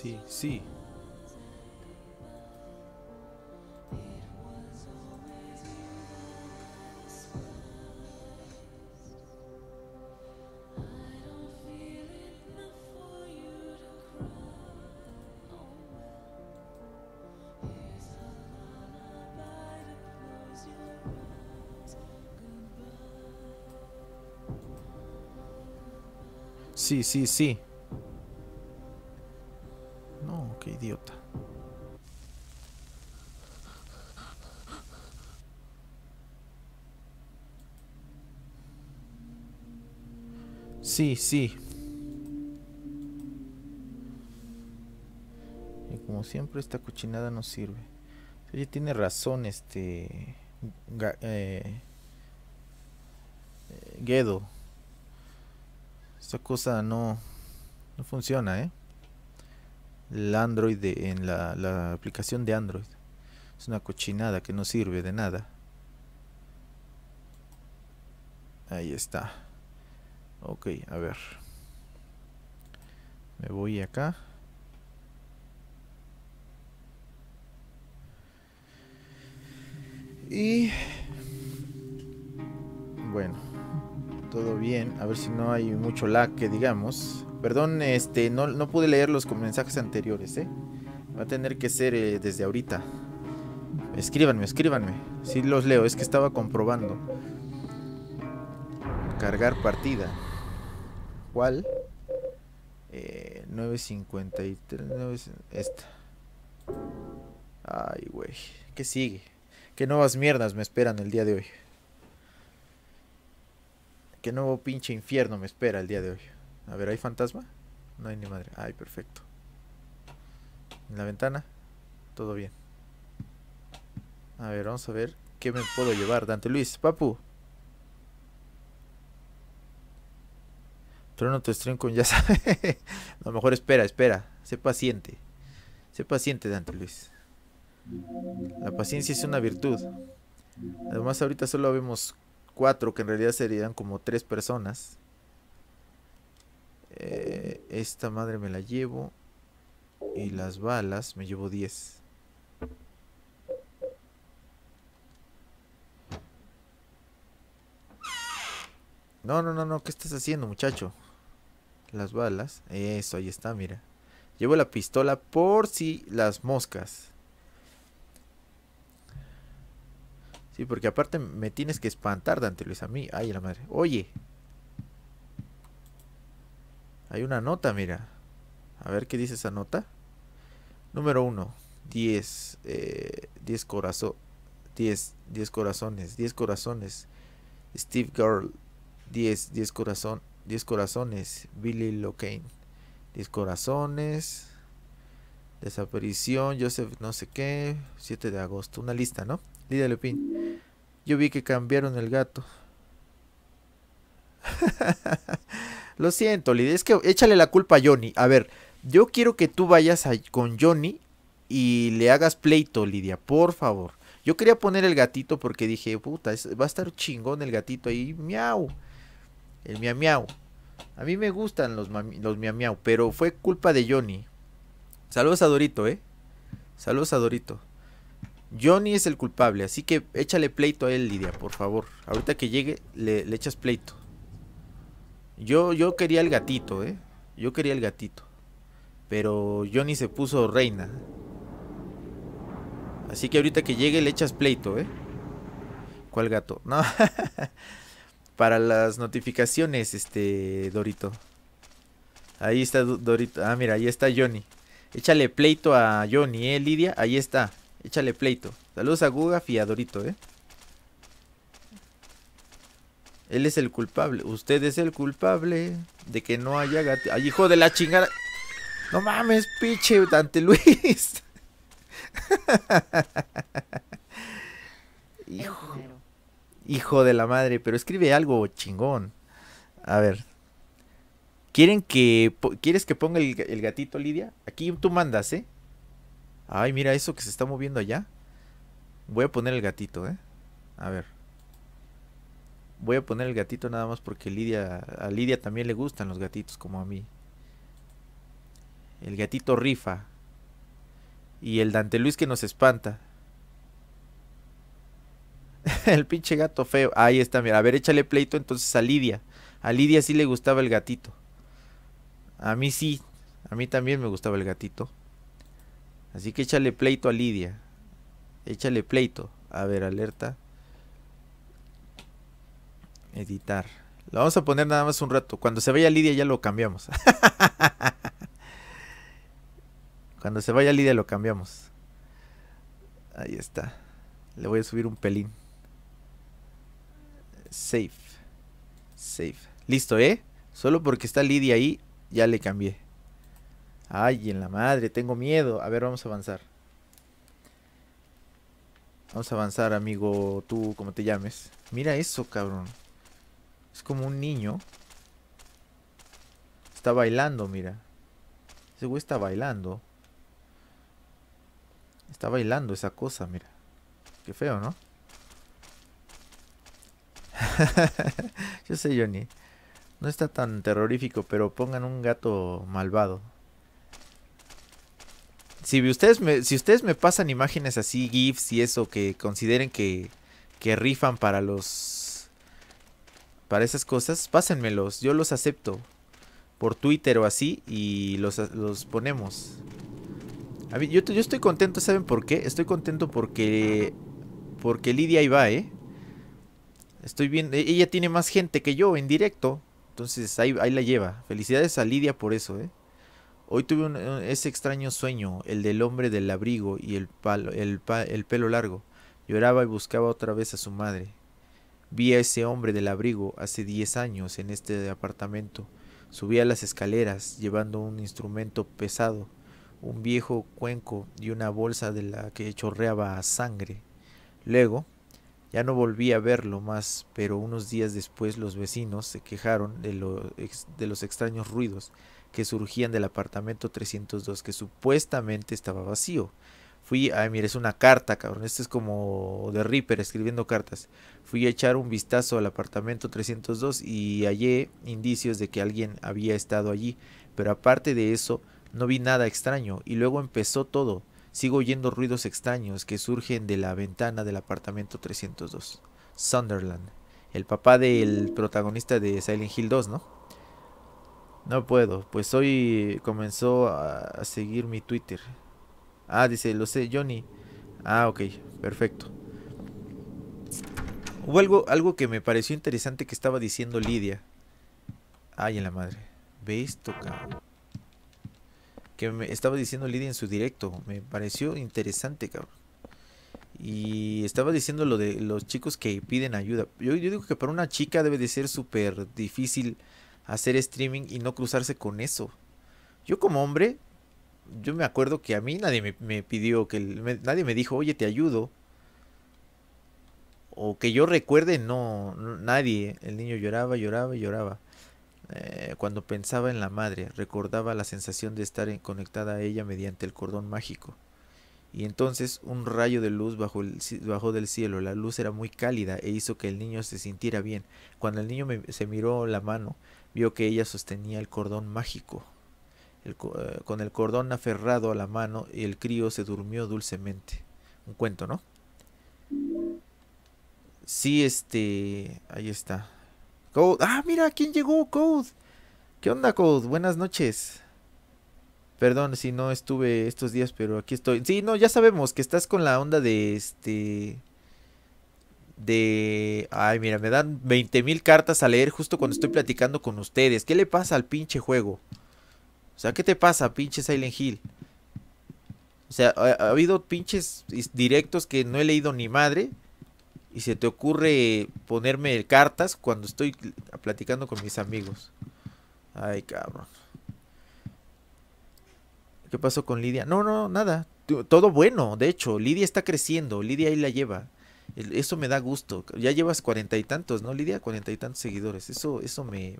Sí, sí. Sí, sí, sí. Sí, sí. Y como siempre esta cochinada no sirve. Oye, tiene razón este... Eh, eh, Guedo. Esta cosa no, no funciona, ¿eh? El Android de- en la, la aplicación de Android. Es una cochinada que no sirve de nada. Ahí está. A ver. Me voy acá. Y... Bueno todo bien. A ver si no hay mucho lag que digamos. Perdón, este, no, no pude leer los mensajes anteriores, ¿eh? Va a tener que ser eh, desde ahorita. Escríbanme, escríbanme. Si los leo, es que estaba comprobando. Cargar partida. ¿Cuál? Eh, 953. nueve- esta. Ay, güey. ¿Qué sigue? ¿Qué nuevas mierdas me esperan el día de hoy? ¿Qué nuevo pinche infierno me espera el día de hoy? A ver, ¿hay fantasma? No hay ni madre. Ay, perfecto. En la ventana, todo bien. A ver, vamos a ver qué me puedo llevar. Dante Luis, papu. Trono tu stream con ya sabe. no, mejor espera, espera. Sé paciente. Sé paciente, Dante Luis. La paciencia es una virtud. Además, ahorita solo vemos cuatro, que en realidad serían como tres personas. Eh, esta madre me la llevo. Y las balas me llevo 10. No, no, no, no. ¿Qué estás haciendo, muchacho? Las balas. Eso, ahí está, mira. Llevo la pistola por si las moscas. Sí, porque aparte me tienes que espantar, Dante Luis, a mí. Ay, la madre. Oye. Hay una nota, mira. A ver qué dice esa nota. Número 1. 10. Eh, 10 corazón. 10. 10 corazones. 10 corazones. Steve Girl. 10. 10 corazón. 10 corazones. Billy Locane. 10 corazones. Desaparición. Joseph no sé qué. 7 de agosto. Una lista, ¿no? Lidia Lepin. Yo vi que cambiaron el gato. Lo siento, Lidia. Es que échale la culpa a Johnny. A ver, yo quiero que tú vayas con Johnny y le hagas pleito, Lidia. Por favor. Yo quería poner el gatito porque dije, puta, va a estar chingón el gatito ahí. Miau. El miau miau. A mí me gustan los, los miau miau, pero fue culpa de Johnny. Saludos a Dorito, ¿eh? Saludos a Dorito. Johnny es el culpable, así que échale pleito a él, Lidia, por favor. Ahorita que llegue, le, le echas pleito. Yo, yo quería el gatito, ¿eh? Yo quería el gatito. Pero Johnny se puso reina. Así que ahorita que llegue, le echas pleito, ¿eh? ¿Cuál gato? No. Para las notificaciones, este, Dorito. Ahí está Do- Dorito. Ah, mira, ahí está Johnny. Échale pleito a Johnny, ¿eh, Lidia? Ahí está. Échale pleito. Saludos a Gugaf y a Dorito, ¿eh? Él es el culpable. Usted es el culpable de que no haya gato. ¡Ay, hijo de la chingada! No mames, pinche Dante Luis. hijo, hijo de la madre, pero escribe algo chingón. A ver. ¿Quieren que quieres que ponga el, el gatito Lidia? Aquí tú mandas, ¿eh? Ay, mira eso que se está moviendo allá. Voy a poner el gatito, ¿eh? A ver. Voy a poner el gatito nada más porque Lidia, a Lidia también le gustan los gatitos como a mí. El gatito rifa. Y el Dante Luis que nos espanta. el pinche gato feo. Ahí está, mira. A ver, échale pleito entonces a Lidia. A Lidia sí le gustaba el gatito. A mí sí. A mí también me gustaba el gatito. Así que échale pleito a Lidia. Échale pleito. A ver, alerta. Editar. Lo vamos a poner nada más un rato. Cuando se vaya Lidia ya lo cambiamos. Cuando se vaya Lidia lo cambiamos. Ahí está. Le voy a subir un pelín. Safe. Safe. Listo, ¿eh? Solo porque está Lidia ahí, ya le cambié. Ay, en la madre, tengo miedo. A ver, vamos a avanzar. Vamos a avanzar, amigo, tú, como te llames. Mira eso, cabrón. Es como un niño. Está bailando, mira. Ese güey está bailando. Está bailando esa cosa, mira. Qué feo, ¿no? Yo sé, Johnny. No está tan terrorífico, pero pongan un gato malvado. Si ustedes me, si ustedes me pasan imágenes así, GIFs y eso, que consideren que, que rifan para los... Para esas cosas, pásenmelos. Yo los acepto. Por Twitter o así y los, los ponemos. A yo, yo estoy contento, ¿saben por qué? Estoy contento porque... Porque Lidia va, ¿eh? Estoy bien, e, ella tiene más gente que yo en directo. Entonces ahí, ahí la lleva. Felicidades a Lidia por eso, ¿eh? Hoy tuve ese extraño sueño, el del hombre del abrigo y el, palo, el, el pelo largo. Lloraba y buscaba otra vez a su madre. Vi a ese hombre del abrigo hace diez años en este apartamento. Subía las escaleras llevando un instrumento pesado, un viejo cuenco y una bolsa de la que chorreaba sangre. Luego, ya no volví a verlo más, pero unos días después los vecinos se quejaron de, de los extraños ruidos que surgían del apartamento 302 que supuestamente estaba vacío. Fui, ay, mira, es una carta, cabrón. Este es como de Reaper escribiendo cartas. Fui a echar un vistazo al apartamento 302 y hallé indicios de que alguien había estado allí. Pero aparte de eso, no vi nada extraño. Y luego empezó todo. Sigo oyendo ruidos extraños que surgen de la ventana del apartamento 302. Sunderland, el papá del protagonista de Silent Hill 2, ¿no? No puedo, pues hoy comenzó a, seguir mi Twitter. Ah, dice, lo sé, Johnny. Ah, ok, perfecto. Hubo algo, algo que me pareció interesante que estaba diciendo Lidia. Ay, en la madre. Ve esto, cabrón que me estaba diciendo Lidia en su directo. Me pareció interesante. Y estaba diciendo lo de los chicos que piden ayuda. Yo, digo que para una chica debe de ser súper difícil hacer streaming y no cruzarse con eso. Yo como hombre, yo me acuerdo que a mí nadie me, pidió, que nadie me dijo, oye, te ayudo. O que yo recuerde, no, nadie. El niño lloraba, lloraba lloraba. Eh, cuando pensaba en la madre, recordaba la sensación de estar conectada a ella mediante el cordón mágico. Y entonces un rayo de luz bajó, el, del cielo. La luz era muy cálida e hizo que el niño se sintiera bien. Cuando el niño se miró la mano, vio que ella sostenía el cordón mágico. Eh, con el cordón aferrado a la mano, el crío se durmió dulcemente. Un cuento, ¿no? Sí, este... Ahí está. Ah, mira, ¿quién llegó? Code. ¿Qué onda, Code? Buenas noches. Perdón si no estuve estos días, pero aquí estoy. Sí, no, ya sabemos que estás con la onda de este. De. Ay, mira, me dan 20 mil cartas a leer justo cuando estoy platicando con ustedes. ¿Qué le pasa al pinche juego? O sea, ¿qué te pasa, pinche Silent Hill? O sea, ha habido pinches directos que no he leído ni madre y se te ocurre ponerme cartas cuando estoy platicando con mis amigos. Ay, cabrón. ¿Qué pasó con Lidia? No, no, nada. Todo bueno, de hecho, Lidia está creciendo, Lidia ahí la lleva. Eso me da gusto. Ya llevas cuarenta y tantos, ¿no, Lidia? Cuarenta y tantos seguidores. Eso, eso me,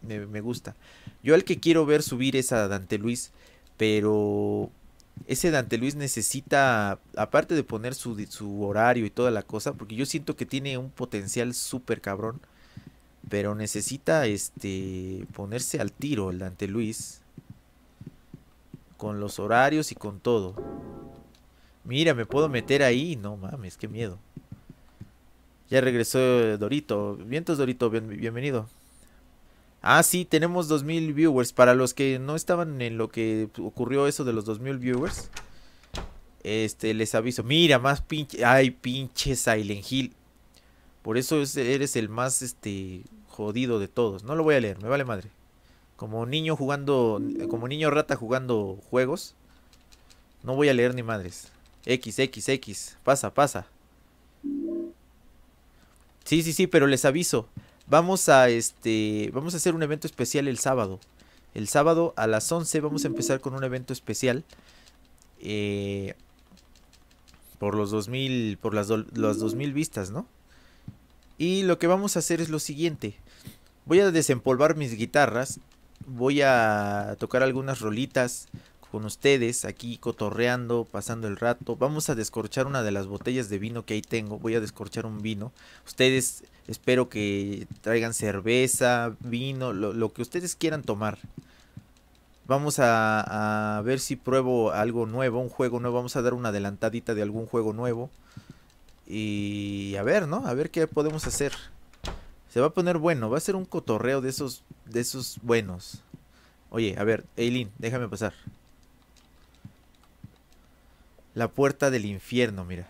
me, me gusta. Yo al que quiero ver subir es a Dante Luis, pero ese Dante Luis necesita, aparte de poner su, su, horario y toda la cosa, porque yo siento que tiene un potencial súper cabrón, pero necesita este ponerse al tiro el Dante Luis. Con los horarios y con todo. Mira, me puedo meter ahí. No mames, qué miedo. Ya regresó Dorito. Vientos Dorito, bienvenido. Ah, sí, tenemos 2000 viewers. Para los que no estaban en lo que ocurrió eso de los 2000 viewers. Este, les aviso. Mira, más pinche. Ay, pinche Silent Hill. Por eso eres el más, este, jodido de todos. No lo voy a leer, me vale madre. Como niño jugando, como niño rata jugando juegos. No voy a leer ni madres. X, X, X. Pasa, pasa. Sí, sí, sí, pero les aviso. Vamos a este, vamos a hacer un evento especial el sábado. El sábado a las 11 vamos a empezar con un evento especial. Eh, por los 2000, por las, las 2000 vistas, ¿no? Y lo que vamos a hacer es lo siguiente. Voy a desempolvar mis guitarras voy a tocar algunas rolitas con ustedes aquí cotorreando, pasando el rato. Vamos a descorchar una de las botellas de vino que ahí tengo. Voy a descorchar un vino. Ustedes espero que traigan cerveza, vino, lo, que ustedes quieran tomar. Vamos a, a, ver si pruebo algo nuevo, un juego nuevo. Vamos a dar una adelantadita de algún juego nuevo. Y a ver, ¿no? A ver qué podemos hacer. Se va a poner bueno, va a ser un cotorreo de esos, de esos buenos. Oye, a ver, Eileen, déjame pasar. La puerta del infierno, mira.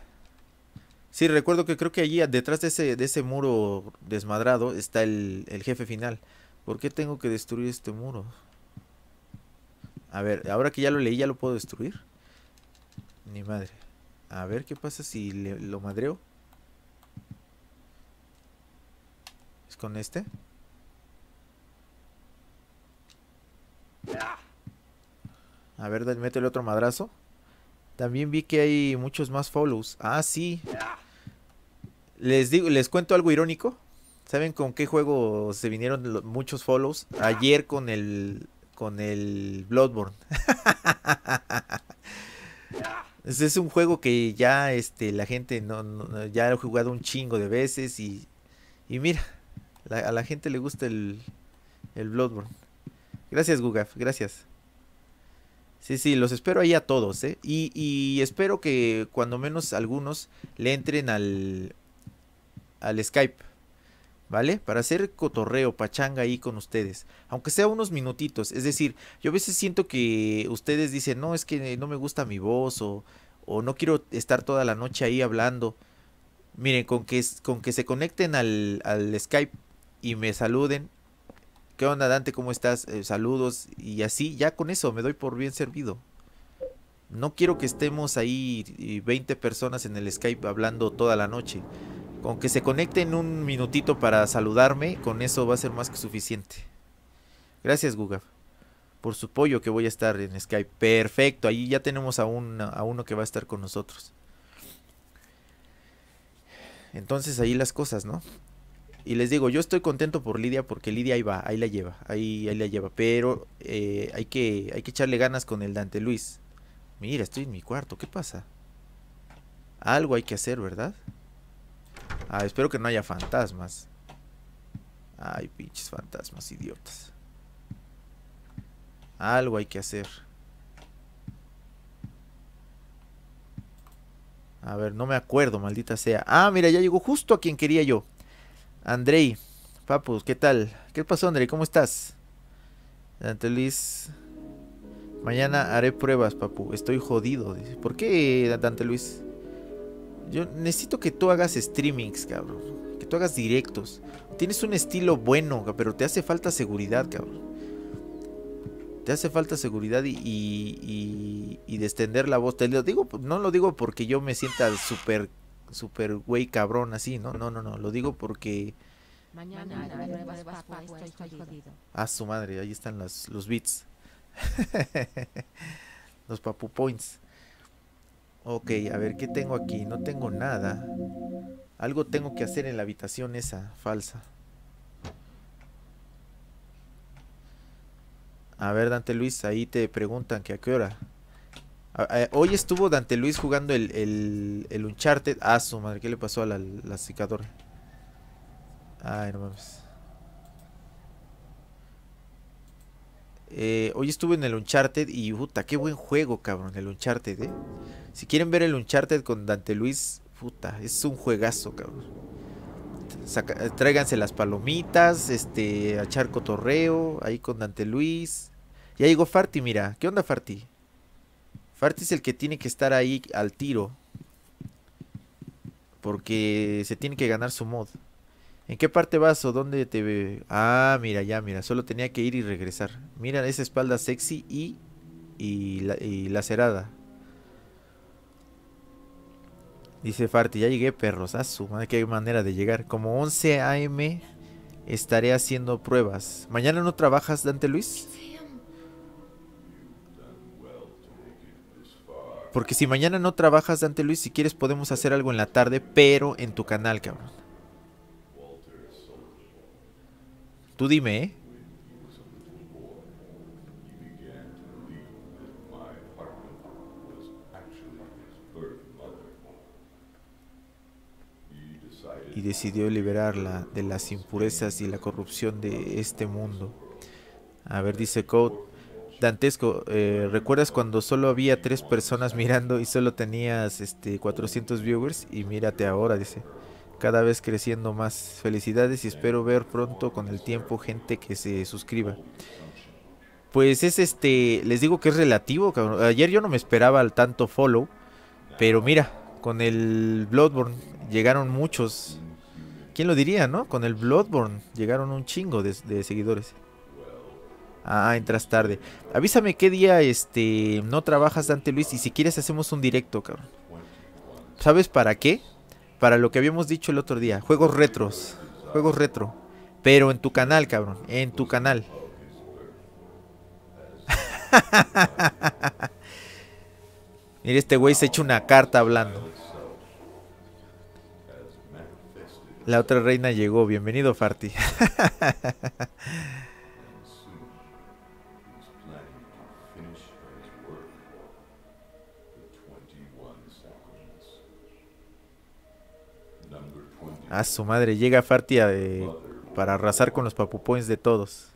Sí, recuerdo que creo que allí detrás de ese, de ese muro desmadrado está el, el jefe final. ¿Por qué tengo que destruir este muro? A ver, ahora que ya lo leí, ¿ya lo puedo destruir? Ni madre. A ver qué pasa si le, lo madreo. con este. A ver, métele otro madrazo. También vi que hay muchos más follows. Ah, sí. Les digo, les cuento algo irónico. ¿Saben con qué juego se vinieron muchos follows? Ayer con el con el Bloodborne. es un juego que ya este la gente no, ha jugado un chingo de veces y y mira, a la gente le gusta el, el Bloodborne. Gracias, Gugaf, gracias. Sí, sí, los espero ahí a todos, ¿eh? Y, y espero que cuando menos algunos le entren al, al Skype, ¿vale? Para hacer cotorreo, pachanga ahí con ustedes. Aunque sea unos minutitos. Es decir, yo a veces siento que ustedes dicen, no, es que no me gusta mi voz o, o no quiero estar toda la noche ahí hablando. Miren, con que, con que se conecten al, al Skype y me saluden. ¿Qué onda Dante? ¿Cómo estás? Eh, saludos y así, ya con eso me doy por bien servido. No quiero que estemos ahí 20 personas en el Skype hablando toda la noche. Con que se conecten un minutito para saludarme, con eso va a ser más que suficiente. Gracias, Guga. Por su pollo que voy a estar en Skype. Perfecto, ahí ya tenemos a, a uno que va a estar con nosotros. Entonces ahí las cosas, ¿no? Y les digo, yo estoy contento por Lidia porque Lidia ahí va, ahí la lleva, ahí, ahí la lleva. Pero eh, hay, que, hay que echarle ganas con el Dante Luis. Mira, estoy en mi cuarto, ¿qué pasa? Algo hay que hacer, ¿verdad? Ah, espero que no haya fantasmas. Ay, pinches fantasmas, idiotas. Algo hay que hacer. A ver, no me acuerdo, maldita sea. Ah, mira, ya llegó justo a quien quería yo. Andrei, Papus, ¿qué tal? ¿Qué pasó, Andrei? ¿Cómo estás? Dante Luis. Mañana haré pruebas, papu. Estoy jodido. ¿Por qué, Dante Luis? Yo necesito que tú hagas streamings, cabrón. Que tú hagas directos. Tienes un estilo bueno, pero te hace falta seguridad, cabrón. Te hace falta seguridad y, y, y, de extender la voz. Te lo digo, no lo digo porque yo me sienta súper super güey cabrón así, ¿no? No, no, no, lo digo porque... Mañana Ah, su madre, ahí están los, los bits. los papu points. Ok, a ver, ¿qué tengo aquí? No tengo nada. Algo tengo que hacer en la habitación esa, falsa. A ver, Dante Luis, ahí te preguntan que a qué hora. Hoy estuvo Dante Luis jugando el, el, el Uncharted. Ah, su madre, ¿qué le pasó a la, la cicadora? Ay, no mames. Eh, hoy estuve en el Uncharted y puta, qué buen juego, cabrón, el Uncharted, ¿eh? Si quieren ver el Uncharted con Dante Luis, puta, es un juegazo, cabrón. Saca, tráiganse las palomitas, este, a echar cotorreo, ahí con Dante Luis. Ya llegó Farty, mira, ¿qué onda Farty? Farty es el que tiene que estar ahí al tiro. Porque se tiene que ganar su mod. ¿En qué parte vas o dónde te ve? Ah, mira, ya, mira. Solo tenía que ir y regresar. Mira esa espalda sexy y, y, la, y lacerada. Dice Farty, ya llegué, perros. A su madre, qué manera de llegar. Como 11 a.m. estaré haciendo pruebas. ¿Mañana no trabajas, Dante Luis? Porque si mañana no trabajas, Dante Luis, si quieres podemos hacer algo en la tarde, pero en tu canal, cabrón. Tú dime, ¿eh? y decidió liberarla de las impurezas y la corrupción de este mundo. A ver, dice Code. Dantesco, eh, ¿recuerdas cuando solo había tres personas mirando y solo tenías este 400 viewers? Y mírate ahora, dice. Cada vez creciendo más. Felicidades y espero ver pronto con el tiempo gente que se suscriba. Pues es este, les digo que es relativo, cabrón. Ayer yo no me esperaba al tanto follow, pero mira, con el Bloodborne llegaron muchos. ¿Quién lo diría, no? Con el Bloodborne llegaron un chingo de, de seguidores. Ah, entras tarde. Avísame qué día este no trabajas, Dante Luis, y si quieres hacemos un directo, cabrón. ¿Sabes para qué? Para lo que habíamos dicho el otro día. Juegos retros. Juegos retro. Pero en tu canal, cabrón. En tu canal. Mira, este güey se echa una carta hablando. La otra reina llegó. Bienvenido, Farty. A su madre, llega Farty eh, para arrasar con los papupoins de todos.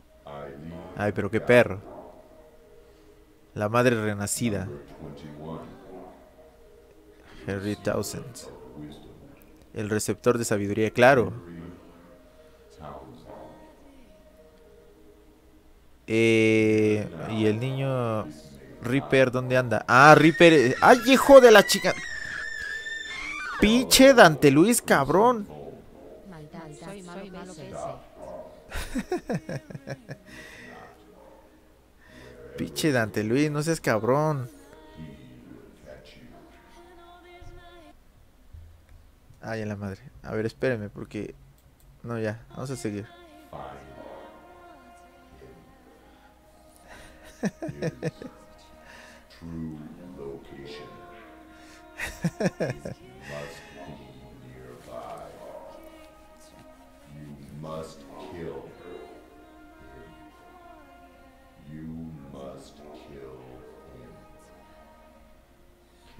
Ay, pero qué perro. La madre renacida. Henry Townsend. El receptor de sabiduría, claro. Eh, y el niño Reaper, ¿dónde anda? Ah, Reaper. eh, ¡Ay, hijo de la chica! Pinche Dante Luis, cabrón. Maldad, soy malo, malo que sé. Pinche Dante Luis, no seas cabrón. Ay, en la madre. A ver, espéreme, porque. No, ya, vamos a seguir. must kill.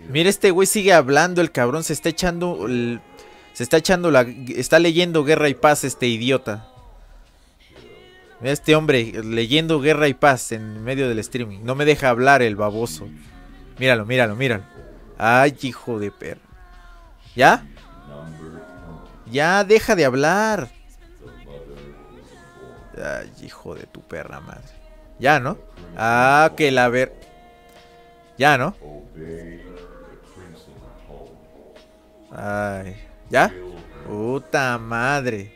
Mira, este güey sigue hablando, el cabrón se está echando. se está echando la. Está leyendo Guerra y Paz, este idiota. Mira, este hombre leyendo Guerra y Paz en medio del streaming. No me deja hablar el baboso. Míralo, míralo, míralo. Ay, hijo de perro. ¿Ya? Ya, deja de hablar. Ay, hijo de tu perra madre. Ya, ¿no? Ah, que la ver. Ya, ¿no? Ay, ¿ya? Puta madre.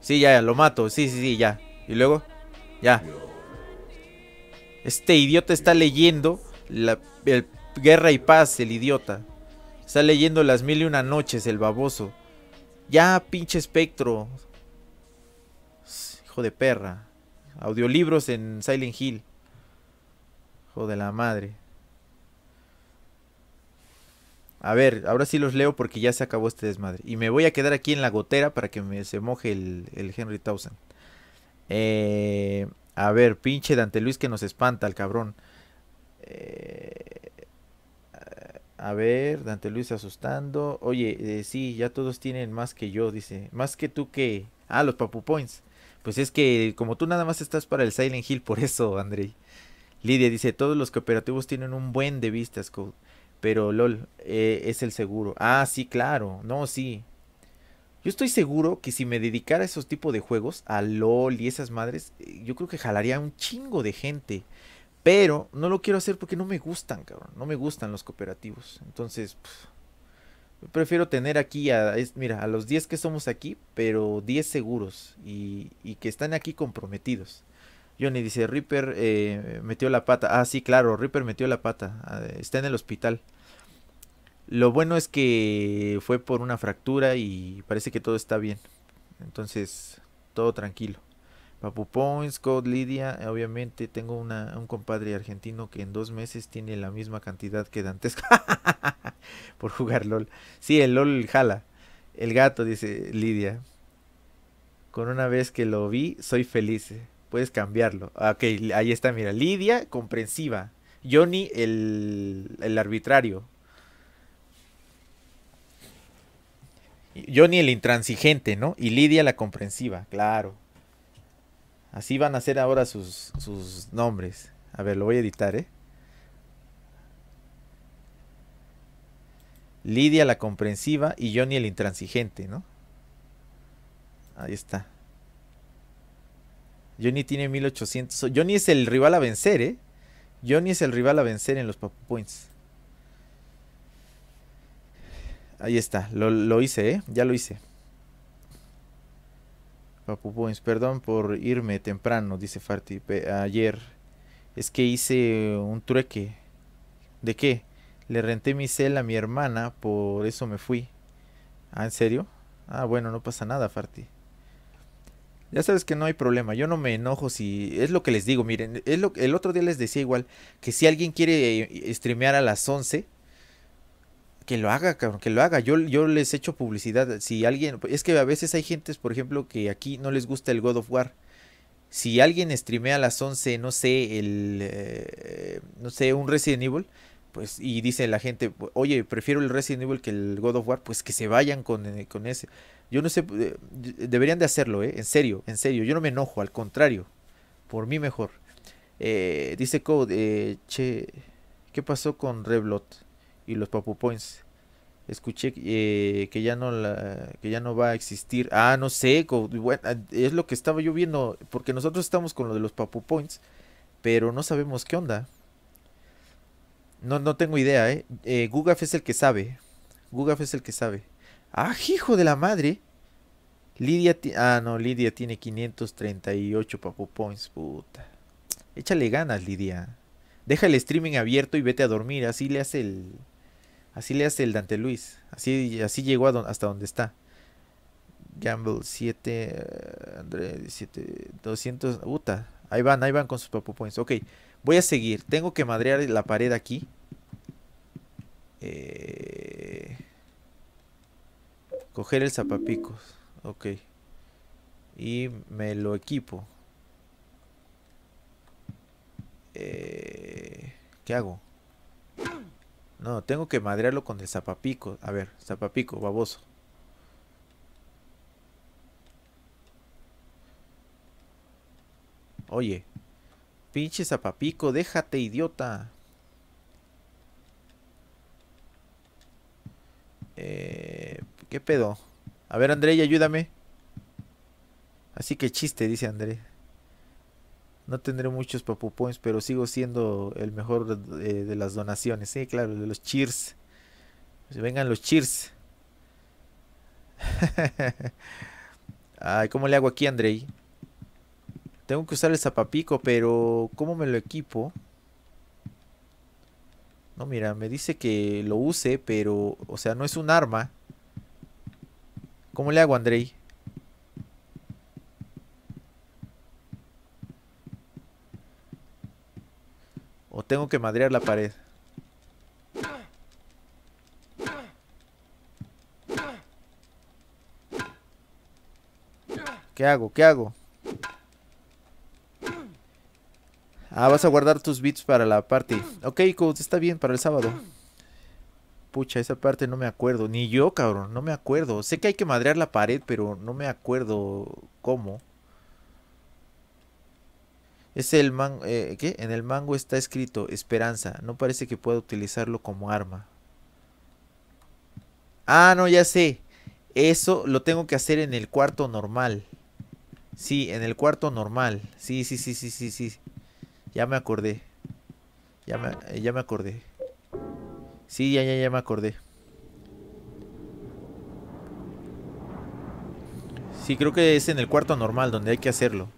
Sí, ya, ya, lo mato. Sí, sí, sí, ya. ¿Y luego? Ya. Este idiota está leyendo la, el Guerra y Paz, el idiota. Está leyendo las mil y una noches, el baboso. Ya, pinche espectro. Hijo de perra. Audiolibros en Silent Hill. Hijo de la madre. A ver, ahora sí los leo porque ya se acabó este desmadre. Y me voy a quedar aquí en la gotera para que me se moje el, el Henry Townsend. Eh, a ver, pinche Dante Luis que nos espanta el cabrón. Eh, a ver, Dante Luis asustando. Oye, eh, sí, ya todos tienen más que yo, dice. Más que tú que... Ah, los Papu Points. Pues Pues es que como tú nada más estás para el Silent Hill, por eso, Andrei. Lidia dice, todos los cooperativos tienen un buen de vistas, Code. Pero LOL, eh, es el seguro. Ah, sí, claro. No, sí. Yo estoy seguro que si me dedicara a esos tipos de juegos, a LOL y esas madres, eh, yo creo que jalaría un chingo de gente. Pero no lo quiero hacer porque no me gustan, cabrón. No me gustan los cooperativos. Entonces, yo prefiero tener aquí a, mira, a los 10 que somos aquí, pero 10 seguros y, y que están aquí comprometidos. Johnny dice, Reaper eh, metió la pata. Ah, sí, claro, Reaper metió la pata. Ah, está en el hospital. Lo bueno es que fue por una fractura y parece que todo está bien. Entonces, todo tranquilo. Papu Points, Code Lidia, obviamente tengo un compadre argentino que en dos meses tiene la misma cantidad que Dantesco por jugar LOL. Sí, el LOL jala. El gato, dice Lidia. Con una vez que lo vi, soy feliz. Puedes cambiarlo. Ah, Ok, ahí está, mira. Lidia, comprensiva. Johnny, el, el arbitrario. Johnny, el intransigente, ¿no? Y Lidia, la comprensiva, claro. Así van a ser ahora sus, sus nombres. A ver, lo voy a editar, ¿eh? Lidia, la comprensiva, y Johnny, el intransigente, ¿no? Ahí está. Johnny tiene 1800. Johnny es el rival a vencer, ¿eh? Johnny es el rival a vencer en los Papu Points. Ahí está, lo, lo hice, ¿eh? Ya lo hice. Papu Points, perdón por irme temprano, dice Farty. Ayer es que hice un trueque. ¿De qué? Le renté mi cel a mi hermana, por eso me fui. ¿Ah, en serio? Ah, bueno, no pasa nada, Farty. Ya sabes que no hay problema, yo no me enojo si... Es lo que les digo, miren, es lo, el otro día les decía igual, que si alguien quiere eh, streamear a las 11, que lo haga, cabrón, que lo haga. Yo, yo les echo publicidad. Si alguien... Es que a veces hay gentes, por ejemplo, que aquí no les gusta el God of War. Si alguien streamea a las 11, no sé, el... eh, no sé, un Resident Evil, pues, y dice la gente, oye, prefiero el Resident Evil que el God of War, pues que se vayan con, eh, con ese. Yo no sé, eh, deberían de hacerlo, ¿eh? En serio, en serio. Yo no me enojo, al contrario. Por mí mejor. Eh, dice Code, eh, che, ¿qué pasó con Reblot y los Papu Points? Escuché eh, que ya no la, que ya no va a existir. Ah, no sé, Code, bueno, es lo que estaba yo viendo, porque nosotros estamos con lo de los Papu Points, pero no sabemos qué onda. No, no tengo idea, ¿eh? eh Gugaf es el que sabe. Gugaf es el que sabe. Ah, hijo de la madre. Lidia, ah, no, Lidia tiene 538 papu points, puta. Échale ganas, Lidia. Deja el streaming abierto y vete a dormir, así le hace el así le hace el Dante Luis. Así así llegó a don- hasta donde está. Gamble 7 eh, André 17 200, puta. Ahí van, ahí van con sus papu points. Ok, voy a seguir. Tengo que madrear la pared aquí. Eh, Coger el zapapicos. Ok. Y me lo equipo. Eh, ¿Qué hago? No, tengo que madrearlo con el zapapico. A ver, zapapico, baboso. Oye, pinche zapapico, déjate, idiota. Eh, ¿Qué pedo? A ver, André, ayúdame. Así que chiste, dice André. No tendré muchos papu points, pero sigo siendo el mejor de, de las donaciones. Sí, claro, de los cheers. Pues vengan los cheers. Ay, ¿cómo le hago aquí, Andrei? Tengo que usar el zapapico, pero ¿cómo me lo equipo? No, mira, me dice que lo use, pero, o sea, no es un arma. ¿Cómo le hago, Andrei? O tengo que madrear la pared. ¿Qué hago? ¿Qué hago? Ah, vas a guardar tus bits para la parte. Ok, Codes, está bien para el sábado. Esa parte no me acuerdo. Ni yo, cabrón, no me acuerdo. Sé que hay que madrear la pared, pero no me acuerdo cómo. Es el mango, ¿qué? En el mango está escrito esperanza. No parece que pueda utilizarlo como arma. Ah, no, ya sé. Eso lo tengo que hacer en el cuarto normal. Sí, en el cuarto normal. Sí, sí, sí, sí, sí, sí. Ya me acordé. Ya me, eh, ya me acordé. Sí, ya, ya, ya me acordé. Sí, creo que es en el cuarto normal donde hay que hacerlo.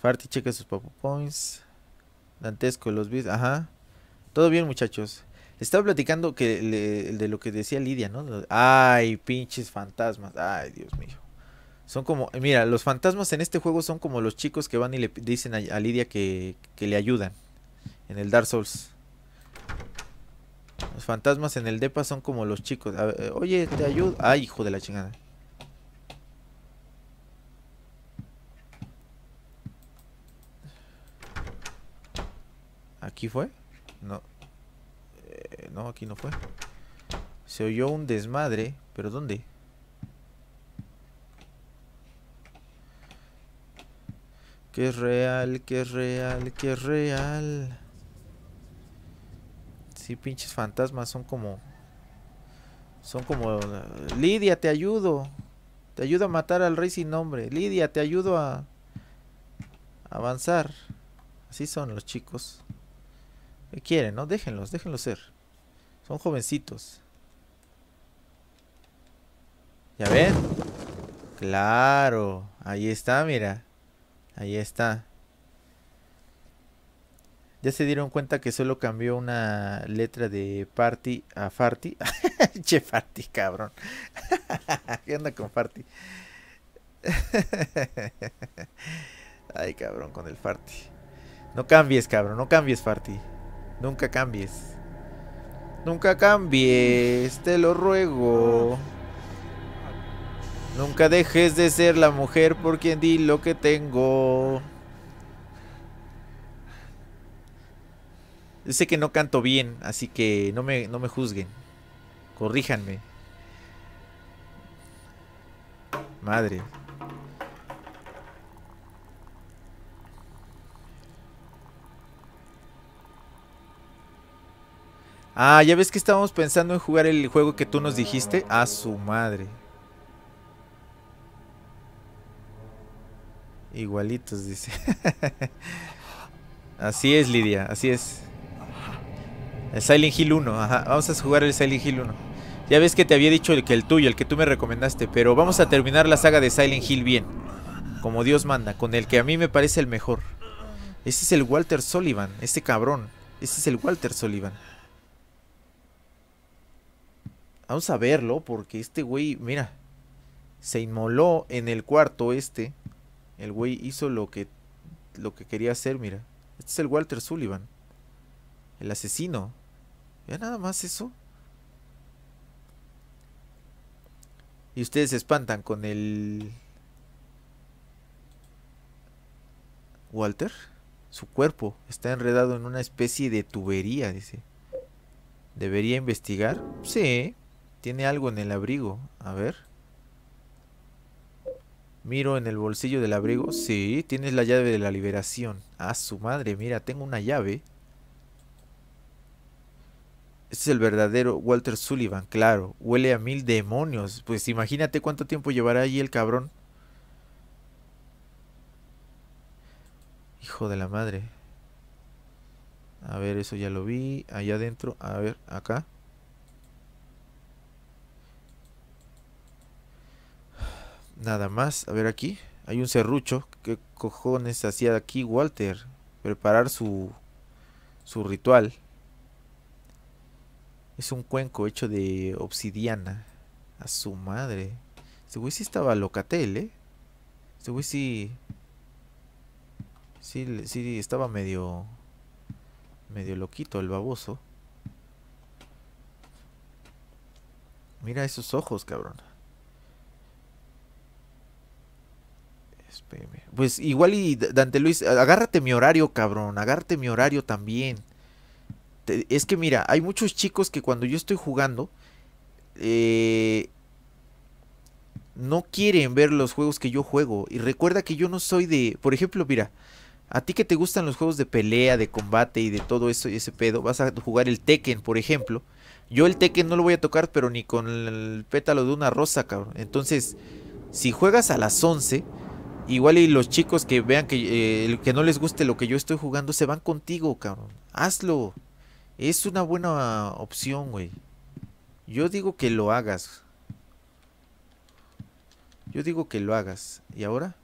Farty checa sus pop points. Dantesco, los bits. Ajá. Todo bien, muchachos. Estaba platicando que de lo que decía Lidia, ¿no? Ay, pinches fantasmas. Ay, Dios mío. Son como, mira, los fantasmas en este juego son como los chicos que van y le dicen a, Lidia que, que, le ayudan en el Dark Souls. Los fantasmas en el Depa son como los chicos. Eh, oye, te ayudo. Ay, hijo de la chingada. ¿Aquí fue? No. Eh, no, aquí no fue. Se oyó un desmadre. ¿Pero dónde? Que es real, que es real, que es real. Sí, pinches fantasmas son como... Son como... Lidia, te ayudo. Te ayudo a matar al rey sin nombre. Lidia, te ayudo a... Avanzar. Así son los chicos. ¿Qué quieren, no? Déjenlos, déjenlos ser. Son jovencitos. ¿Ya ven? Claro. Ahí está, mira. Ahí está. Ya se dieron cuenta que solo cambió una letra de party a farty. che, farty, cabrón. ¿Qué onda con farty? Ay, cabrón, con el farty. No cambies, cabrón, no cambies, farty. Nunca cambies. Nunca cambies, te lo ruego. Nunca dejes de ser la mujer por quien di lo que tengo. Yo sé que no canto bien, así que no me, no me juzguen. Corríjanme. Madre. Ah, ya ves que estábamos pensando en jugar el juego que tú nos dijiste. A su madre. Igualitos, dice. así es, Lidia, así es. El Silent Hill 1, ajá. Vamos a jugar el Silent Hill 1. Ya ves que te había dicho que el tuyo, el que tú me recomendaste. Pero vamos a terminar la saga de Silent Hill bien. Como Dios manda, con el que a mí me parece el mejor. Ese es el Walter Sullivan, ese cabrón. Ese es el Walter Sullivan. Vamos a verlo porque este güey, mira, se inmoló en el cuarto este. El güey hizo lo que lo que quería hacer, mira. Este es el Walter Sullivan. El asesino. Ya nada más eso. Y ustedes se espantan con el Walter. Su cuerpo está enredado en una especie de tubería, dice. ¿Debería investigar? Sí. Tiene algo en el abrigo. A ver. Miro en el bolsillo del abrigo. Sí, tienes la llave de la liberación. Ah, su madre, mira, tengo una llave. Este es el verdadero Walter Sullivan, claro. Huele a mil demonios. Pues imagínate cuánto tiempo llevará allí el cabrón. Hijo de la madre. A ver, eso ya lo vi. Allá adentro. A ver, acá. Nada más. A ver aquí. Hay un serrucho. ¿Qué cojones hacía aquí Walter? Preparar su, su ritual. Es un cuenco hecho de obsidiana. A su madre. Este güey sí estaba locatel, ¿eh? Este güey sí... Sí, sí estaba medio... Medio loquito el baboso. Mira esos ojos, cabrón. Pues igual y Dante Luis, agárrate mi horario, cabrón, agárrate mi horario también. Es que mira, hay muchos chicos que cuando yo estoy jugando, eh, no quieren ver los juegos que yo juego. Y recuerda que yo no soy de, por ejemplo, mira, A ti que te gustan los juegos de pelea, de combate y de todo eso y ese pedo, vas a jugar el Tekken, por ejemplo. Yo el Tekken no lo voy a tocar, pero ni con el pétalo de una rosa, cabrón. Entonces, si juegas a las 11, igual y los chicos que vean que, eh, que no les guste lo que yo estoy jugando, se van contigo, cabrón. Hazlo. Es una buena opción, güey. Yo digo que lo hagas. Yo digo que lo hagas. ¿Y ahora?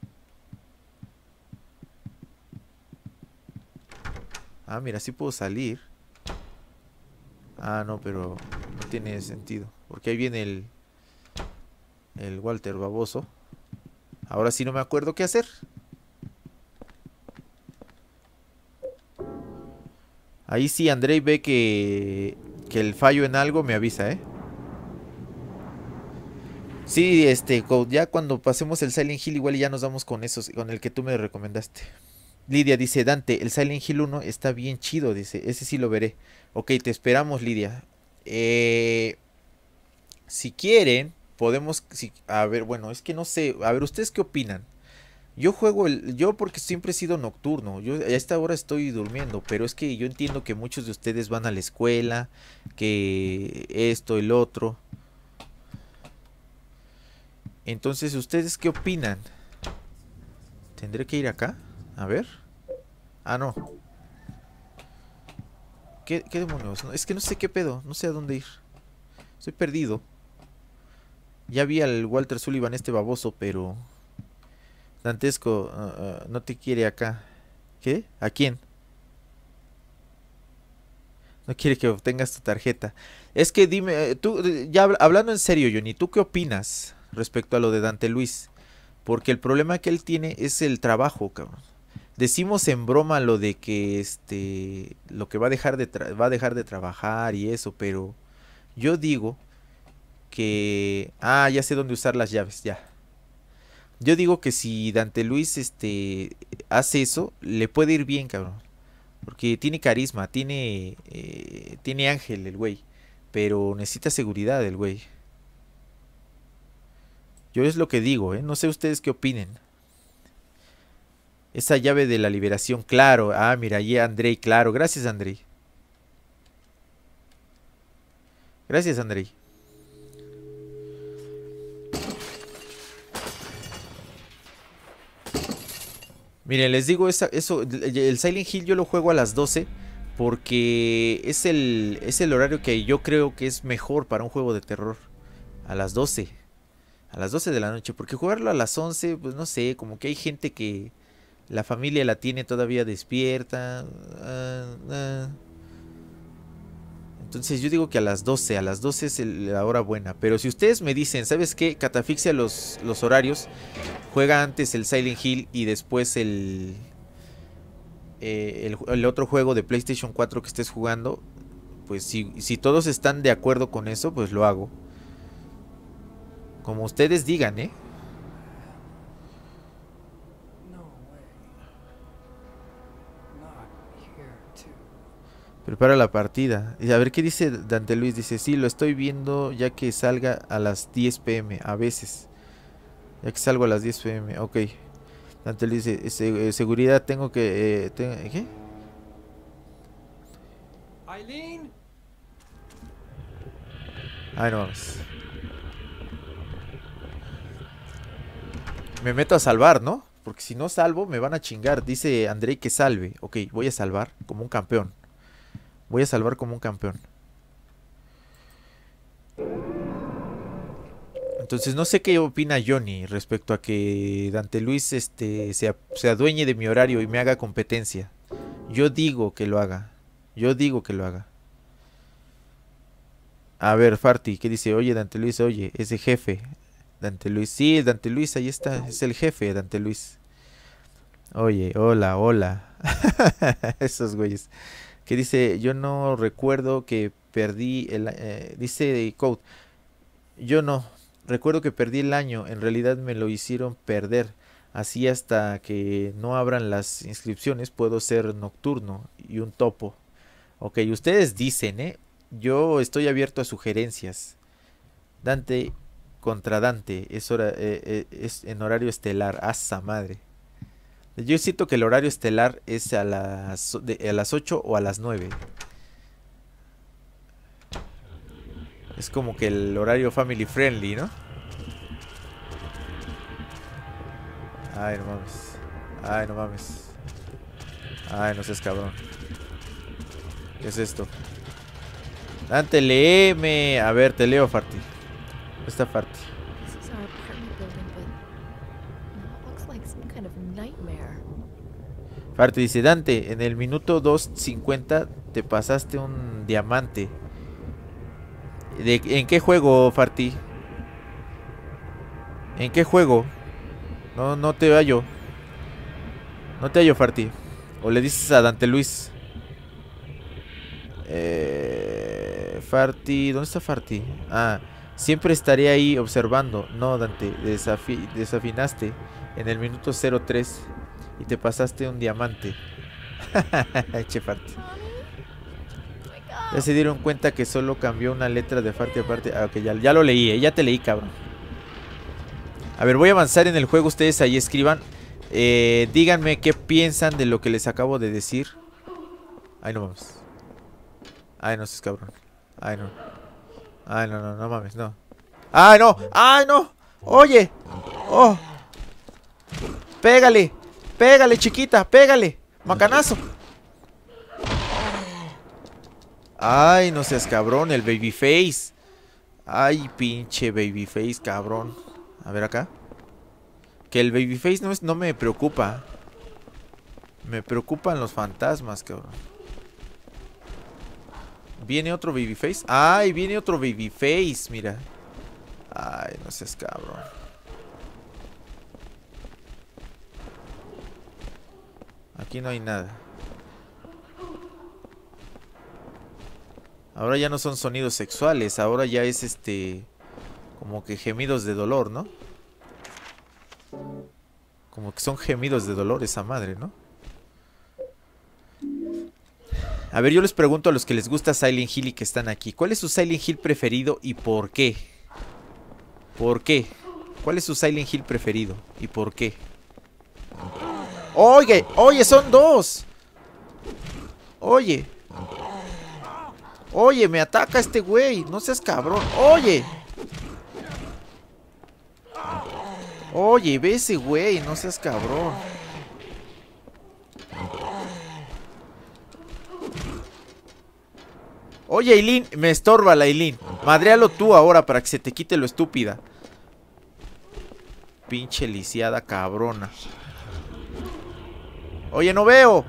Ah, mira, sí puedo salir. Ah, no, pero no tiene sentido. Porque ahí viene el... El Walter baboso. Ahora sí no me acuerdo qué hacer. Ahí sí Andrei ve que... Que el fallo en algo me avisa, ¿eh? Sí, este, ya cuando pasemos el Silent Hill igual ya nos vamos con esos, con el que tú me recomendaste. Lidia dice, Dante, el Silent Hill 1 está bien chido, dice, ese sí lo veré. Ok, te esperamos, Lidia. Eh, si quieren, podemos, si- a ver, bueno, es que no sé, a ver, ¿ustedes qué opinan? Yo juego el, yo porque siempre he sido nocturno, yo a esta hora estoy durmiendo, pero es que yo entiendo que muchos de ustedes van a la escuela, que esto, el otro. Entonces, ¿ustedes qué opinan? ¿Tendré que ir acá? A ver. Ah, no. ¿Qué, demonios? Es que no sé qué pedo. No sé a dónde ir. Estoy perdido. Ya vi al Walter Sullivan, este baboso, pero... Dantesco ah, ah, no te quiere acá. ¿Qué? ¿A quién? No quiere que obtengas tu tarjeta. Es que dime, eh, tú, eh, ya habl- hablando en serio, Johnny, ¿tú qué opinas respecto a lo de Dante Luis? Porque el problema que él tiene es el trabajo, cabrón. Decimos en broma lo de que este lo que va a dejar de va a dejar de trabajar y eso, pero yo digo que ah, ya sé dónde usar las llaves, ya. Yo digo que si Dante Luis este hace eso, le puede ir bien, cabrón. Porque tiene carisma, tiene eh, tiene ángel el güey, pero necesita seguridad el güey. Yo es lo que digo, ¿eh? No sé ustedes qué opinen. Esa llave de la liberación, claro. Ah, mira, ahí Andrei, claro. Gracias, Andrei. Gracias, Andrei. Miren, les digo esa- eso, el Silent Hill yo lo juego a las 12 porque es el, es el horario que yo creo que es mejor para un juego de terror. A las 12. A las 12 de la noche. Porque jugarlo a las 11, pues no sé, como que hay gente que la familia la tiene todavía despierta. ah, ah. Entonces yo digo que a las 12, a las 12 es la hora buena. Pero si ustedes me dicen, ¿sabes qué? Catafixia los, los horarios. Juega antes el Silent Hill y después el, eh, el, el otro juego de PlayStation 4 que estés jugando. Pues si, si todos están de acuerdo con eso, pues lo hago. Como ustedes digan, ¿eh? Prepara la partida. Y a ver qué dice Dante Luis. Dice, sí, lo estoy viendo ya que salga a las 10 pm. A veces. Ya que salgo a las 10 pm. Ok. Dante Luis dice, "Se- eh, seguridad tengo que... eh, tengo- ¿Qué? Eileen? Ay, no mames. Me meto a salvar, ¿no? Porque si no salvo, me van a chingar. Dice Andrei que salve. Ok, voy a salvar como un campeón. Voy a salvar como un campeón. Entonces no sé qué opina Johnny respecto a que Dante Luis este, se, se adueñe de mi horario y me haga competencia. Yo digo que lo haga. Yo digo que lo haga. A ver, Farty, ¿qué dice? Oye, Dante Luis, oye, ese jefe. Dante Luis, sí, Dante Luis, ahí está, es el jefe, Dante Luis. Oye, hola, hola. Esos güeyes. Que dice, yo no recuerdo que perdí el... eh, dice Code, yo no, recuerdo que perdí el año, en realidad me lo hicieron perder. Así hasta que no abran las inscripciones puedo ser nocturno y un topo. Ok, ustedes dicen, ¿eh? Yo estoy abierto a sugerencias. Dante contra Dante es, hora, eh, eh, es en horario estelar. ¡Asa madre! Yo siento que el horario estelar es a las, a las 8 o a las 9. Es como que el horario family friendly, ¿no? Ay, no mames. Ay, no mames. Ay, no seas cabrón. ¿Qué es esto? Dante, léeme. A ver, te leo, Farty. ¿Dónde está Farty? Farty dice, Dante, en el minuto 2.50 te pasaste un diamante. ¿De, ¿En qué juego, Farty? ¿En qué juego? No, no te hallo. No te hallo, Farty. O le dices a Dante Luis. Eh, Farty, ¿dónde está Farty? Ah, siempre estaré ahí observando. No, Dante, desafi- desafinaste en el minuto 03 y te pasaste un diamante. che, Farty. Ya se dieron cuenta que solo cambió una letra de Farty aparte. Ah, ok, ya, ya lo leí, eh, ya te leí, cabrón. A ver, voy a avanzar en el juego. Ustedes ahí escriban. Eh, díganme qué piensan de lo que les acabo de decir. Ay, no mames. Ay, no seas cabrón. Ay, no. Ay, no, no, no mames, no. Ay, no. Ay, no. Oye. Oh. Pégale. Pégale, chiquita. Pégale. Macanazo. Ay, no seas cabrón. El babyface. Ay, pinche babyface, cabrón. A ver acá. Que el babyface no, es, no me preocupa. Me preocupan los fantasmas, cabrón. ¿Viene otro babyface? ¡Ay, viene otro babyface! Mira. Ay, no seas cabrón. Aquí no hay nada. Ahora ya no son sonidos sexuales, ahora ya es este... Como que gemidos de dolor, ¿no? Como que son gemidos de dolor esa madre, ¿no? A ver, yo les pregunto a los que les gusta Silent Hill y que están aquí. ¿Cuál es su Silent Hill preferido y por qué? ¿Por qué? ¿Cuál es su Silent Hill preferido y por qué? Oye, oye, son dos. Oye. Oye, me ataca este güey. No seas cabrón. Oye. Oye, ve ese güey. No seas cabrón. Oye, Aileen, me estorba la Aileen. Madrealo tú ahora para que se te quite lo estúpida. Pinche lisiada cabrona. Oye, no veo.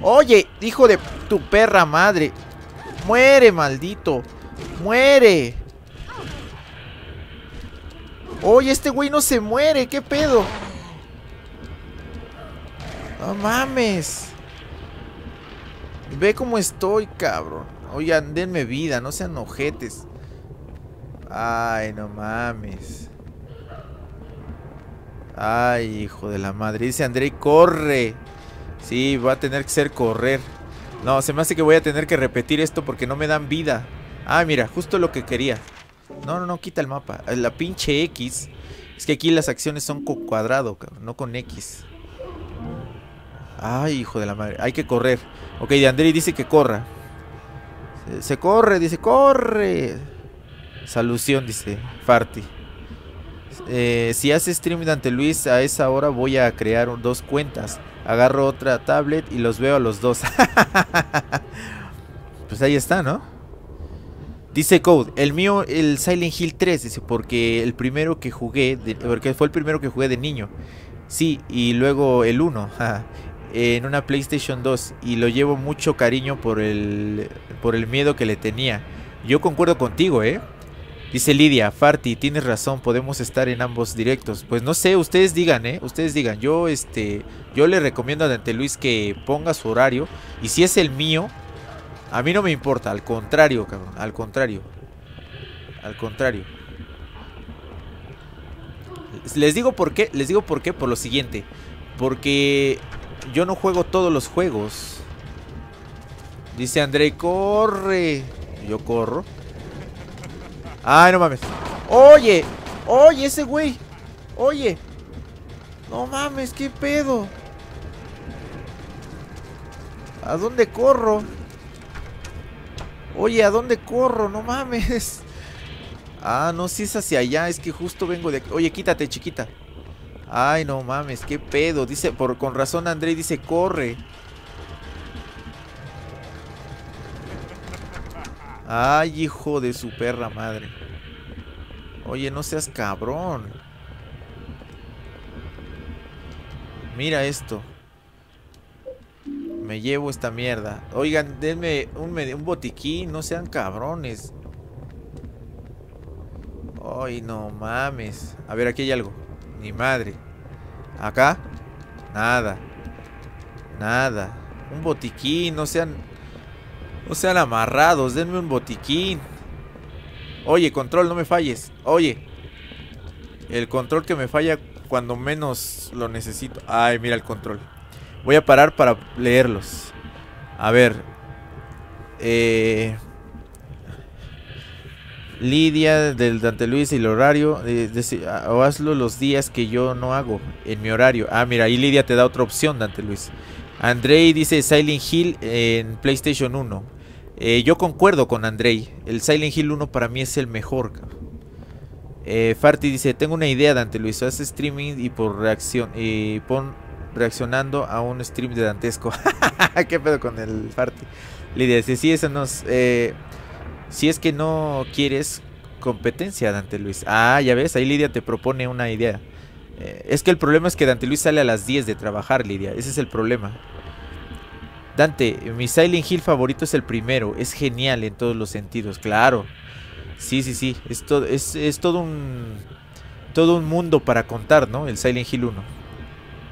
Oye, hijo de tu perra madre. Muere, maldito. Muere. Oye, este güey no se muere. ¿Qué pedo? No mames. Ve cómo estoy, cabrón. Oigan, denme vida, no sean ojetes. Ay, no mames. Ay, hijo de la madre. Dice André, corre. Sí, va a tener que ser correr. No, se me hace que voy a tener que repetir esto porque no me dan vida. Ah, mira, justo lo que quería. No, no, no, quita el mapa. La pinche X. Es que aquí las acciones son con cuadrado, no con X. Ay, hijo de la madre. Hay que correr. Ok, de André dice que corra. Se, se corre, dice, corre. Solución, dice Farty. Eh, si hace stream de ante Luis a esa hora voy a crear dos cuentas. Agarro otra tablet y los veo a los dos. pues ahí está, ¿no? Dice Code, el mío, el Silent Hill 3, dice, porque el primero que jugué, porque fue el primero que jugué de niño. Sí, y luego el 1, ja, en una PlayStation 2, y lo llevo mucho cariño por el, por el miedo que le tenía. Yo concuerdo contigo, ¿eh? Dice Lidia, Farty, tienes razón, podemos estar en ambos directos. Pues no sé, ustedes digan, ¿eh? Ustedes digan, yo, este, yo le recomiendo a Dante Luis que ponga su horario, y si es el mío, a mí no me importa, al contrario, cabrón, al contrario. Al contrario. Les digo por qué, les digo por qué, por lo siguiente. Porque yo no juego todos los juegos. Dice André, corre. Yo corro. Ay, no mames. Oye, oye, ese güey. Oye. No mames, qué pedo. ¿A dónde corro? Oye, ¿a dónde corro? No mames. Ah, no, si es hacia allá, es que justo vengo de aquí. Oye, quítate, chiquita. Ay, no mames, qué pedo. Dice, por con razón André dice, corre. Ay, hijo de su perra madre. Oye, no seas cabrón. Mira esto. Me llevo esta mierda. Oigan, denme un, botiquín, no sean cabrones. Ay, no mames. A ver, aquí hay algo. Ni madre. Acá. Nada. Nada. Un botiquín, no sean... No sean amarrados, denme un botiquín. Oye, control, no me falles. Oye. El control que me falla cuando menos lo necesito. Ay, mira el control. Voy a parar para leerlos. A ver. Eh... Lidia del Dante Luis y el horario. eh, ah, o hazlo los días que yo no hago en mi horario. Ah, mira, ahí Lidia te da otra opción, Dante Luis. Andrei dice Silent Hill en PlayStation 1. Eh, yo concuerdo con Andrei. El Silent Hill 1 para mí es el mejor. Eh, Farty dice, tengo una idea, Dante Luis. Haz streaming y por reacción. Y pon reaccionando a un stream de Dantesco. ¿Qué pedo con el Farty? Lidia dice, sí, eso nos... eh, si es que no quieres competencia, Dante Luis. Ah, ya ves, ahí Lidia te propone una idea. Eh, es que el problema es que Dante Luis sale a las 10 de trabajar, Lidia. Ese es el problema. Dante, mi Silent Hill favorito es el primero. Es genial en todos los sentidos, claro. Sí, sí, sí. Es, todo, es, es todo un. Todo un mundo para contar, ¿no? El Silent Hill 1.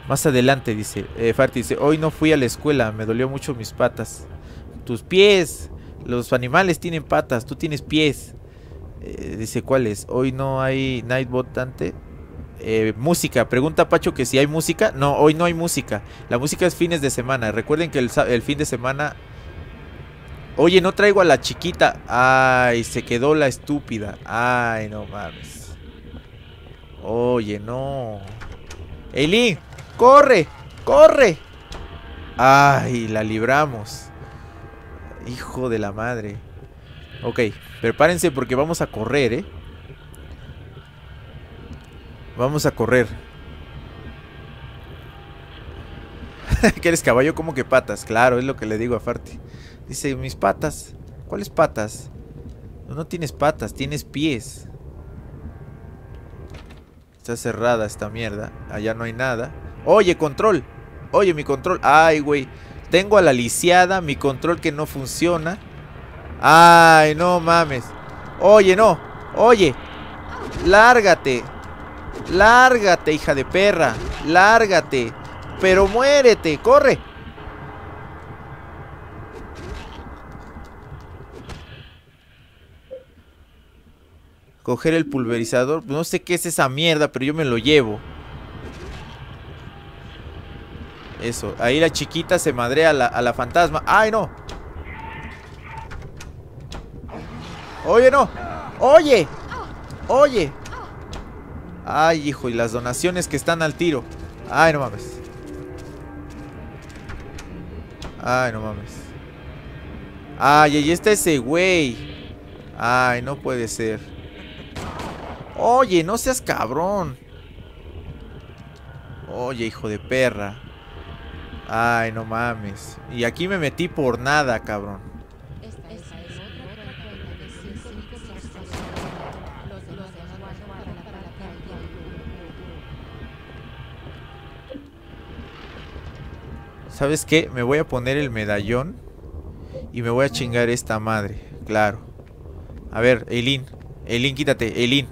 Más adelante, dice. Eh, Farty dice: Hoy no fui a la escuela, me dolió mucho mis patas. Tus pies. Los animales tienen patas, tú tienes pies. Eh, dice: ¿Cuáles? Hoy no hay Nightbot, Dante. Eh, música, pregunta Pacho que si hay música. No, hoy no hay música. La música es fines de semana. Recuerden que el fin de semana. Oye, no traigo a la chiquita. Ay, se quedó la estúpida. Ay, no mames. Oye, no. Eileen, corre, corre. Ay, la libramos. Hijo de la madre. Ok, prepárense porque vamos a correr, ¿eh? Vamos a correr. ¿Que eres caballo? como que patas? Claro, es lo que le digo a Farty. Dice, mis patas. ¿Cuáles patas? No, no tienes patas, tienes pies. Está cerrada esta mierda. Allá no hay nada. Oye, control. Oye, mi control. Ay, güey. Tengo a la lisiada, mi control que no funciona. Ay, no mames. Oye, no. Oye. Lárgate. Lárgate, hija de perra. Lárgate. Pero muérete. Corre. Coger el pulverizador. No sé qué es esa mierda, pero yo me lo llevo. Eso. Ahí la chiquita se madrea a la, a la fantasma. ¡Ay, no! Oye, no. Oye. Oye. Ay, hijo, y las donaciones que están al tiro. Ay, no mames. Ay, no mames. Ay, ahí está ese güey. Ay, no puede ser. Oye, no seas cabrón. Oye, hijo de perra. Ay, no mames. Y aquí me metí por nada, cabrón. Esta es otra cuenta de 5 visualizaciones. Los demás para la pantalla. ¿Sabes qué? Me voy a poner el medallón y me voy a chingar esta madre. Claro. A ver, Eileen. Eileen, quítate. Eileen.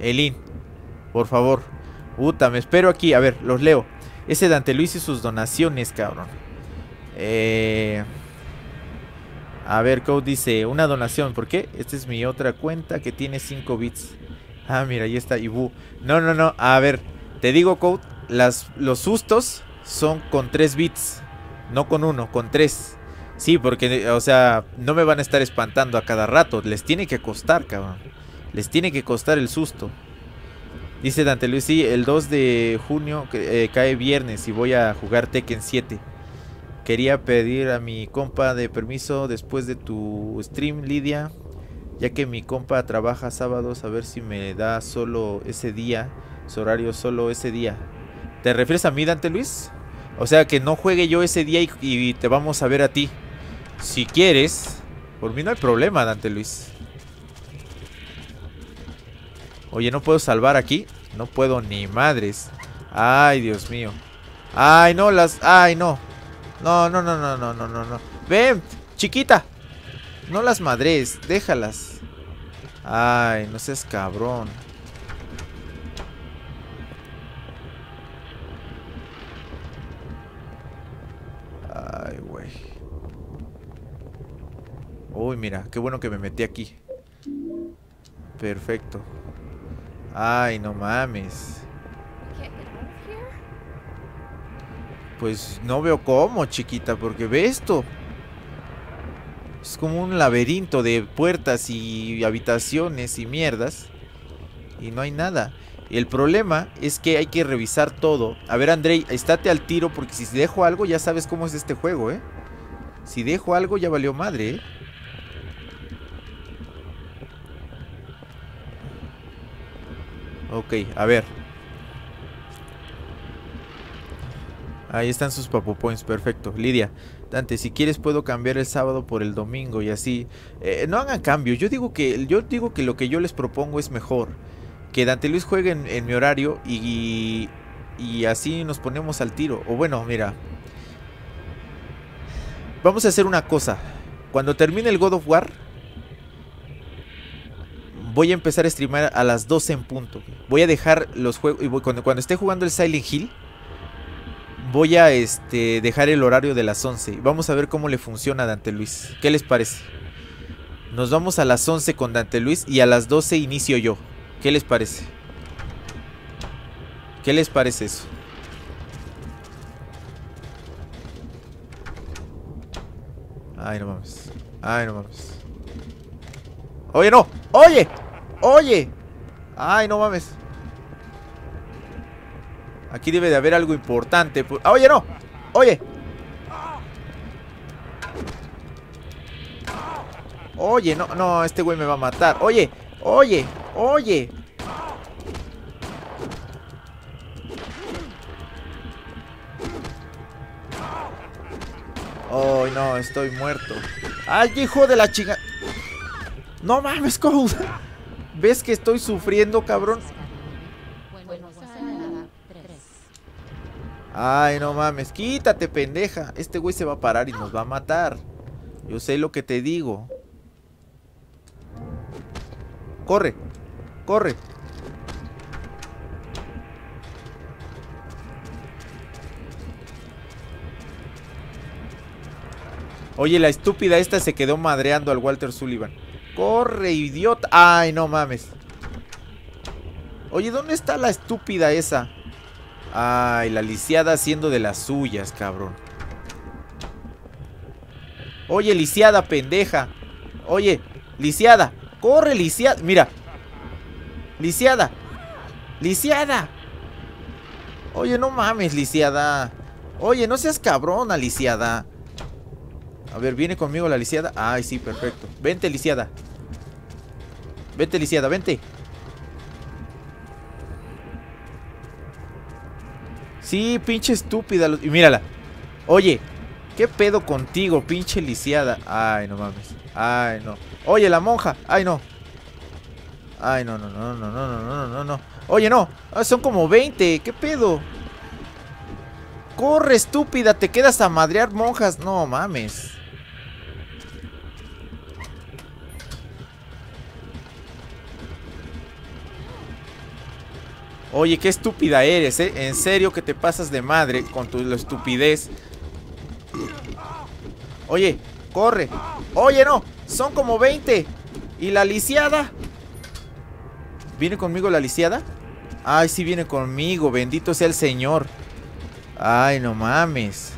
Eileen. Por favor. Puta, me espero aquí. A ver, los leo. Ese Dante Luis y sus donaciones, cabrón. Eh... A ver, Code dice, una donación. ¿Por qué? Esta es mi otra cuenta que tiene 5 bits. Ah, mira, ahí está Ibu. No, no, no. A ver, te digo, Code, las, los sustos son con 3 bits. No con uno, con 3. Sí, porque, o sea, no me van a estar espantando a cada rato. Les tiene que costar, cabrón. Les tiene que costar el susto. Dice Dante Luis, sí, el 2 de junio eh, cae viernes y voy a jugar Tekken 7. Quería pedir a mi compa de permiso después de tu stream, Lidia, ya que mi compa trabaja sábados, a ver si me da solo ese día, su horario solo ese día. ¿Te refieres a mí, Dante Luis? O sea, que no juegue yo ese día y, y te vamos a ver a ti. Si quieres, por mí no hay problema, Dante Luis. Oye, ¿no puedo salvar aquí? No puedo ni madres. Ay, Dios mío. Ay, no, las... Ay, no. No, no, no, no, no, no, no, no. Ven, chiquita. No las madres, déjalas. Ay, no seas cabrón. Ay, güey. Uy, mira, qué bueno que me metí aquí. Perfecto. Ay, no mames. Pues no veo cómo, chiquita, porque ve esto. Es como un laberinto de puertas y habitaciones y mierdas. Y no hay nada. El problema es que hay que revisar todo. A ver, Andrei, estate al tiro porque si dejo algo ya sabes cómo es este juego, ¿eh? Si dejo algo ya valió madre, ¿eh? Ok, a ver. Ahí están sus papo points, perfecto. Lidia, Dante, si quieres puedo cambiar el sábado por el domingo y así. Eh, no hagan cambio. Yo digo que yo digo que lo que yo les propongo es mejor. Que Dante Luis juegue en, en mi horario y, y así nos ponemos al tiro. O bueno, mira. Vamos a hacer una cosa. Cuando termine el God of War, voy a empezar a streamar a las 12 en punto. Voy a dejar los juegos. Y cuando esté jugando el Silent Hill, voy a este, dejar el horario de las 11. Vamos a ver cómo le funciona a Dante Luis. ¿Qué les parece? Nos vamos a las 11 con Dante Luis y a las 12 inicio yo. ¿Qué les parece? ¿Qué les parece eso? Ay, no mames. Ay, no mames. Oye, no. Oye. Oye. Ay, no mames. Aquí debe de haber algo importante. Ah, Oye, no. Oye. Oye, no, no, este güey me va a matar. Oye, oye, oye. Ay, no, estoy muerto. Ay, hijo de la chinga. No mames, ¿cómo? ¿Ves que estoy sufriendo, cabrón? Ay, no mames, quítate, pendeja. Este güey se va a parar y nos va a matar. Yo sé lo que te digo. Corre, corre. Oye, la estúpida esta se quedó madreando al Walter Sullivan. Corre, idiota. Ay, no mames. Oye, ¿dónde está la estúpida esa? Ay, la lisiada haciendo de las suyas, cabrón. Oye, lisiada, pendeja. Oye, lisiada. Corre, lisiada. Mira. Lisiada. Lisiada. Oye, no mames, lisiada. Oye, no seas cabrona, lisiada. A ver, ¿viene conmigo la lisiada? Ay, sí, perfecto. Vente, lisiada. Vente, lisiada, vente. Sí, pinche estúpida. Y mírala. Oye, ¿qué pedo contigo, pinche lisiada? Ay, no mames. Ay, no. Oye, la monja. Ay, no. Ay, no, no, no, no, no, no, no, no, no. Oye, no. Ah, son como 20. ¿Qué pedo? Corre, estúpida. Te quedas a madrear monjas. No mames. Oye, qué estúpida eres, ¿eh? En serio que te pasas de madre con tu estupidez. Oye, corre. Oye, no. Son como 20. ¿Y la lisiada? ¿Viene conmigo la lisiada? Ay, sí viene conmigo. Bendito sea el Señor. Ay, no mames.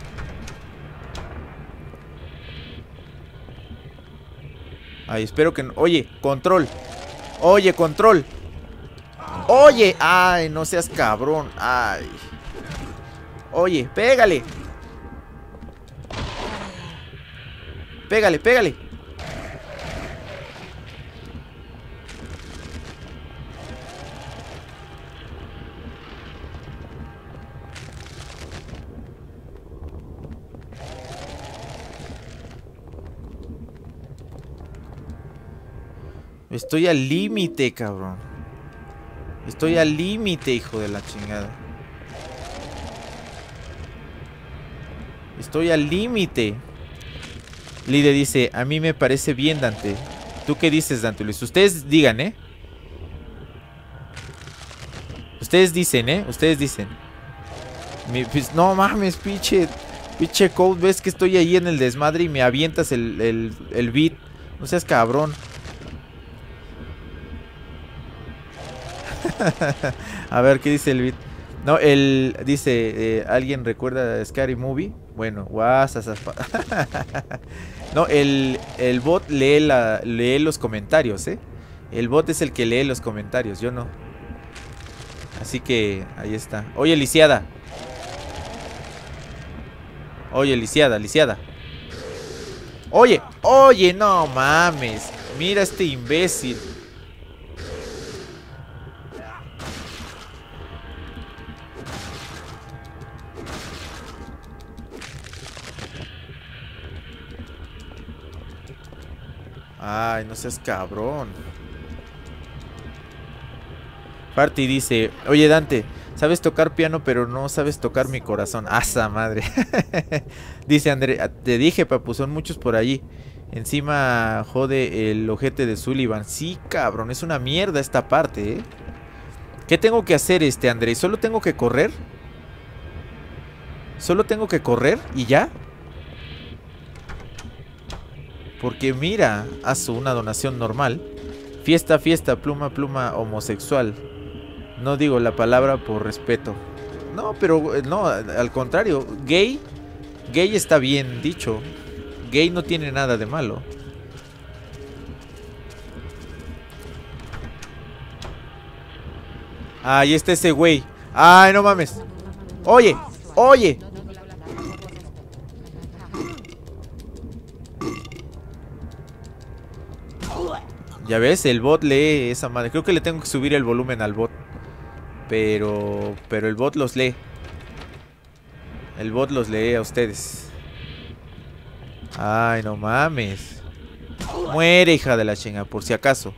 Ay, espero que no. Oye, control. Oye, control. Oye, ay, no seas cabrón. Ay. Oye, pégale. Pégale, pégale. Estoy al límite, cabrón. Estoy al límite, hijo de la chingada. Estoy al límite. Lide dice, a mí me parece bien, Dante. ¿Tú qué dices, Dante Luis? Ustedes digan, ¿eh? Ustedes dicen, ¿eh? Ustedes dicen. Pues, no mames, pinche. Pinche code, ves que estoy ahí en el desmadre y me avientas el, el, el beat. No seas cabrón. A ver, ¿qué dice el beat? No, el dice, eh, ¿alguien recuerda Scary Movie? Bueno, guasasaspa. no, el, el bot lee, la, lee los comentarios, ¿eh? El bot es el que lee los comentarios, yo no. Así que ahí está. Oye, lisiada. Oye, lisiada, lisiada. Oye, oye, no mames. Mira este imbécil. Ay, no seas cabrón. Party dice, oye Dante, sabes tocar piano pero no sabes tocar mi corazón. ¡Asa madre! dice André, "Ah, te dije papu, son muchos por allí. Encima jode el ojete de Sullivan. Sí, cabrón, es una mierda esta parte, ¿eh? ¿Qué tengo que hacer este, André? ¿Solo tengo que correr? ¿Solo tengo que correr y ya? Porque mira, haz una donación normal. Fiesta, fiesta, pluma, pluma, homosexual. No digo la palabra por respeto. No, pero eh, no, al contrario, gay, gay está bien dicho. Gay no tiene nada de malo. Ahí está ese güey. Ay, no mames. Oye, oye. Ya ves, el bot lee esa madre. Creo que le tengo que subir el volumen al bot. Pero. Pero el bot los lee. El bot los lee a ustedes. Ay, no mames. Muere, hija de la chinga, por si acaso.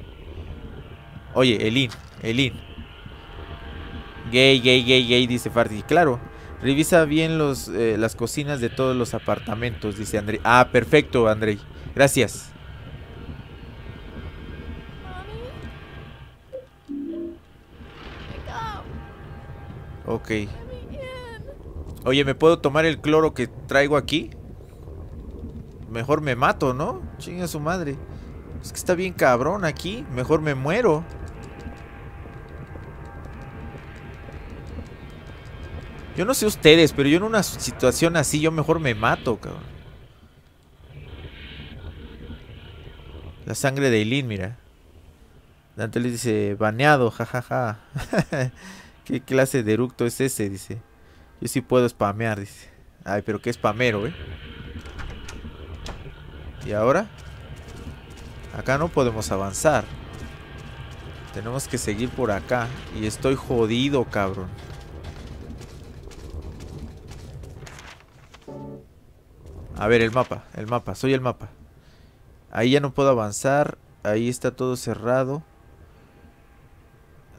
Oye, Elin, Elin. Gay, gay, gay, gay, dice Farty. Claro, revisa bien los, eh, las cocinas de todos los apartamentos, dice André. Ah, perfecto, André. Gracias. Ok. Oye, ¿me puedo tomar el cloro que traigo aquí? Mejor me mato, ¿no? Chinga su madre. Es que está bien cabrón aquí. Mejor me muero. Yo no sé ustedes, pero yo en una situación así, yo mejor me mato, cabrón. La sangre de Eileen, mira. Dante le dice, baneado, jajaja. ¿Qué clase de eructo es ese? Dice. Yo sí puedo spamear, dice. Ay, pero qué spamero, ¿eh? ¿Y ahora? Acá no podemos avanzar. Tenemos que seguir por acá. Y estoy jodido, cabrón. A ver, el mapa, el mapa, soy el mapa. Ahí ya no puedo avanzar. Ahí está todo cerrado.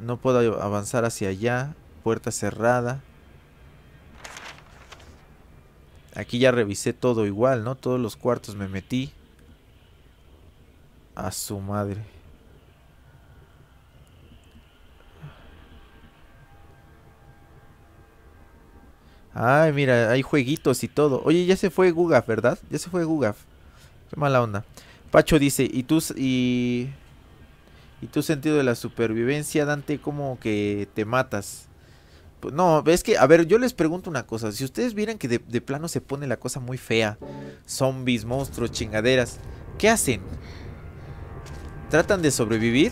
No puedo avanzar hacia allá. Puerta cerrada. Aquí ya revisé todo igual, ¿no? Todos los cuartos me metí. A su madre. Ay, mira, hay jueguitos y todo. Oye, ya se fue Gugaf, ¿verdad? Ya se fue Gugaf. Qué mala onda. Pacho dice, ¿y tú, y, y tu sentido de la supervivencia, Dante, como que te matas? Pues no, es que, a ver, yo les pregunto una cosa. Si ustedes vieran que de, plano se pone la cosa muy fea, zombies, monstruos, chingaderas, ¿qué hacen? ¿Tratan de sobrevivir?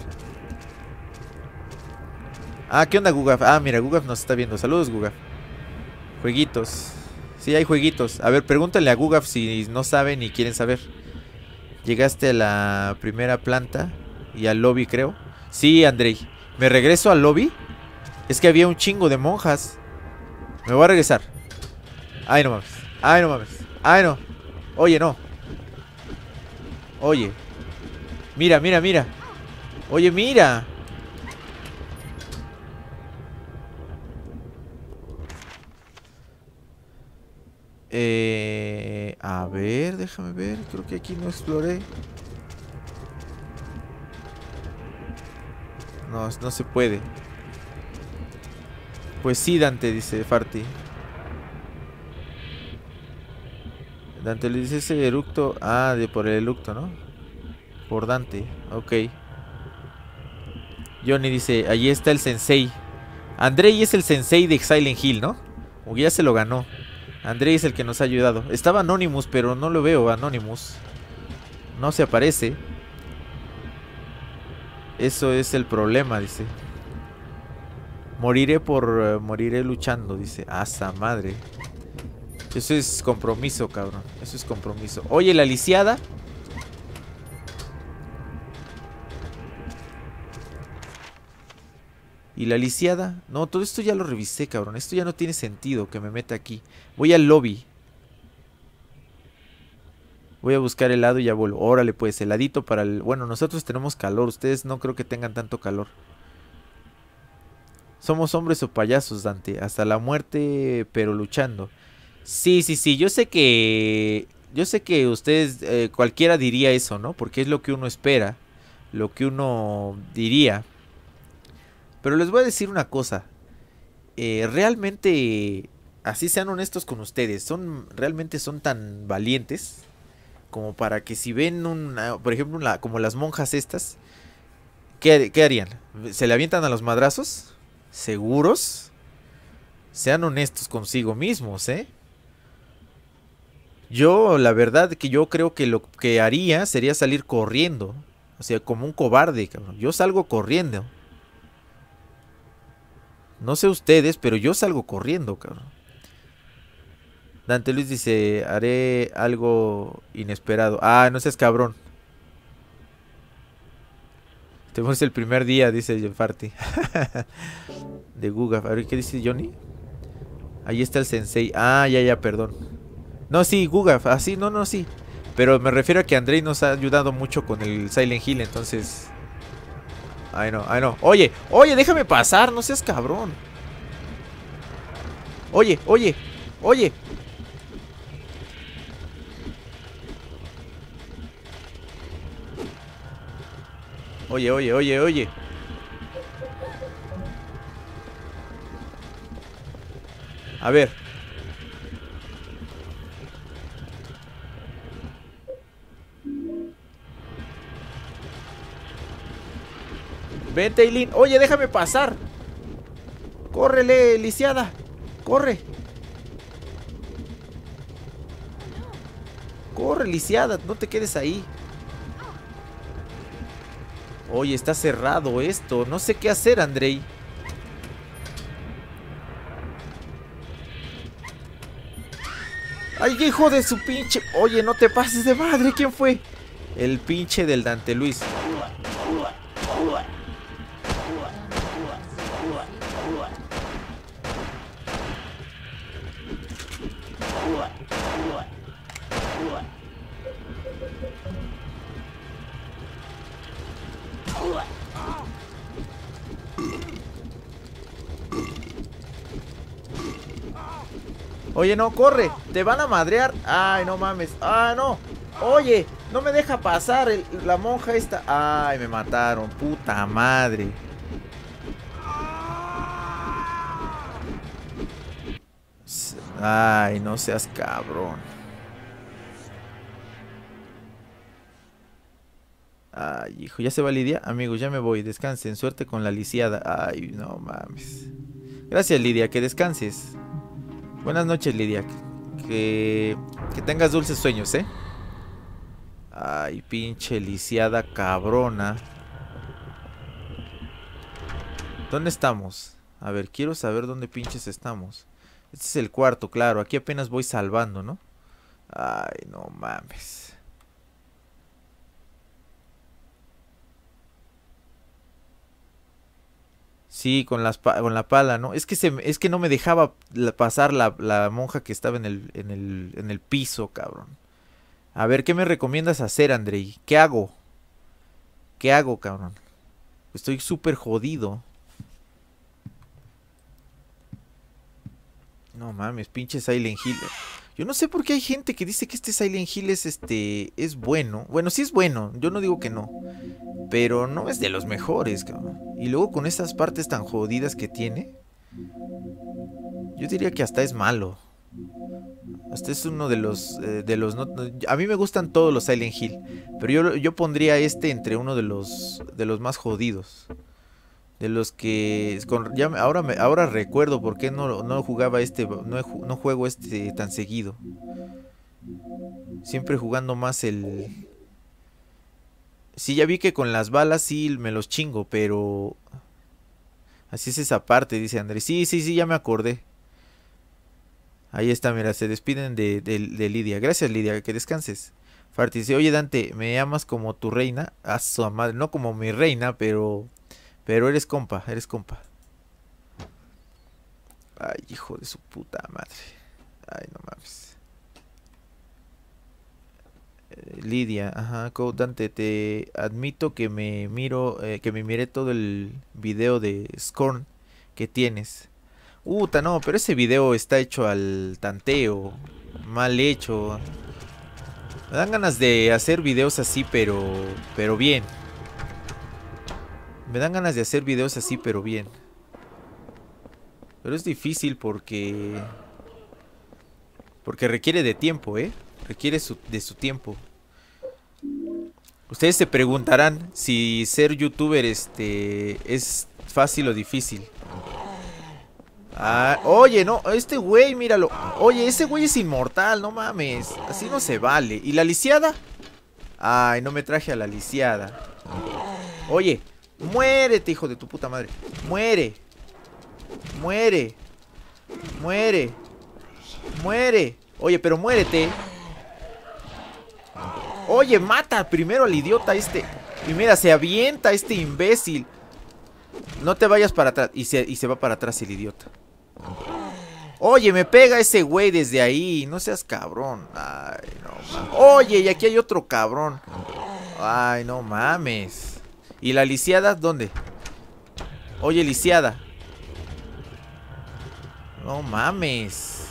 Ah, ¿qué onda, Gugaf? Ah, mira, Gugaf nos está viendo. Saludos, Gugaf. Jueguitos. Sí, hay jueguitos. A ver, pregúntale a Gugaf si no saben y quieren saber. Llegaste a la primera planta y al lobby, creo. Sí, Andrei. ¿Me regreso al lobby? Es que había un chingo de monjas. Me voy a regresar. Ay, no mames. Ay, no mames. Ay, no. Oye, no. Oye. Mira, mira, mira. Oye, mira. Eh, a ver, déjame ver. Creo que aquí no exploré. No, no se puede. Pues sí, Dante, dice Farty. Dante le dice ese eructo. Ah, de por el eructo, ¿no? Por Dante, ok. Johnny dice, allí está el sensei. Andrei es el sensei de Silent Hill, ¿no? O ya se lo ganó. Andrei es el que nos ha ayudado. Estaba Anonymous, pero no lo veo, Anonymous. No se aparece. Eso es el problema, dice. Moriré por... eh, moriré luchando, dice. Asa madre. Eso es compromiso, cabrón. Eso es compromiso. Oye, la lisiada. ¿Y la lisiada? No, todo esto ya lo revisé, cabrón. Esto ya no tiene sentido que me meta aquí. Voy al lobby. Voy a buscar helado y ya vuelvo. Órale, pues, heladito para el... Bueno, nosotros tenemos calor. Ustedes no creo que tengan tanto calor. Somos hombres o payasos, Dante. Hasta la muerte, pero luchando. Sí, sí, sí. Yo sé que... Yo sé que ustedes... eh, cualquiera diría eso, ¿no? Porque es lo que uno espera. Lo que uno diría. Pero les voy a decir una cosa. Eh, realmente... Así sean honestos con ustedes. Son... Realmente son tan valientes. Como para que si ven una... Por ejemplo, la- como las monjas estas. ¿qué, ¿Qué harían? ¿Se le avientan a los madrazos? ¿Seguros? Sean honestos consigo mismos, ¿eh? Yo, la verdad que yo creo que lo que haría sería salir corriendo. O sea, como un cobarde, cabrón. Yo salgo corriendo. No sé ustedes, pero yo salgo corriendo, cabrón. Dante Luis dice, haré algo inesperado. Ah, no seas cabrón. Te el primer día, dice Farty. de Guga. A ver, ¿qué dice Johnny? Ahí está el sensei. Ah, ya, ya, perdón. No, sí, Guga. Ah, sí, no, no, sí. Pero me refiero a que Andrei nos ha ayudado mucho con el Silent Hill, entonces... Ay, no, ay, no. Oye, oye, déjame pasar, no seas cabrón. Oye, oye, oye. Oye, oye, oye, oye. A ver. Vente, Eileen. Oye, déjame pasar. Córrele, lisiada. Corre. Corre, lisiada. No te quedes ahí. Oye, está cerrado esto. No sé qué hacer, Andrei. ¡Ay, hijo de su pinche! Oye, no te pases de madre. ¿Quién fue? El pinche del Dante Luis. Oye, no, corre. Te van a madrear. Ay, no mames. Ah, no. Oye, no me deja pasar el- la monja esta. Ay, me mataron. Puta madre. Ay, no seas cabrón. Ay, hijo, ¿ya se va Lidia? Amigos, ya me voy. Descansen. Suerte con la lisiada. Ay, no mames. Gracias, Lidia. Que descanses. Buenas noches, Lidia. Que, que tengas dulces sueños, ¿eh? Ay, pinche lisiada cabrona. ¿Dónde estamos? A ver, quiero saber dónde pinches estamos. Este es el cuarto, claro. Aquí apenas voy salvando, ¿no? Ay, no mames. Sí, con, las con la pala, ¿no? Es que, se, es que no me dejaba pasar la, la monja que estaba en el, en, el, en el piso, cabrón. A ver, ¿qué me recomiendas hacer, Andrei? ¿Qué hago? ¿Qué hago, cabrón? Estoy súper jodido. No mames, pinche Silent Hill. Yo no sé por qué hay gente que dice que este Silent Hill es este es bueno. Bueno, sí es bueno, yo no digo que no, pero no es de los mejores, cabrón. Y luego con estas partes tan jodidas que tiene, yo diría que hasta es malo. Hasta es uno de los eh, de los no- a mí me gustan todos los Silent Hill, pero yo yo pondría este entre uno de los de los más jodidos. De los que ahora me, ahora recuerdo por qué no, no jugaba este no, no juego este tan seguido. Siempre jugando más el Sí, ya vi que con las balas sí me los chingo, pero así es esa parte, dice Andrés. Sí, sí, sí, ya me acordé. Ahí está, mira, se despiden de, de- de Lidia. Gracias, Lidia, que descanses. Farti dice, oye Dante, ¿me amas como tu reina? A su madre, no como mi reina, pero pero eres compa, eres compa. Ay, hijo de su puta madre. Ay, no mames. Eh, Lidia, ajá, Dante, te admito que me miro, eh, que me miré todo el video de Scorn que tienes. Uta, no, pero ese video está hecho al tanteo, mal hecho. Me dan ganas de hacer videos así, pero, pero bien. Me dan ganas de hacer videos así, pero bien. Pero es difícil porque... Porque requiere de tiempo, ¿eh? Requiere su- de su tiempo. Ustedes se preguntarán si ser youtuber este es fácil o difícil. Ah, oye, no, este güey, míralo. Oye, ese güey es inmortal, no mames. Así no se vale. ¿Y la lisiada? Ay, no me traje a la lisiada. Oye, muérete, hijo de tu puta madre. Muere. Muere. Muere. Muere. Oye, pero muérete. Oye, mata primero al idiota este. Y mira, se avienta este imbécil. No te vayas para atrás. Y se, y se va para atrás el idiota. Oye, me pega ese güey desde ahí. No seas cabrón. Ay, no mames. Oye, y aquí hay otro cabrón. Ay, no mames. ¿Y la lisiada dónde? Oye, lisiada. No mames.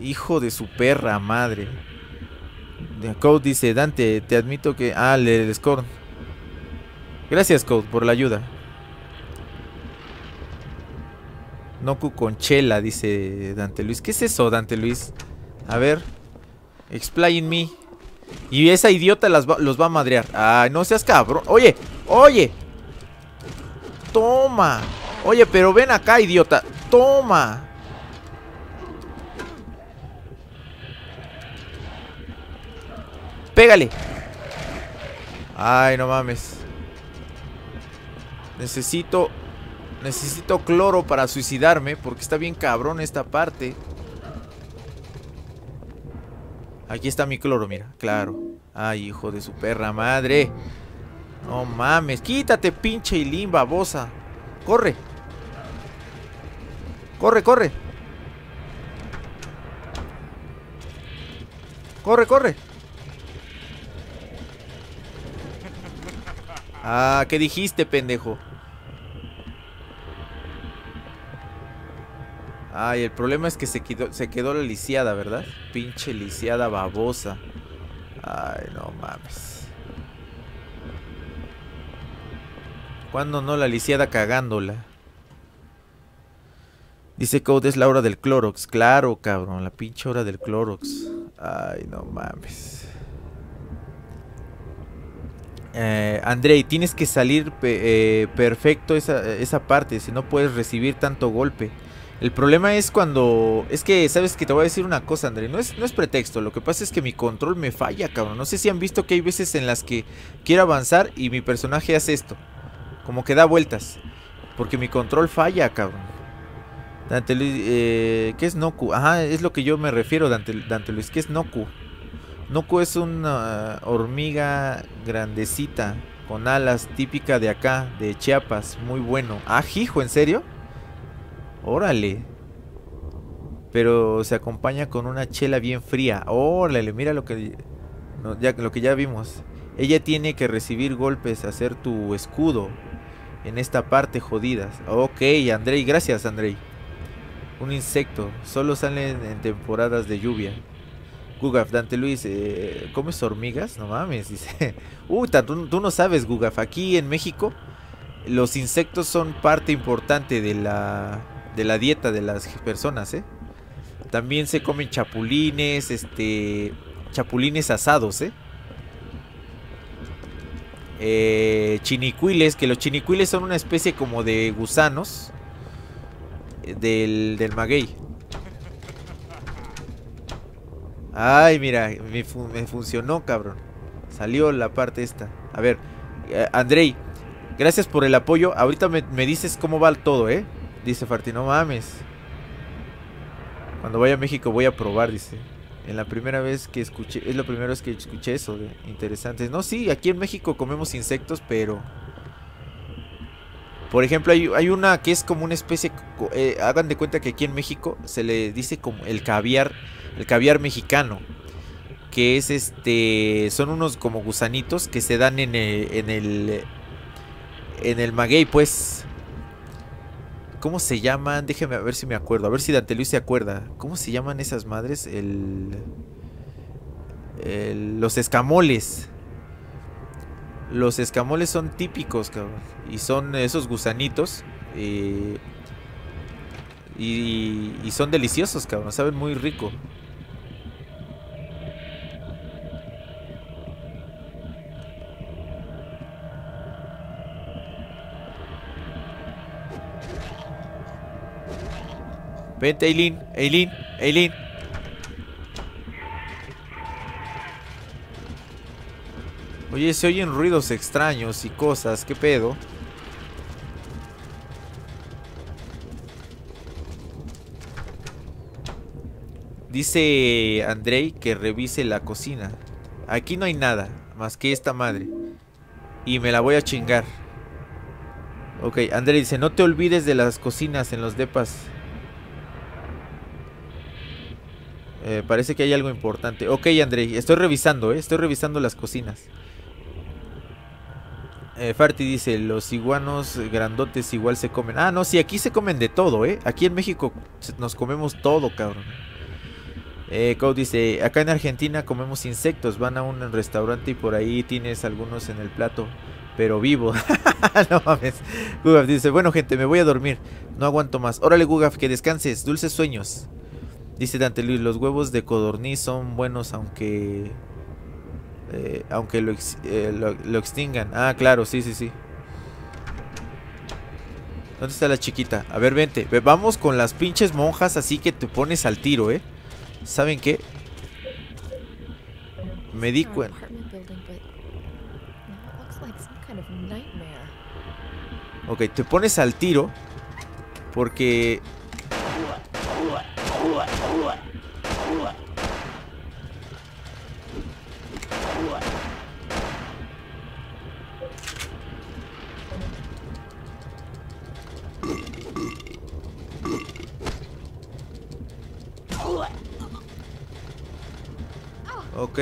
Hijo de su perra madre. De- Code dice, Dante, te admito que... Ah, el, el. Gracias, Code, por la ayuda. Noku con chela, dice Dante Luis. ¿Qué es eso, Dante Luis? A ver. Explain me. Y esa idiota las los va a madrear. Ay, no seas cabrón. Oye, oye. Toma. Oye, pero ven acá, idiota. Toma. Pégale. Ay, no mames. Necesito... Necesito cloro para suicidarme porque está bien cabrón esta parte. Aquí está mi cloro, mira, claro. Ay, hijo de su perra madre. No mames, quítate, pinche Ilín, babosa. Corre. Corre, corre. Corre, corre. Ah, ¿qué dijiste, pendejo? Ay, el problema es que se quedó, se quedó la lisiada, ¿verdad? Pinche lisiada babosa. Ay, no mames. ¿Cuándo no la lisiada cagándola? Dice Code es la hora del Clorox. Claro, cabrón, la pinche hora del Clorox. Ay, no mames. Eh, Andrei, tienes que salir eh, perfecto esa, esa parte, si no puedes recibir tanto golpe. El problema es cuando... Es que, ¿sabes que Te voy a decir una cosa, André. No es, no es pretexto. Lo que pasa es que mi control me falla, cabrón. No sé si han visto que hay veces en las que quiero avanzar y mi personaje hace esto. Como que da vueltas. Porque mi control falla, cabrón. Dante Luis... eh, ¿Qué es Noku? Ajá, es lo que yo me refiero, Dante, Luis. ¿Qué es Noku? Noku es una hormiga grandecita. Con alas típica de acá, de Chiapas. Muy bueno. Ah, hijo, ¿en serio? Órale. Pero se acompaña con una chela bien fría. Órale, mira lo que ya, lo que ya vimos. Ella tiene que recibir golpes, hacer tu escudo en esta parte jodidas. Ok, Andrei, gracias, Andrei. Un insecto, solo salen en temporadas de lluvia. Gugaf, Dante Luis, eh, ¿comes hormigas? No mames. Uy, tú, tú no sabes, Gugaf. Aquí en México, los insectos son parte importante de la, de la dieta de las personas, ¿eh? También se comen chapulines, este, chapulines asados, ¿eh? Eh, chinicuiles, que los chinicuiles son una especie como de gusanos eh, del, del maguey. Ay, mira, me, me funcionó, cabrón. Salió la parte esta. A ver, eh, Andrei, gracias por el apoyo. Ahorita me, me dices cómo va todo, ¿eh? Dice Farti, no mames. Cuando vaya a México voy a probar, dice. En la primera vez que escuché, es la primera vez que escuché eso, de interesante. No, sí, aquí en México comemos insectos, pero... Por ejemplo, hay, hay una que es como una especie, eh, hagan de cuenta que aquí en México se le dice como el caviar, el caviar mexicano, que es este, son unos como gusanitos que se dan en el, en el, en el maguey, pues. ¿Cómo se llaman? Déjeme a ver si me acuerdo, a ver si Dante Luis se acuerda. ¿Cómo se llaman esas madres? El, los escamoles. Los escamoles son típicos, cabrón. Y son esos gusanitos. eh, y, y son deliciosos, cabrón. Saben muy rico. Vente, Eileen. Eileen. Eileen. Oye, se oyen ruidos extraños y cosas. ¿Qué pedo? Dice Andrei que revise la cocina. Aquí no hay nada más que esta madre. Y me la voy a chingar. Ok, Andrei dice, no te olvides de las cocinas en los depas. Eh, parece que hay algo importante. Ok, Andrei, estoy revisando, ¿eh? Estoy revisando las cocinas. Eh, Farty dice, los iguanos grandotes igual se comen. Ah, no, sí, aquí se comen de todo, ¿eh? Aquí en México nos comemos todo, cabrón. Eh, Code dice, acá en Argentina comemos insectos. Van a un restaurante y por ahí tienes algunos en el plato, pero vivo. no mames. Gugaf dice, bueno gente, me voy a dormir. No aguanto más. Órale, Gugaf, que descanses. Dulces sueños. Dice Dante Luis, los huevos de codorniz son buenos aunque... eh, aunque lo, ex- eh, lo, lo extingan. Ah, claro, sí, sí, sí. ¿Dónde está la chiquita? A ver, vente. Ve- Vamos con las pinches monjas así que te pones al tiro, ¿eh? ¿Saben qué? Me di cuenta. Ok, te pones al tiro porque... Ok.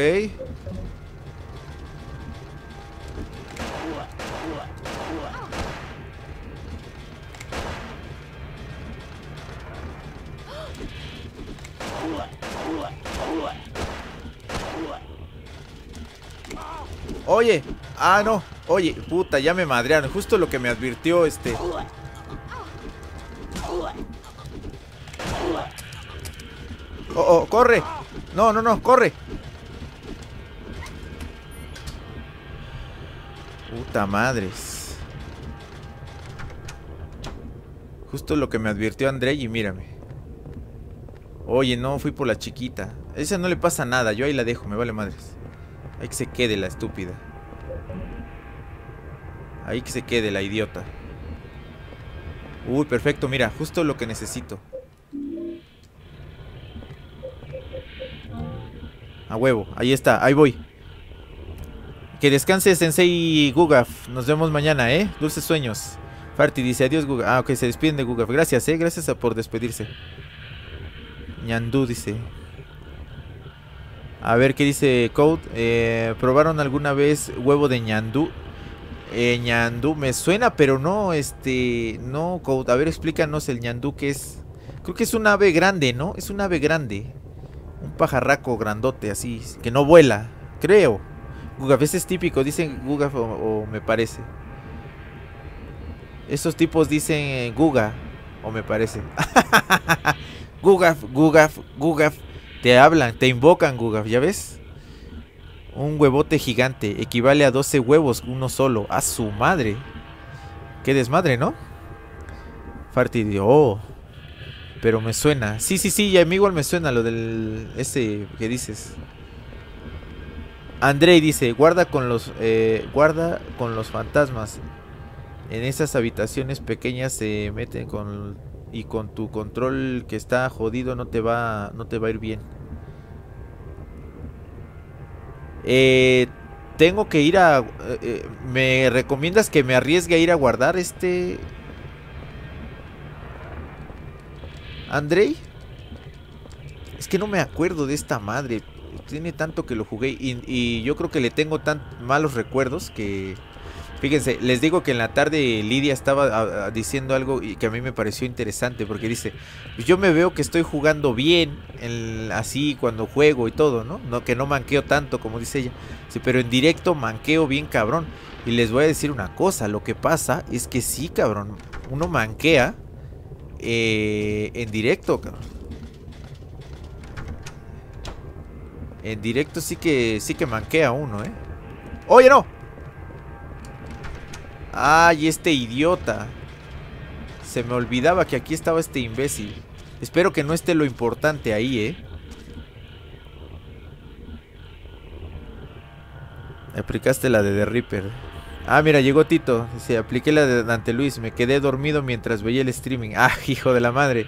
Oye, ah no, oye, puta, ya me madrearon, justo lo que me advirtió este. Oh, oh, corre. No, no, no, corre. Puta madres. Justo lo que me advirtió André y mírame. Oye, no, fui por la chiquita. Esa no le pasa nada, yo ahí la dejo, me vale madres. Ahí que se quede la estúpida. Ahí que se quede la idiota. Uy, perfecto, mira, justo lo que necesito. A huevo, ahí está, ahí voy. Que descanse Sensei Gugaf. Nos vemos mañana, ¿eh? Dulces sueños. Farty dice adiós Gugaf. Ah, ok, se despiden de Gugaf. Gracias, ¿eh? Gracias por despedirse. Ñandú dice. A ver qué dice Code. Eh, ¿Probaron alguna vez huevo de ñandú? Eh, ñandú, me suena, pero no, este, no, Code. A ver, explícanos el ñandú que es. Creo que es un ave grande, ¿no? Es un ave grande. Un pajarraco grandote, así, que no vuela. Creo. Gugaf, ese es típico, dicen Gugaf o, me parece. Estos tipos dicen Guga, o me parece. Gugaf, Gugaf, Gugaf. Te hablan, te invocan, Gugaf, ¿ya ves? Un huevote gigante equivale a 12 huevos, uno solo. A su madre. Qué desmadre, ¿no? Farty dijo, oh. Pero me suena. Sí, sí, sí, a mí igual me suena lo del. Ese que dices. Andrei dice, guarda con los. eh, guarda con los fantasmas. En esas habitaciones pequeñas se meten con. Y con tu control que está jodido no te va. No te va a ir bien. Eh, tengo que ir a. eh, eh, ¿Me recomiendas que me arriesgue a ir a guardar este. Andrei? Es que no me acuerdo de esta madre. Tiene tanto que lo jugué y, yo creo que le tengo tan malos recuerdos que... Fíjense, les digo que en la tarde Lidia estaba diciendo algo y que a mí me pareció interesante porque dice, "Pues yo me veo que estoy jugando bien, en- así cuando juego y todo, ¿no? ¿no? Que no manqueo tanto como dice ella. Sí, pero en directo manqueo bien cabrón. Y les voy a decir una cosa, lo que pasa es que sí, cabrón, uno manquea eh, en directo, cabrón. En directo sí que sí que manquea uno, ¿eh? Oye, no. Ay, este idiota. Se me olvidaba que aquí estaba este imbécil. Espero que no esté lo importante ahí, ¿eh? Aplicaste la de The Reaper. Ah, mira, llegó Tito. Dice, apliqué la de Dante Luis. Me quedé dormido mientras veía el streaming. Ah, hijo de la madre.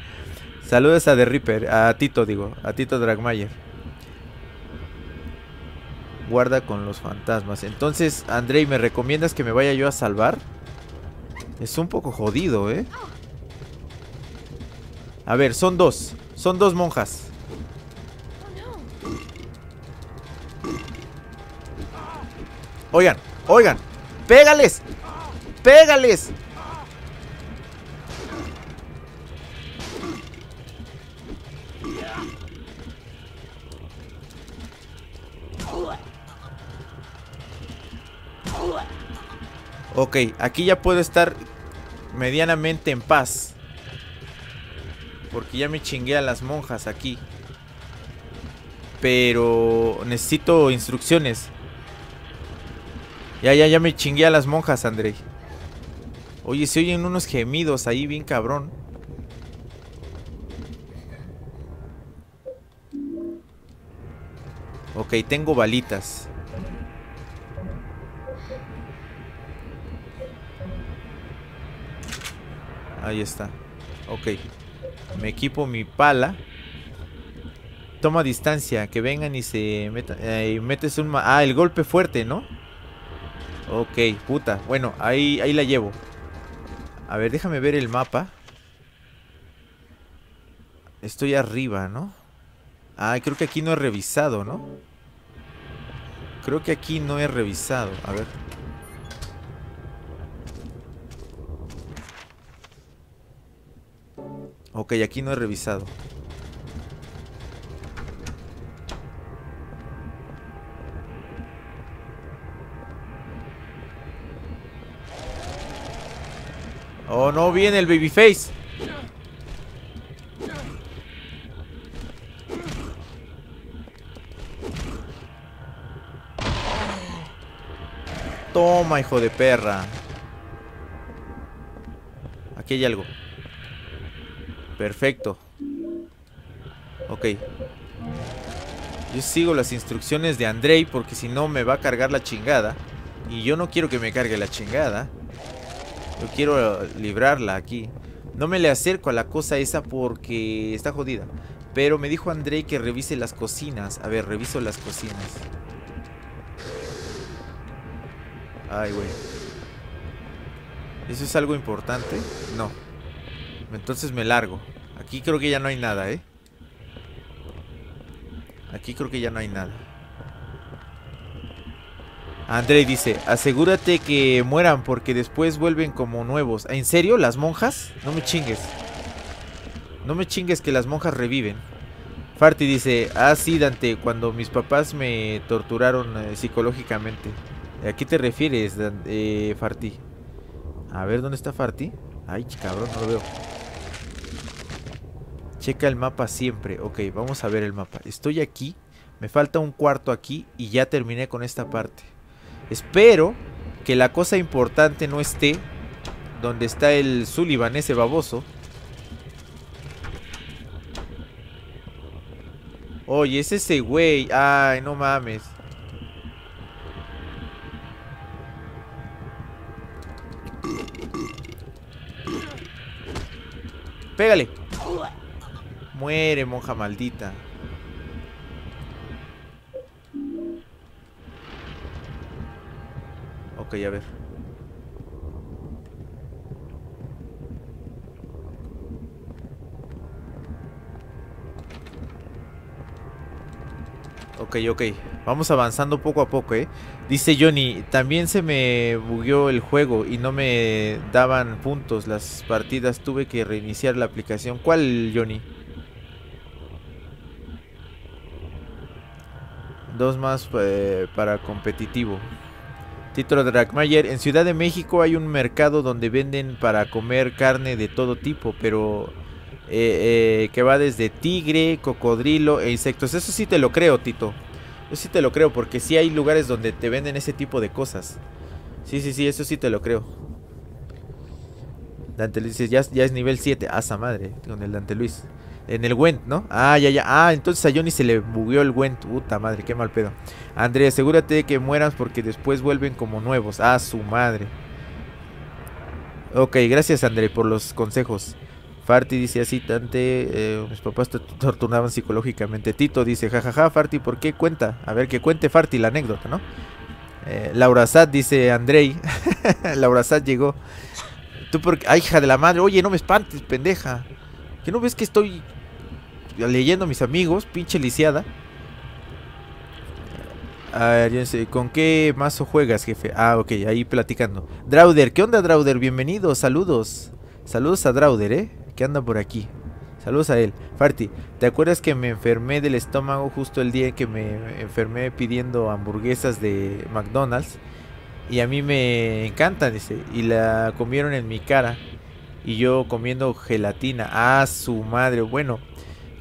Saludos a The Reaper. A Tito, digo. A Tito Dragmayer. Guarda con los fantasmas. Entonces, Andrei, ¿me recomiendas que me vaya yo a salvar? Es un poco jodido, ¿eh? A ver, son dos. Son dos monjas. Oigan, oigan. ¡Pégales! ¡Pégales! Ok, aquí ya puedo estar medianamente en paz. Porque ya me chingué a las monjas aquí. Pero necesito instrucciones. Ya, ya, ya me chingué a las monjas, Andrei. Oye, se oyen unos gemidos ahí bien cabrón. Ok, tengo balitas. Ahí está. Ok. Me equipo mi pala. Toma distancia. Que vengan y se metan. eh, metes un... Ah, el golpe fuerte, ¿no? Ok, puta. Bueno, ahí, ahí la llevo. A ver, déjame ver el mapa. Estoy arriba, ¿no? Ah, creo que aquí no he revisado, ¿no? Creo que aquí no he revisado. A ver. Ok, aquí no he revisado. Oh, no viene el babyface. Toma, hijo de perra. Aquí hay algo. Perfecto. Ok. Yo sigo las instrucciones de Andrei porque si no me va a cargar la chingada. Y yo no quiero que me cargue la chingada. Yo quiero librarla aquí. No me le acerco a la cosa esa porque está jodida. Pero me dijo Andrei que revise las cocinas. A ver, reviso las cocinas. Ay, güey. ¿Eso es algo importante? No. Entonces me largo. Aquí creo que ya no hay nada, ¿eh? Aquí creo que ya no hay nada. Andrei dice, asegúrate que mueran porque después vuelven como nuevos. ¿En serio? ¿Las monjas? No me chingues. No me chingues que las monjas reviven. Farty dice, ah sí Dante, cuando mis papás me torturaron eh, psicológicamente. ¿A qué te refieres, eh, Farty? A ver, ¿dónde está Farty? Ay, cabrón, no lo veo. Checa el mapa siempre. Ok, vamos a ver el mapa. Estoy aquí. Me falta un cuarto aquí y ya terminé con esta parte. Espero que la cosa importante no esté donde está el Sullivan, ese baboso. Oye, es ese güey. Ay, no mames. Pégale. Muere, monja maldita. Ok, a ver. Ok, ok. Vamos avanzando poco a poco, ¿eh? Dice Johnny, también se me bugueó el juego y no me daban puntos las partidas. Tuve que reiniciar la aplicación. ¿Cuál, Johnny? Dos más eh, para competitivo. Título de Dragmayer. En Ciudad de México hay un mercado donde venden para comer carne de todo tipo, pero eh, eh, que va desde tigre, cocodrilo e insectos. Eso sí te lo creo, Tito. Eso sí te lo creo, porque sí hay lugares donde te venden ese tipo de cosas. Sí, sí, sí, eso sí te lo creo. Dante Luis dice, ya, ya es nivel 7. Asa madre, con el Dante Luis. En el Went, ¿no? Ah, ya, ya. Ah, entonces a Johnny se le bugueó el Went. Puta madre, qué mal pedo. André, asegúrate de que mueras porque después vuelven como nuevos. Ah, su madre. Ok, gracias André por los consejos. Farty dice así, Tante, eh, mis papás te torturaban psicológicamente. Tito dice, jajaja, Farty, ¿por qué cuenta? A ver, que cuente Farty la anécdota, ¿no? Eh, Laura Sad dice, Andrei. Laura Sad llegó. Tú porque... Ay, hija de la madre, oye, no me espantes, pendeja. ¿Que no ves que estoy leyendo a mis amigos? Pinche lisiada. A ver, sé, ¿con qué mazo juegas, jefe? Ah, ok, ahí platicando. Drauder, ¿qué onda, Drauder? Bienvenido, saludos. Saludos a Drauder, ¿eh? Que anda por aquí. Saludos a él. Farty, ¿te acuerdas que me enfermé del estómago justo el día en que me enfermé pidiendo hamburguesas de McDonald's? Y a mí me encantan, dice. Y la comieron en mi cara. Y yo comiendo gelatina. Ah, su madre. Bueno,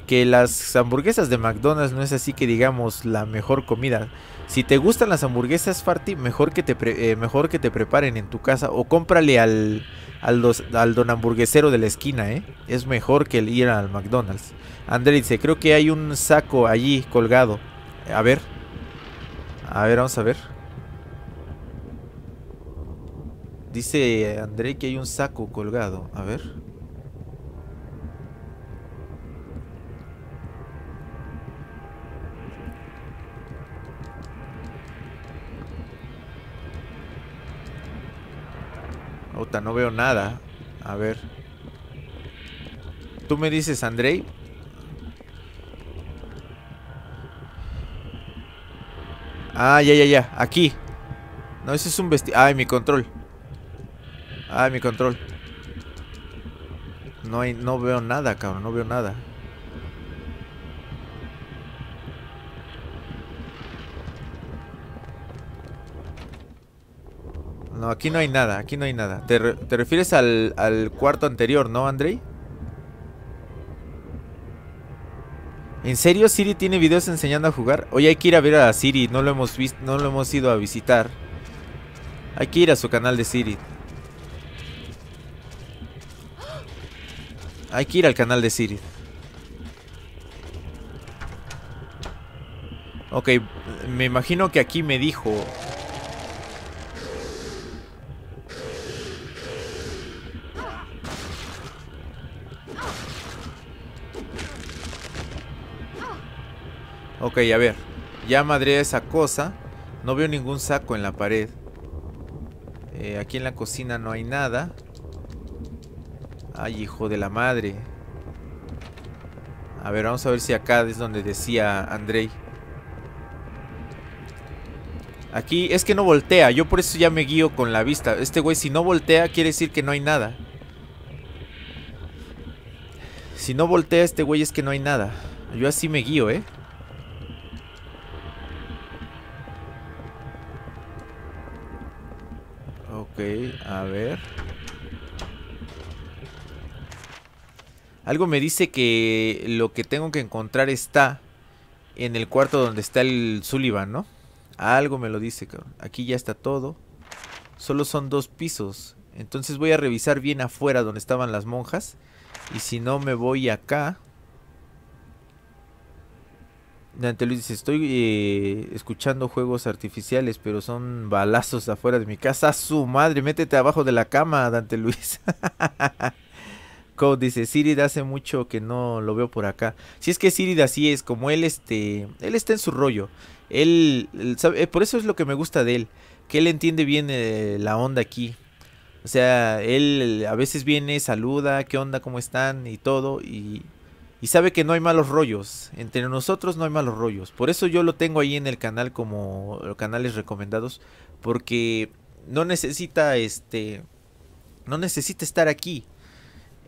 que las hamburguesas de McDonald's no es así que digamos la mejor comida. Si te gustan las hamburguesas, Farty, mejor que te, eh, mejor que te preparen en tu casa o cómprale al, al, dos- al don hamburguesero de la esquina, ¿eh? Es mejor que ir al McDonald's. André dice, creo que hay un saco allí colgado. A ver. A ver, vamos a ver. Dice André que hay un saco colgado. A ver. Puta, no veo nada. A ver. Tú me dices, Andrei. Ah, ya, ya, ya. Aquí. No, ese es un vestido. Ay, mi control. Ay, mi control. No hay, no veo nada, cabrón. No veo nada. No, aquí no hay nada, aquí no hay nada. ¿Te, te refieres al, al cuarto anterior, no, Andrei? ¿En serio Siri tiene videos enseñando a jugar? Oye, hay que ir a ver a Siri, no lo hemos visto, no lo hemos ido a visitar. Hay que ir a su canal de Siri. Hay que ir al canal de Siri. Ok, me imagino que aquí me dijo... Ok, a ver. Ya madré esa cosa. No veo ningún saco en la pared. Eh, aquí en la cocina no hay nada. Ay, hijo de la madre. A ver, vamos a ver si acá es donde decía Andrei. Aquí es que no voltea. Yo por eso ya me guío con la vista. Este güey si no voltea quiere decir que no hay nada. Si no voltea este güey es que no hay nada. Yo así me guío, ¿eh? Ok, a ver. Algo me dice que lo que tengo que encontrar está en el cuarto donde está el Sullivan, ¿no? Algo me lo dice, cabrón. Aquí ya está todo. Solo son dos pisos. Entonces voy a revisar bien afuera donde estaban las monjas. Y si no me voy acá. Dante Luis dice, estoy eh, escuchando juegos artificiales, pero son balazos afuera de mi casa. ¡A su madre! Métete abajo de la cama, Dante Luis. Code dice, Sirid hace mucho que no lo veo por acá. Si es que Sirid así es, como él este, él está en su rollo. Él, eh, por eso es lo que me gusta de él, que él entiende bien eh, la onda aquí. O sea, él a veces viene, saluda, qué onda, cómo están y todo y y sabe que no hay malos rollos. Entre nosotros no hay malos rollos. Por eso yo lo tengo ahí en el canal como canales recomendados. Porque no necesita este. No necesita estar aquí.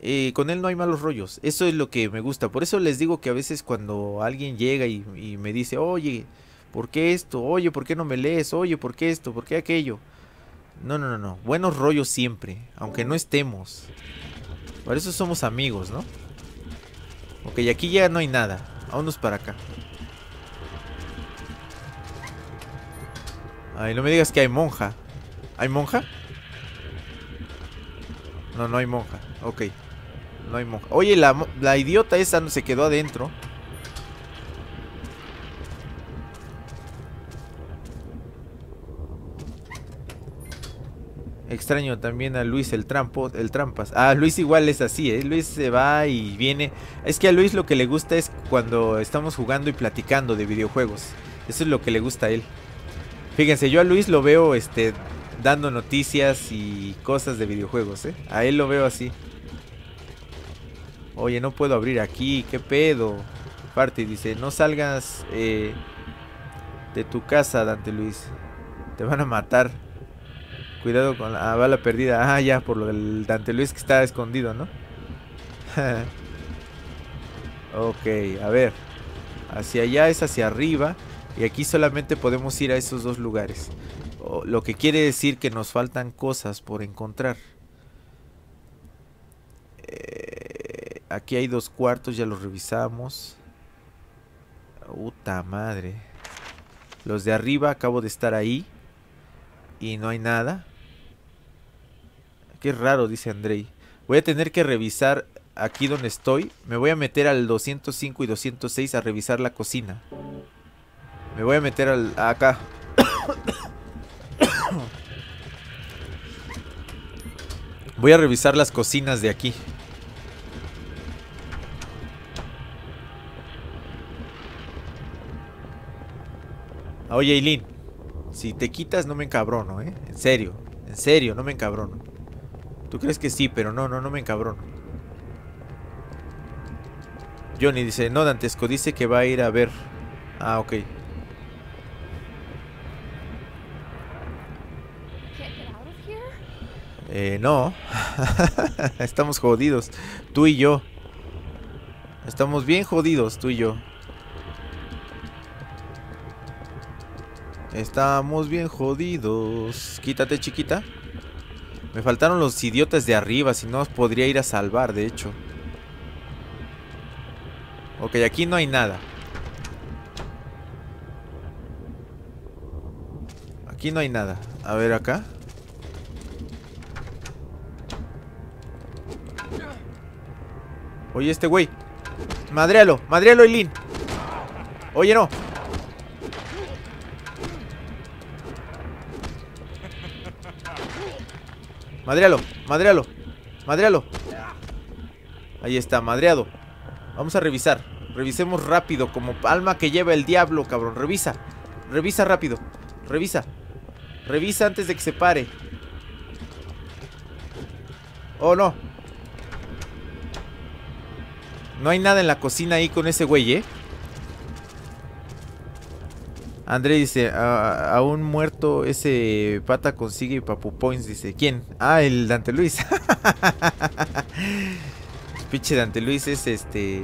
Eh, con él no hay malos rollos. Eso es lo que me gusta. Por eso les digo que a veces cuando alguien llega y, y me dice, oye, ¿por qué esto? Oye, ¿por qué no me lees? Oye, ¿por qué esto? ¿Por qué aquello? No, no, no, no. Buenos rollos siempre. Aunque no estemos. Por eso somos amigos, ¿no? Ok, aquí ya no hay nada. Vámonos para acá. Ay, no me digas que hay monja. ¿Hay monja? No, no hay monja. Ok. No hay. Oye, la, la idiota esa se quedó adentro. Extraño también a Luis el trampo, el trampas. Ah, Luis igual es así, ¿eh? Luis se va y viene. Es que a Luis lo que le gusta es cuando estamos jugando y platicando de videojuegos. Eso es lo que le gusta a él. Fíjense, yo a Luis lo veo este dando noticias y cosas de videojuegos, ¿eh? A él lo veo así. Oye, no puedo abrir aquí, ¿qué pedo? Party dice, no salgas eh, de tu casa, Dante Luis. Te van a matar. Cuidado con la ah, bala perdida. Ah, ya, por lo del Dante Luis que está escondido, ¿no? ok, a ver. Hacia allá es hacia arriba. Y aquí solamente podemos ir a esos dos lugares. Lo que quiere decir que nos faltan cosas por encontrar. Eh, aquí hay dos cuartos, ya los revisamos. Puta madre. Los de arriba acabo de estar ahí. Y no hay nada. Qué raro, dice Andrei. Voy a tener que revisar aquí donde estoy. Me voy a meter al 205 y 206 a revisar la cocina. Me voy a meter al acá. Voy a revisar las cocinas de aquí. Oye, Eileen, si te quitas no me encabrono, ¿eh? En serio, en serio, no me encabrono. Tú crees que sí, pero no, no, no me encabrono. Johnny dice, no, Dantesco, dice que va a ir a ver. Ah, ok. Eh, no. Estamos jodidos. Tú y yo. Estamos bien jodidos, tú y yo. Estamos bien jodidos. Quítate, chiquita. Me faltaron los idiotas de arriba, si no os podría ir a salvar, de hecho. Ok, aquí no hay nada. Aquí no hay nada. A ver acá. Oye, este güey. Madrealo, madrealo, Eileen. Oye, no. Madrealo, madrealo, madrealo. Ahí está, madreado. Vamos a revisar. Revisemos rápido, como alma que lleva el diablo, cabrón. Revisa, revisa rápido. Revisa. Revisa antes de que se pare. Oh, no. No hay nada en la cocina ahí con ese güey, ¿eh? André dice, "A- aún muerto ese pata consigue papu points, dice. ¿Quién? Ah, el Dante Luis. Pinche Dante Luis es este...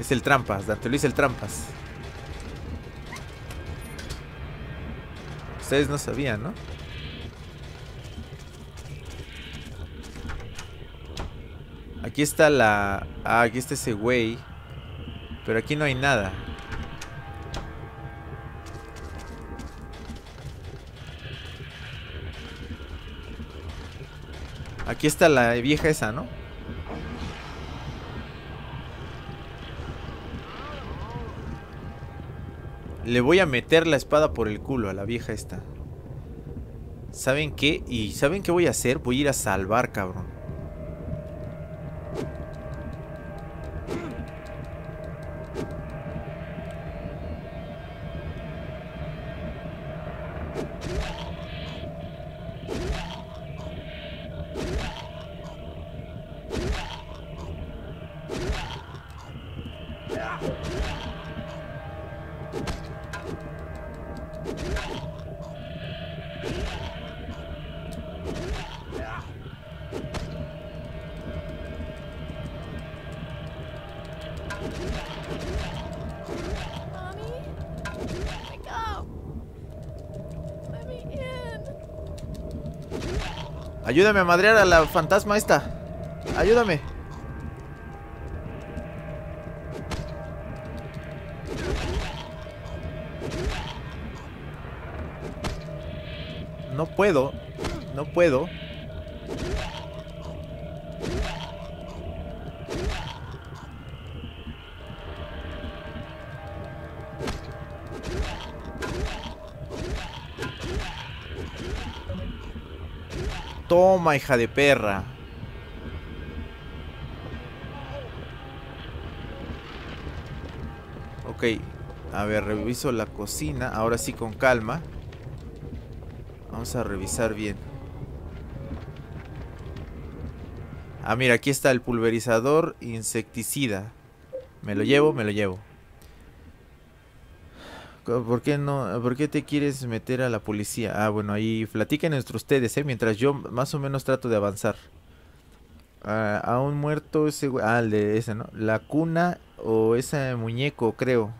Es el Trampas, Dante Luis el Trampas. Ustedes no sabían, ¿no? Aquí está la... Ah, aquí está ese güey. Pero aquí no hay nada. Aquí está la vieja esa, ¿no? Le voy a meter la espada por el culo a la vieja esta. ¿Saben qué? ¿Y saben qué voy a hacer? Voy a ir a salvar, cabrón. Ayúdame a madrear a la fantasma esta. Ayúdame. No puedo. No puedo. Toma, hija de perra. Ok, a ver, reviso la cocina. Ahora sí con calma. Vamos a revisar bien. Ah, mira, aquí está el pulverizador insecticida. Me lo llevo, me lo llevo. ¿Por qué no? ¿Por qué te quieres meter a la policía? Ah, bueno, ahí platiquen entre ustedes, ¿eh? Mientras yo más o menos trato de avanzar. Ah, a un muerto ese Ah, el de ese, ¿no? La cuna o ese muñeco, creo.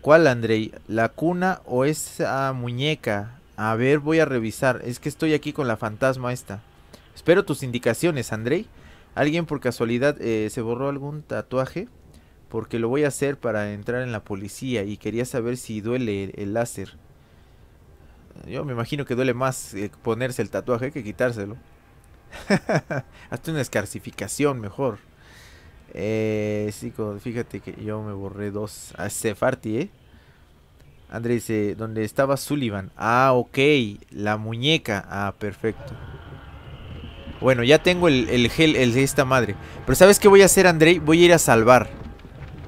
¿Cuál, Andrei? ¿La cuna o esa muñeca? A ver, voy a revisar. Es que estoy aquí con la fantasma esta. Espero tus indicaciones, Andrei. ¿Alguien por casualidad eh, se borró algún tatuaje? Porque lo voy a hacer para entrar en la policía y quería saber si duele el, láser. Yo me imagino que duele más eh, ponerse el tatuaje que quitárselo. Hazte una escarcificación mejor. Eh, sí, fíjate que yo me borré dos. A Sefarti, ¿eh? André dice, ¿dónde estaba Sullivan? Ah, ok, la muñeca. Ah, perfecto. Bueno, ya tengo el, el gel, el de esta madre. Pero ¿sabes qué voy a hacer, Andrei? Voy a ir a salvar.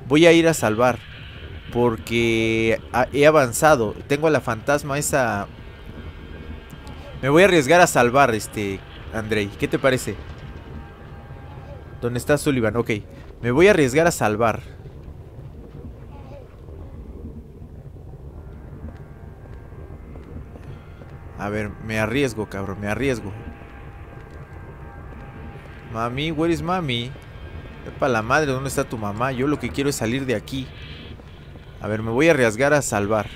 Voy a ir a salvar. Porque he avanzado. Tengo a la fantasma esa... Me voy a arriesgar a salvar, este... Andrei, ¿qué te parece? ¿Dónde está Sullivan? Ok. Me voy a arriesgar a salvar. A ver, me arriesgo, cabrón, me arriesgo. Mami, where is mami? Para la madre, ¿dónde está tu mamá? Yo lo que quiero es salir de aquí. A ver, me voy a arriesgar a salvar.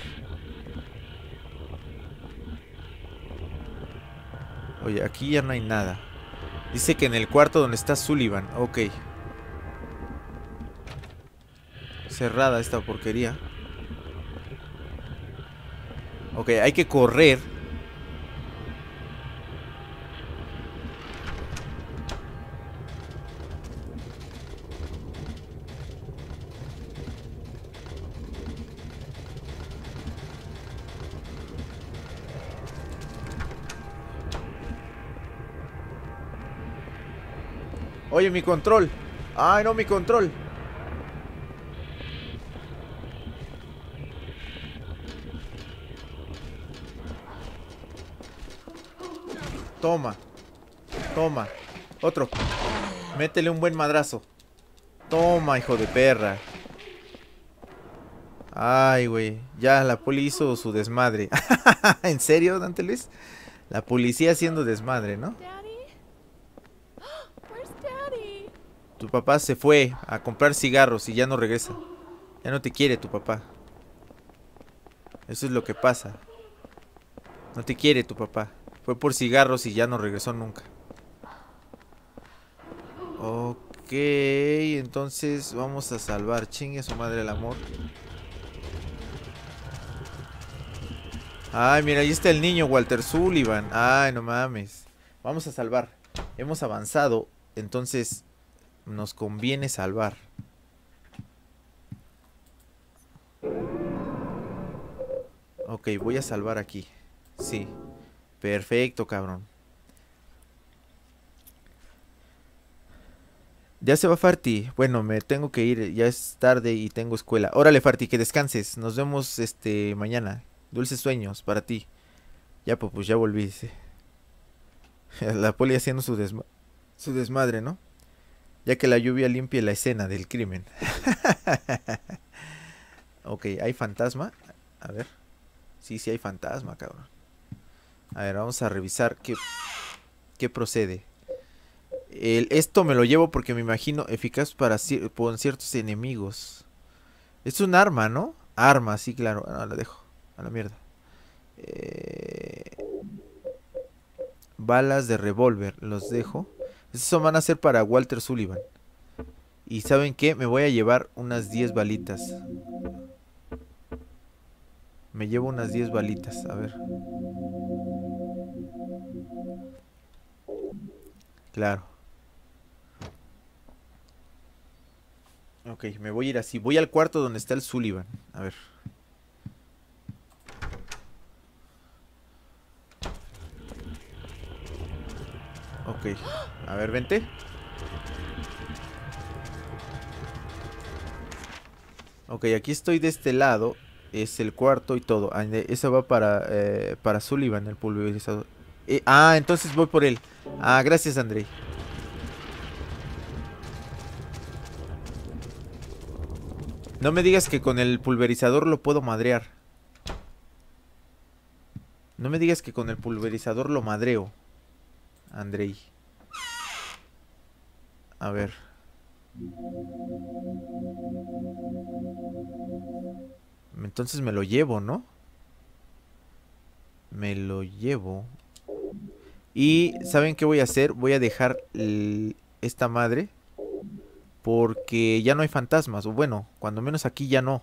Oye, aquí ya no hay nada. Dice que en el cuarto donde está Sullivan. Ok. Cerrada esta porquería. Ok, hay que correr. Oye, mi control. Ay, no, mi control. Toma. Toma. Otro. Métele un buen madrazo. Toma, hijo de perra. Ay, güey. Ya la poli hizo su desmadre. ¿En serio, Dante Luis? La policía haciendo desmadre, ¿no? Tu papá se fue a comprar cigarros y ya no regresa. Ya no te quiere tu papá. Eso es lo que pasa. No te quiere tu papá. Fue por cigarros y ya no regresó nunca. Ok, entonces vamos a salvar. Chingue a su madre el amor. Ay, mira, ahí está el niño Walter Sullivan. Ay, no mames. Vamos a salvar. Hemos avanzado, entonces nos conviene salvar. Ok, voy a salvar aquí. Sí. Perfecto, cabrón. Ya se va Farti. Bueno, me tengo que ir. Ya es tarde y tengo escuela. Órale, Farti, que descanses. Nos vemos este mañana. Dulces sueños para ti. Ya, pues, pues ya volví. La poli haciendo su, desma- su desmadre, ¿no? Ya que la lluvia limpie la escena del crimen. ok, ¿hay fantasma? A ver. Sí, sí hay fantasma, cabrón. A ver, vamos a revisar qué, qué procede. Esto me lo llevo porque me imagino eficaz para con ciertos enemigos. Es un arma, ¿no? Arma, sí, claro. Ah, la dejo. A la mierda. Eh, balas de revólver, los dejo. Estos van a ser para Walter Sullivan. Y ¿saben qué? Me voy a llevar unas 10 balitas. Me llevo unas 10 balitas, a ver. Claro. Ok, me voy a ir así. Voy al cuarto donde está el Sullivan. A ver. Ok. A ver, vente. Ok, aquí estoy de este lado. Es el cuarto y todo. Ah, Eso va para, eh, para Sullivan, el pulverizador. Eh, ah, entonces voy por él. Ah, gracias, Andrei. No me digas que con el pulverizador lo puedo madrear. No me digas que con el pulverizador lo madreo. Andrei. A ver. Entonces me lo llevo, ¿no? Me lo llevo. Y ¿saben qué voy a hacer? Voy a dejar esta madre. Porque ya no hay fantasmas. O bueno, cuando menos aquí ya no.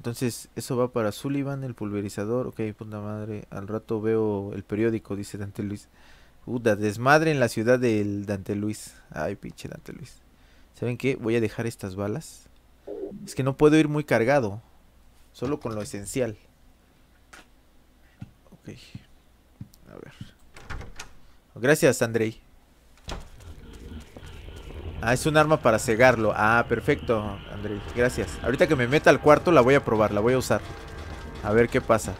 Entonces, eso va para Sullivan, el pulverizador. Ok, puta madre. Al rato veo el periódico, dice Dante Luis. Puta, desmadre en la ciudad del Dante Luis. Ay, pinche Dante Luis. ¿Saben qué? Voy a dejar estas balas. Es que no puedo ir muy cargado. Solo con lo esencial. Ok. A ver. Gracias, Andrei. Ah, es un arma para cegarlo. Ah, perfecto, Andrei. Gracias. Ahorita que me meta al cuarto la voy a probar, la voy a usar. A ver qué pasa.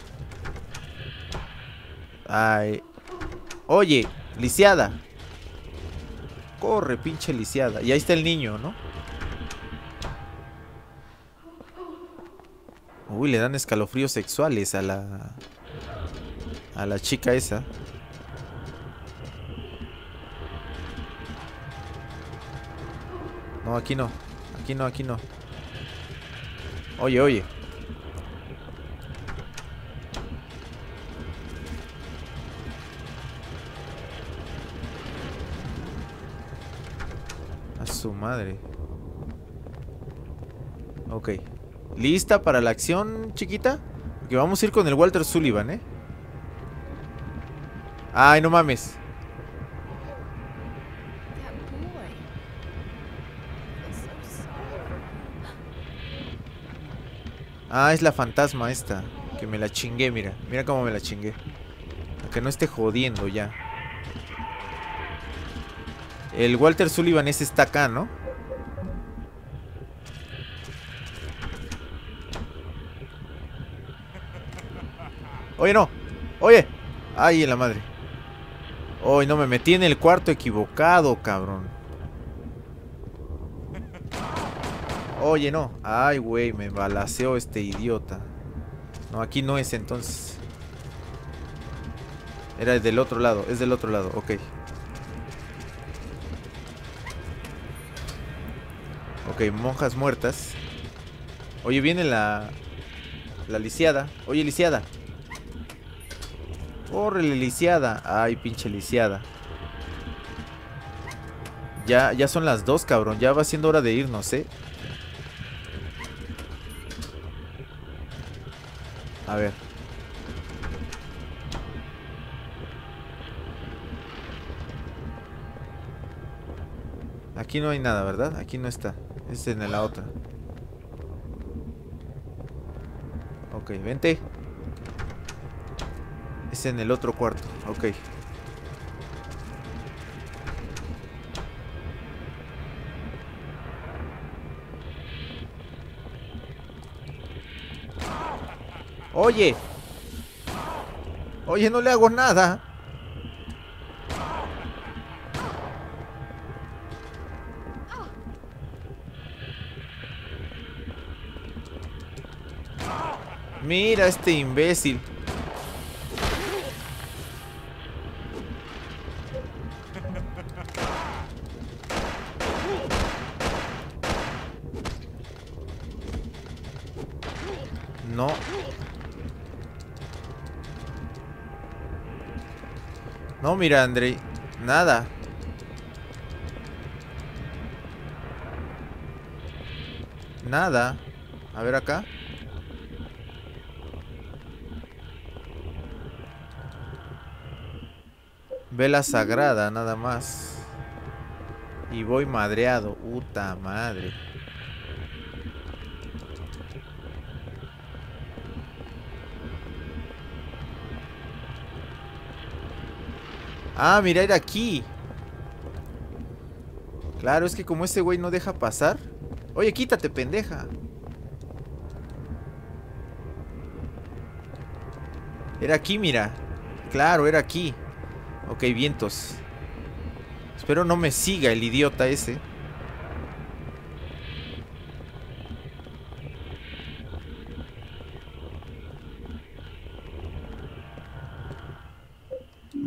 Ay. Oye, lisiada. Corre, pinche lisiada. Y ahí está el niño, ¿no? Uy, le dan escalofríos sexuales a la... A la chica esa. No, aquí no. Aquí no, aquí no. Oye, oye. A su madre. Ok. ¿Lista para la acción, chiquita? Porque vamos a ir con el Walter Sullivan, ¿eh? Ay, no mames. Ah, es la fantasma esta. Que me la chingué, mira. Mira cómo me la chingué. A que no esté jodiendo ya. El Walter Sullivan ese está acá, ¿no? Oye, no. Oye. Ay, la madre. Oye, no me metí en el cuarto equivocado, cabrón. Oye, no. Ay, güey, me balaceó este idiota. No, aquí no es entonces. Era del otro lado, es del otro lado, ok. Ok, monjas muertas. Oye, viene la... La lisiada. Oye, lisiada. Córrele, lisiada. Ay, pinche lisiada. Ya, ya son las dos, cabrón. Ya va siendo hora de irnos, ¿eh? A ver. Aquí no hay nada, ¿verdad? Aquí no está. Es en la otra. Ok, vente. Es en el otro cuarto. Ok. Oye. Oye, no le hago nada. Mira este imbécil. Mira, Andrei. Nada. Nada. A ver acá. Vela sagrada, nada más. Y voy madreado. Puta madre. Ah, mira, era aquí. Claro, es que como ese güey no deja pasar. Oye, quítate, pendeja. Era aquí, mira. Claro, era aquí. Ok, vientos. Espero no me siga el idiota ese.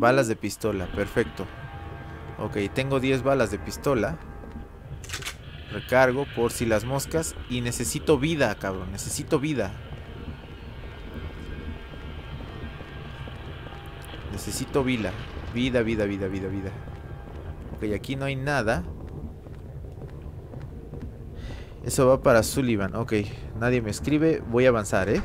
Balas de pistola, perfecto. Ok, tengo 10 balas de pistola. Recargo por si las moscas. Y necesito vida, cabrón. Necesito vida. Necesito vida. Vida, vida, vida, vida, vida. Ok, aquí no hay nada. Eso va para Sullivan. Ok, nadie me escribe. Voy a avanzar, ¿eh?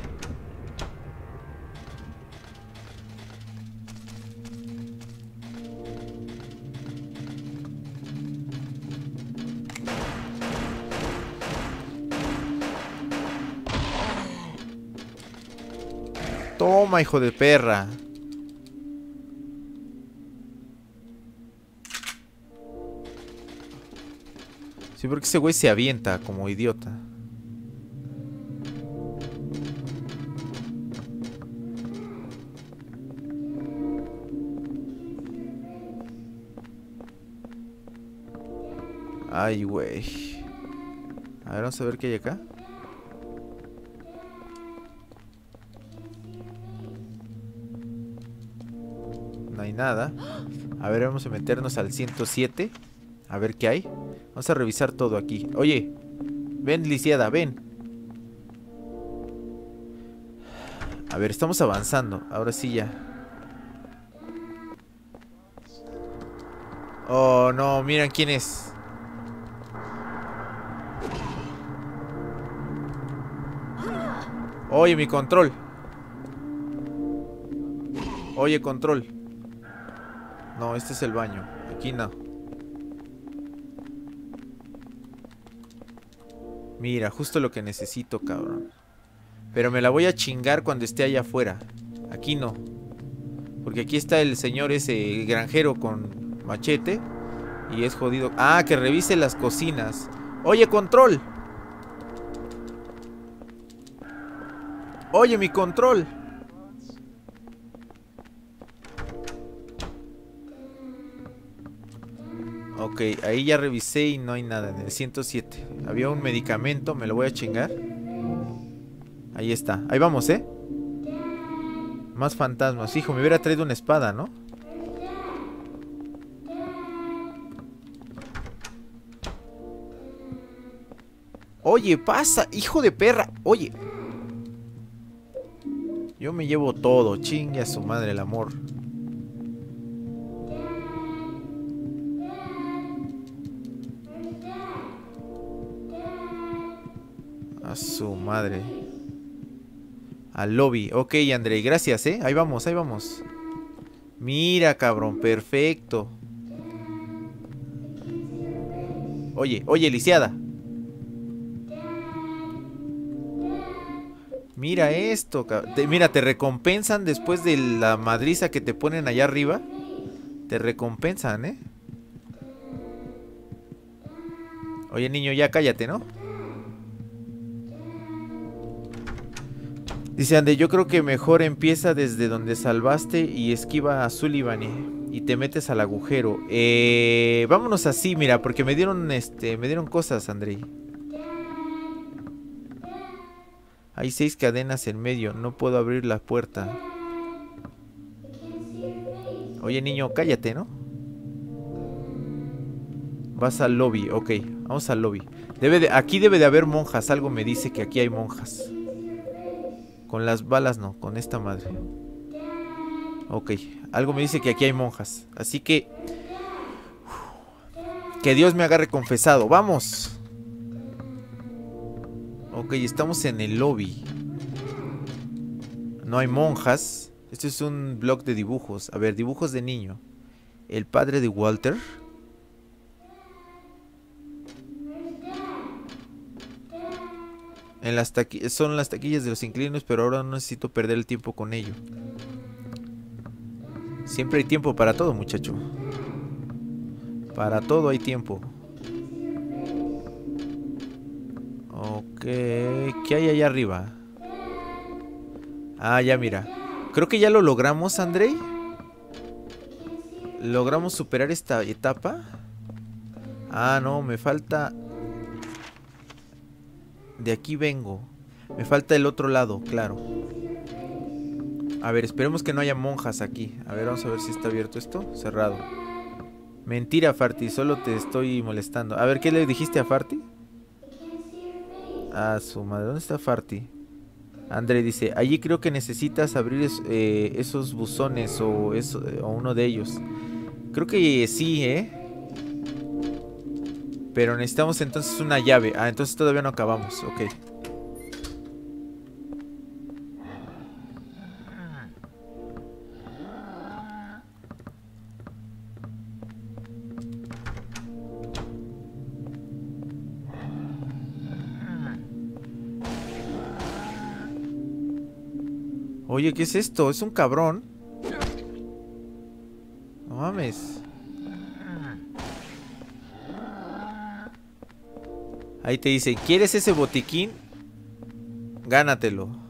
Hijo de perra. Sí, porque ese güey se avienta como idiota. Ay, güey. A ver, vamos a ver qué hay acá. Nada. A ver, vamos a meternos al 107. A ver qué hay. Vamos a revisar todo aquí. Oye, ven, lisiada, ven. A ver, estamos avanzando. Ahora sí ya. Oh, no, miren quién es. Oye, mi control. Oye, control. No, este es el baño. Aquí no. Mira, justo lo que necesito, cabrón. Pero me la voy a chingar cuando esté allá afuera. Aquí no. Porque aquí está el señor ese granjero con machete. Y es jodido. Ah, que revise las cocinas. Oye, control. Oye, mi control. Ok, ahí ya revisé y no hay nada. En el 107. Había un medicamento, me lo voy a chingar. Ahí está. Ahí vamos, ¿eh? Más fantasmas. Hijo, me hubiera traído una espada, ¿no? Oye, pasa, hijo de perra. Oye. Yo me llevo todo. Chingue a su madre el amor. Su madre. Al lobby. Ok, André, gracias, ¿eh? Ahí vamos, ahí vamos. Mira, cabrón, perfecto. Oye, oye, lisiada. Mira esto, te- mira, te recompensan después de la madriza que te ponen allá arriba. Te recompensan, ¿eh? Oye, niño, ya cállate, ¿no? Dice Ande, yo creo que mejor empieza desde donde salvaste y esquiva a Sullivan y, te metes al agujero. Eh, vámonos así, mira, porque me dieron este, me dieron cosas, Andrei. Hay seis cadenas en medio, no puedo abrir la puerta. Oye, niño, cállate, ¿no? Vas al lobby, ok, vamos al lobby. Debe de, aquí debe de haber monjas, algo me dice que aquí hay monjas. Con las balas no, con esta madre. Ok, algo me dice que aquí hay monjas. Así que... Que Dios me agarre confesado. ¡Vamos! Ok, estamos en el lobby. No hay monjas. Esto es un blog de dibujos. A ver, dibujos de niño. El padre de Walter. En las son las taquillas de los inclinos, pero ahora no necesito perder el tiempo con ello. Siempre hay tiempo para todo, muchacho. Para todo hay tiempo. Ok, ¿qué hay allá arriba? Ah, ya mira. Creo que ya lo logramos, Andrei. ¿Logramos superar esta etapa? Ah, no, me falta... De aquí vengo. Me falta el otro lado, claro. A ver, esperemos que no haya monjas aquí. A ver, vamos a ver si está abierto esto. Cerrado. Mentira, Farty, solo te estoy molestando. A ver, ¿qué le dijiste a Farty? Ah, su madre, ¿dónde está Farty? André dice, allí creo que necesitas abrir eh, esos buzones o, eso, o uno de ellos. Creo que sí, ¿eh? Pero necesitamos entonces una llave. Ah, entonces todavía no acabamos, ok. Oye, ¿qué es esto? Es un cabrón. No mames. Ahí te dice, ¿quieres ese botiquín? Gánatelo.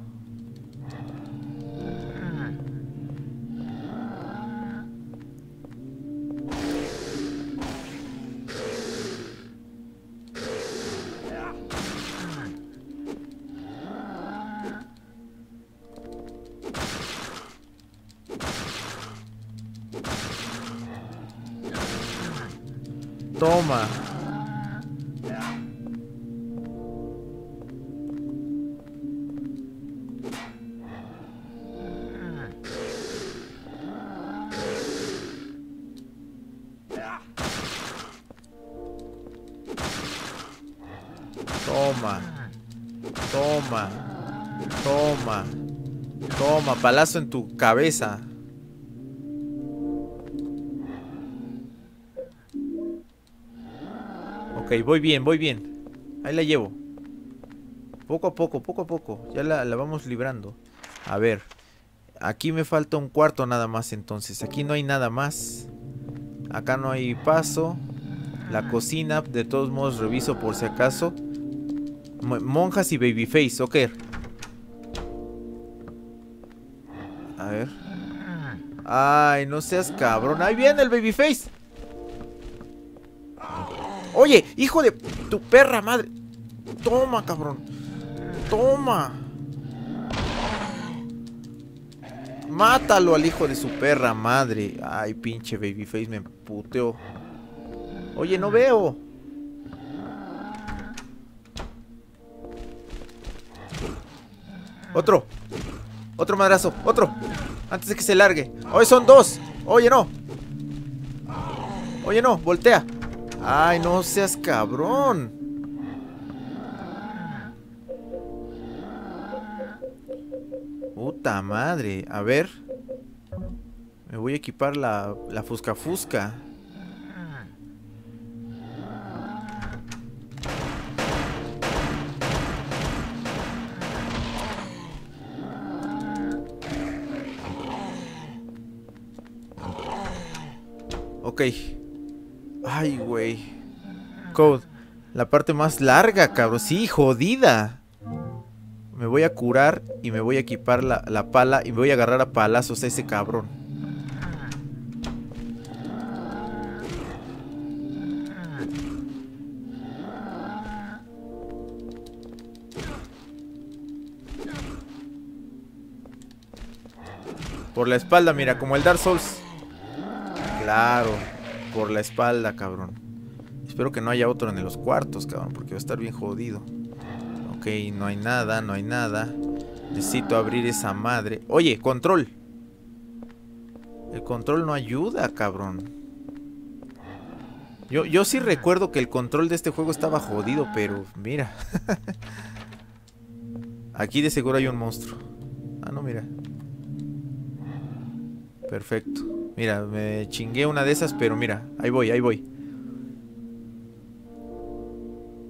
Toma, palazo en tu cabeza. Ok, voy bien, voy bien. Ahí la llevo. Poco a poco, poco a poco. Ya la, la vamos librando. A ver. Aquí me falta un cuarto nada más entonces. Aquí no hay nada más. Acá no hay paso. La cocina, de todos modos, reviso por si acaso. Mo- Monjas y babyface, ok. A ver. Ay, no seas cabrón. Ahí viene el babyface. Oye, hijo de tu perra madre. Toma, cabrón. Toma. Mátalo al hijo de su perra madre. Ay, pinche babyface, me puteó. Oye, no veo. Otro. Otro madrazo. Otro. Antes de que se largue. Oye, son dos. Oye, no. Oye, no. Voltea. Ay, no seas cabrón. Puta madre. A ver. Me voy a equipar la, la fusca fusca. Ok. Ay, güey. Code. La parte más larga, cabrón. Sí, jodida. Me voy a curar y me voy a equipar la, la pala y me voy a agarrar a palazos a ese cabrón. Por la espalda, mira, como el Dark Souls. Claro, por la espalda, cabrón. Espero que no haya otro en los cuartos, cabrón, porque va a estar bien jodido. Ok, no hay nada, no hay nada. Necesito abrir esa madre. Oye, control. El control no ayuda, cabrón. Yo, yo sí recuerdo que el control de este juego estaba jodido, pero mira. Aquí de seguro hay un monstruo. Ah, no, mira. Perfecto. Mira, me chingué una de esas, pero mira, ahí voy, ahí voy.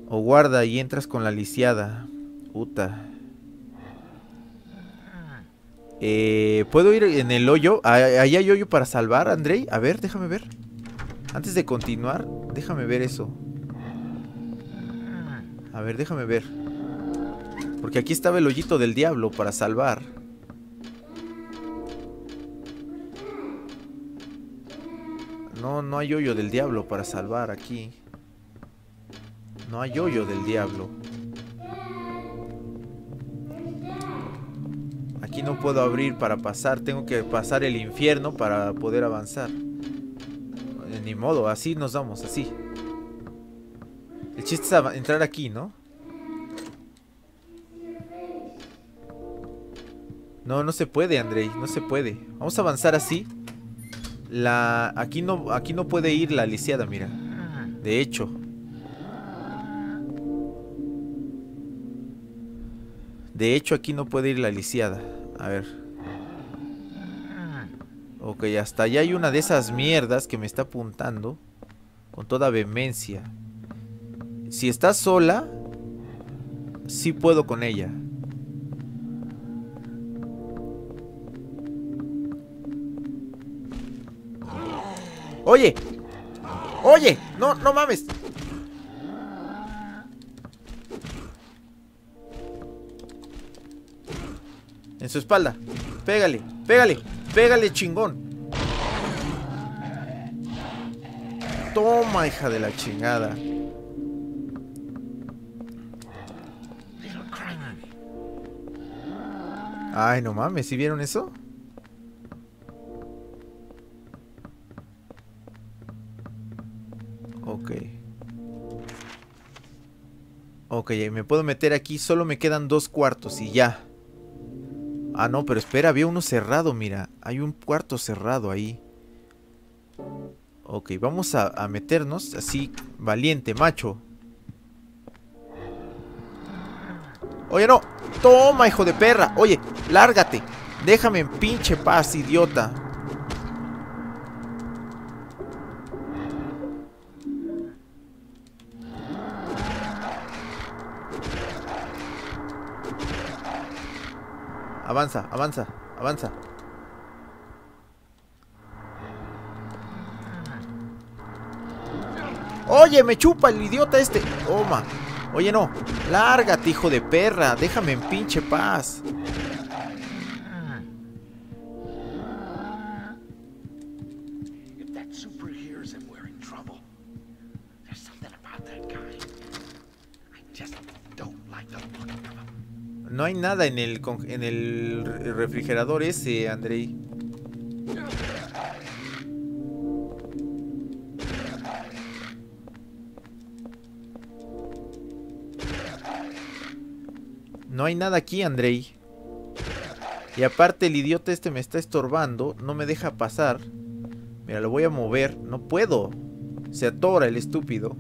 O guarda y entras con la lisiada. Puta. Eh, ¿Puedo ir en el hoyo? Ah, ¿Ahí hay hoyo para salvar, Andrei? A ver, déjame ver. Antes de continuar, déjame ver eso. A ver, déjame ver. Porque aquí estaba el hoyito del diablo para salvar. No, no hay hoyo del diablo para salvar aquí. No hay hoyo del diablo. Aquí no puedo abrir para pasar. Tengo que pasar el infierno para poder avanzar. Eh, Ni modo, así nos damos, así. El chiste es entrar aquí, ¿no? No, no se puede, Andrei, no se puede. Vamos a avanzar así. La aquí no aquí no puede ir la lisiada, mira. De hecho. De hecho aquí no puede ir la lisiada. A ver. Ok, hasta allá hay una de esas mierdas que me está apuntando. Con toda vehemencia. Si está sola, sí puedo con ella. Oye, oye, no, no mames. En su espalda. Pégale, pégale, pégale, chingón. Toma, hija de la chingada. Ay, no mames, ¿sí vieron eso? Ok. Ok, me puedo meter aquí. Solo me quedan dos cuartos y ya. Ah, no, pero espera, había uno cerrado, mira. Hay un cuarto cerrado ahí. Ok, vamos a, a meternos así, valiente, macho. Oye, no. Toma, hijo de perra. Oye, lárgate. Déjame en pinche paz, idiota. Avanza, avanza, avanza. Oye, me chupa el idiota este. Toma. Oye, no. Lárgate, hijo de perra. Déjame en pinche paz. No hay nada en el, en el re- refrigerador ese, Andrei. No hay nada aquí, Andrei. Y aparte el idiota este me está estorbando, no me deja pasar. Mira, lo voy a mover, no puedo. Se atora el estúpido.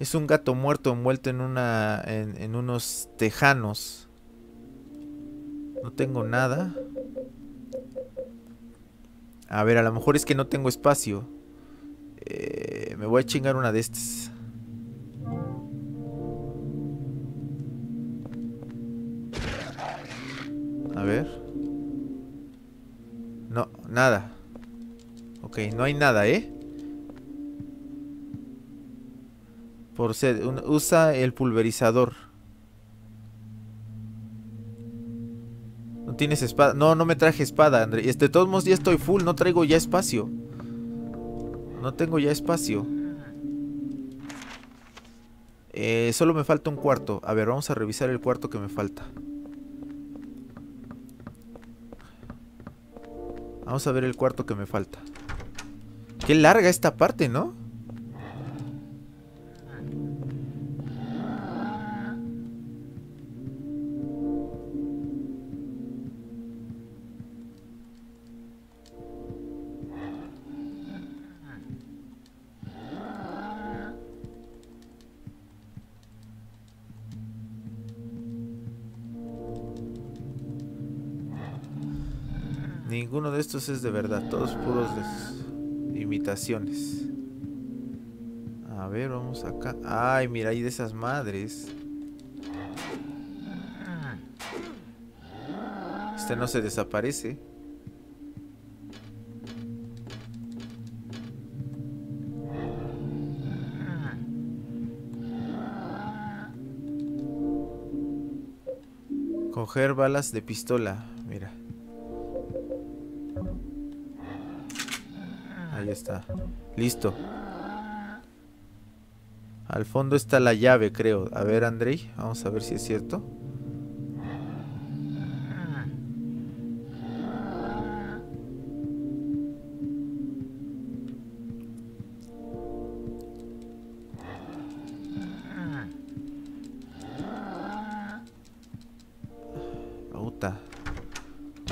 Es un gato muerto envuelto en una. en, en unos tejanos. No tengo nada. A ver, a lo mejor es que no tengo espacio. Eh, me voy a chingar una de estas. A ver. No, nada. Ok, no hay nada, ¿eh? Por ser, usa el pulverizador. No tienes espada. No, no me traje espada, André. Este, de todos modos ya estoy full, no traigo ya espacio. No tengo ya espacio. Eh, solo me falta un cuarto. A ver, vamos a revisar el cuarto que me falta. Vamos a ver el cuarto que me falta. Qué larga esta parte, ¿no? Ninguno de estos es de verdad, todos puros imitaciones. A ver, vamos acá. Ay, mira, hay de esas madres. Este no se desaparece. Coger balas de pistola, Listo. Al fondo está la llave, creo. A ver, Andrei, vamos a ver si es cierto.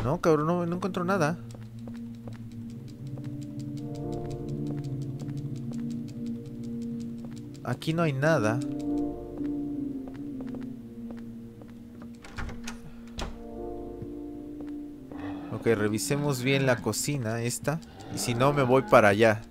No, cabrón, no, no encuentro nada. Aquí no hay nada. Ok, revisemos bien la cocina esta. Y si no, me voy para allá.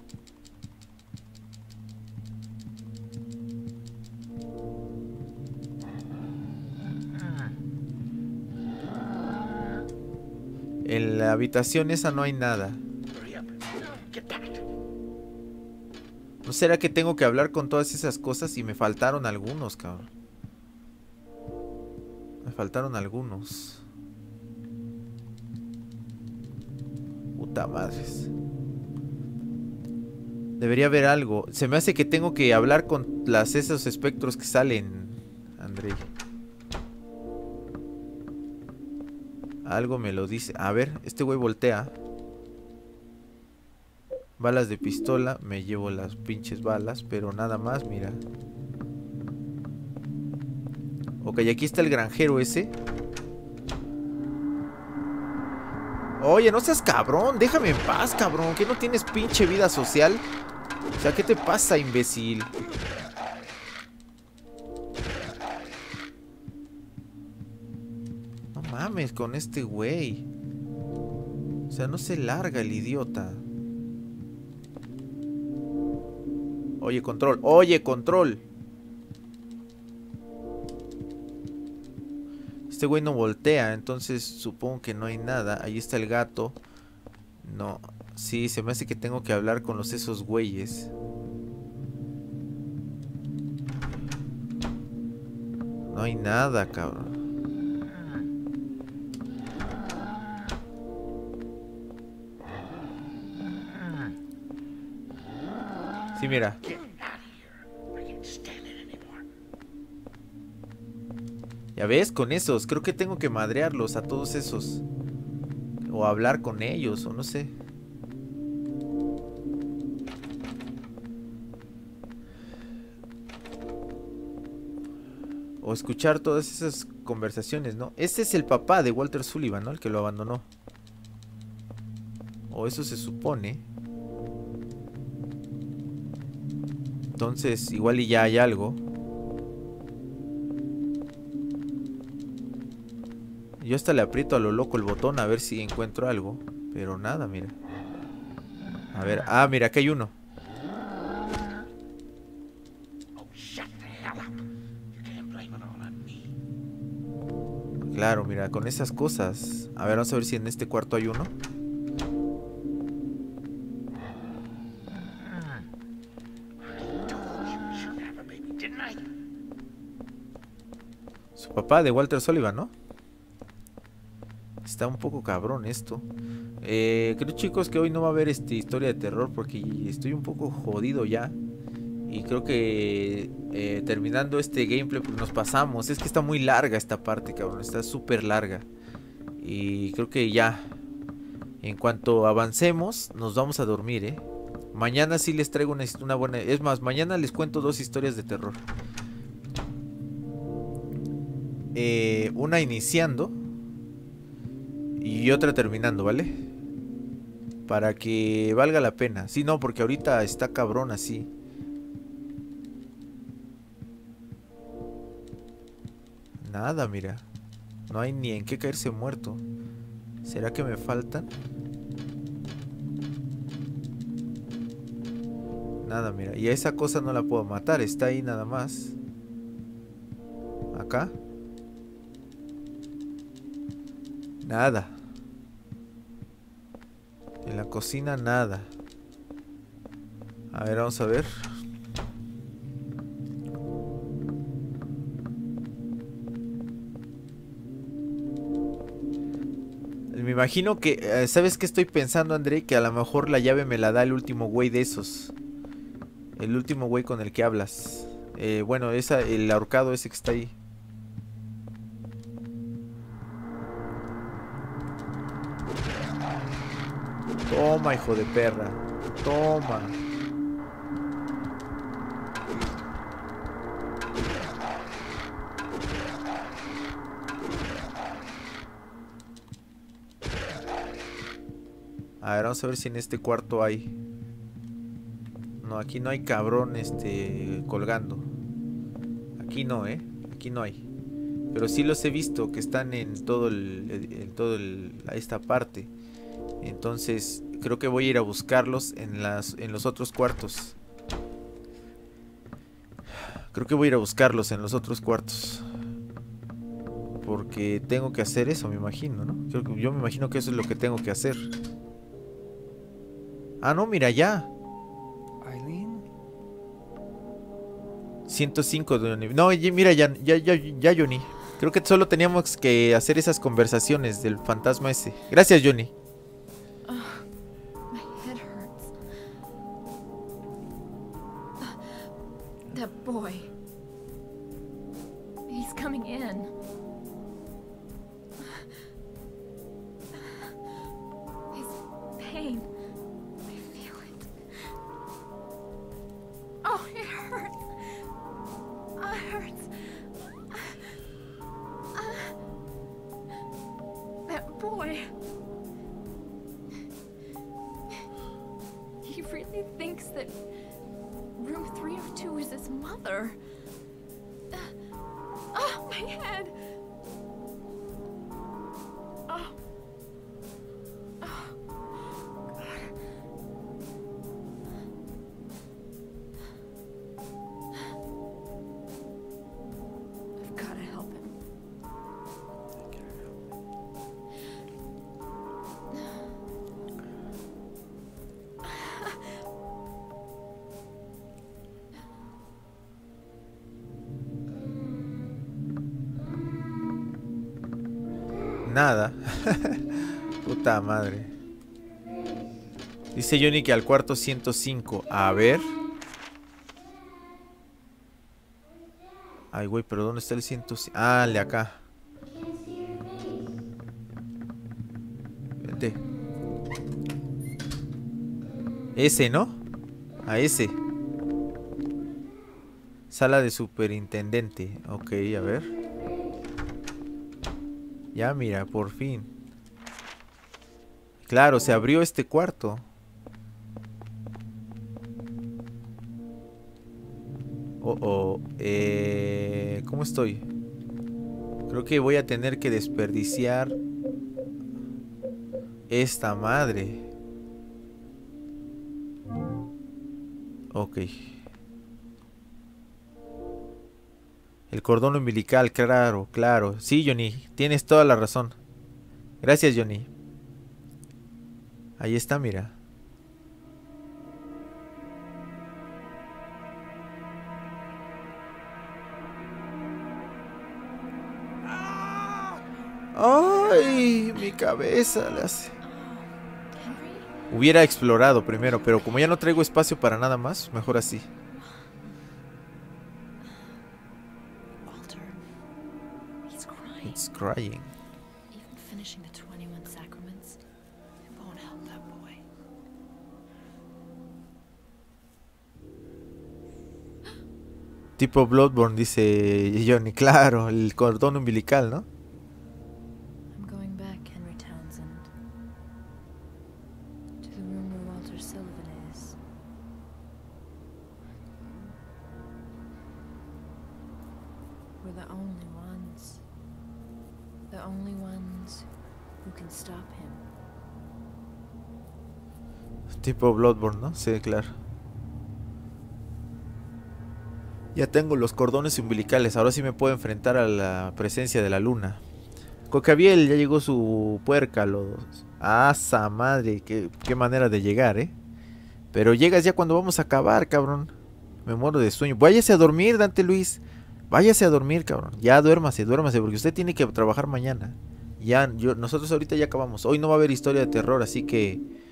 En la habitación esa no hay nada. Será que tengo que hablar con todas esas cosas y me faltaron algunos, cabrón? Me faltaron algunos. Puta madres. Debería haber algo. Se me hace que tengo que hablar con las esos espectros que salen, Andrei. Algo me lo dice. A ver, este güey voltea. Balas de pistola, me llevo las pinches balas, pero nada más, mira. Ok, aquí está el granjero ese. Oye, no seas cabrón, déjame en paz, cabrón. ¿Que no tienes pinche vida social? O sea, ¿qué te pasa, imbécil? No mames con este güey. O sea, no se larga el idiota. Oye, control. Oye, control. Este güey no voltea, entonces supongo que no hay nada. Ahí está el gato. No. Sí, se me hace que tengo que hablar con los esos güeyes. No hay nada, cabrón. Anymore. Ya ves, con esos. Creo que tengo que madrearlos a todos esos. O hablar con ellos, o no sé. O escuchar todas esas conversaciones, ¿no? Este es el papá de Walter Sullivan, ¿no? El que lo abandonó. O eso se supone. Entonces, igual y ya hay algo. Yo hasta le aprieto a lo loco el botón a ver si encuentro algo. Pero nada, mira. A ver, ah, mira, aquí hay uno. Claro, mira, con esas cosas. A ver, vamos a ver si en este cuarto hay uno. Papá de Walter Sullivan, ¿no? Está un poco cabrón esto. Eh, creo chicos que hoy no va a haber este historia de terror porque estoy un poco jodido ya. Y creo que eh, terminando este gameplay pues nos pasamos. Es que está muy larga esta parte, cabrón. Está súper larga. Y creo que ya. En cuanto avancemos, nos vamos a dormir, ¿eh? Mañana sí les traigo una, una buena... Es más, mañana les cuento dos historias de terror. Eh, una iniciando y otra terminando, ¿vale? Para que valga la pena. Sí, no, porque ahorita está cabrón así. Nada, mira. No hay ni en qué caerse muerto. ¿Será que me faltan? Nada, mira. Y a esa cosa no la puedo matar. Está ahí nada más. Acá. Nada. En la cocina nada. A ver, vamos a ver. Me imagino que... eh, ¿Sabes qué estoy pensando, André? Que a lo mejor la llave me la da el último güey de esos. El último güey con el que hablas. Eh, bueno, esa, el ahorcado ese que está ahí. Toma, hijo de perra. Toma. A ver, vamos a ver si en este cuarto hay. No, aquí no hay cabrón este colgando. Aquí no, ¿eh? Aquí no hay. Pero sí los he visto que están en todo el en todo el, esta parte. Entonces, creo que voy a ir a buscarlos en las en los otros cuartos. Creo que voy a ir a buscarlos en los otros cuartos. Porque tengo que hacer eso, me imagino, ¿no? Creo que- yo me imagino que eso es lo que tengo que hacer. Ah, no, mira, ya. Eileen? 105 de Johnny. No, mira, ya, ya, ya, ya, Johnny. Creo que solo teníamos que hacer esas conversaciones del fantasma ese. Gracias, Johnny. That boy. He's coming in. Dice Johnny que al cuarto 105. A ver. Ay, güey, pero ¿dónde está el 105? Ah, el de acá. Vente. Ese, ¿no? A ese. Sala de superintendente. Ok, a ver. Ya, mira, por fin. Claro, se abrió este cuarto. Oh, oh. Eh, ¿Cómo estoy? Creo que voy a tener que desperdiciar esta madre. Ok. El cordón umbilical, claro, claro. Sí, Johnny, tienes toda la razón. Gracias, Johnny. Ahí está, mira. ¡Ay! Mi cabeza le hace. Hubiera explorado primero, pero como ya no traigo espacio para nada más, mejor así. It's crying. Even finishing the 21 sacraments, it won't help that boy. Tipo Bloodborne, dice Johnny. Claro, el cordón umbilical, ¿no? Tipo Bloodborne, ¿no? Sí, claro. Ya tengo los cordones umbilicales. Ahora sí me puedo enfrentar a la presencia de la luna. Cocabiel, ya llegó su puerca. Los... ¡Asa madre! Qué, qué manera de llegar, ¿eh? Pero llegas ya cuando vamos a acabar, cabrón. Me muero de sueño. Váyase a dormir, Dante Luis. Váyase a dormir, cabrón. Ya duérmase, duérmase, porque usted tiene que trabajar mañana. Ya, nosotros ahorita ya acabamos. Hoy no va a haber historia de terror, así que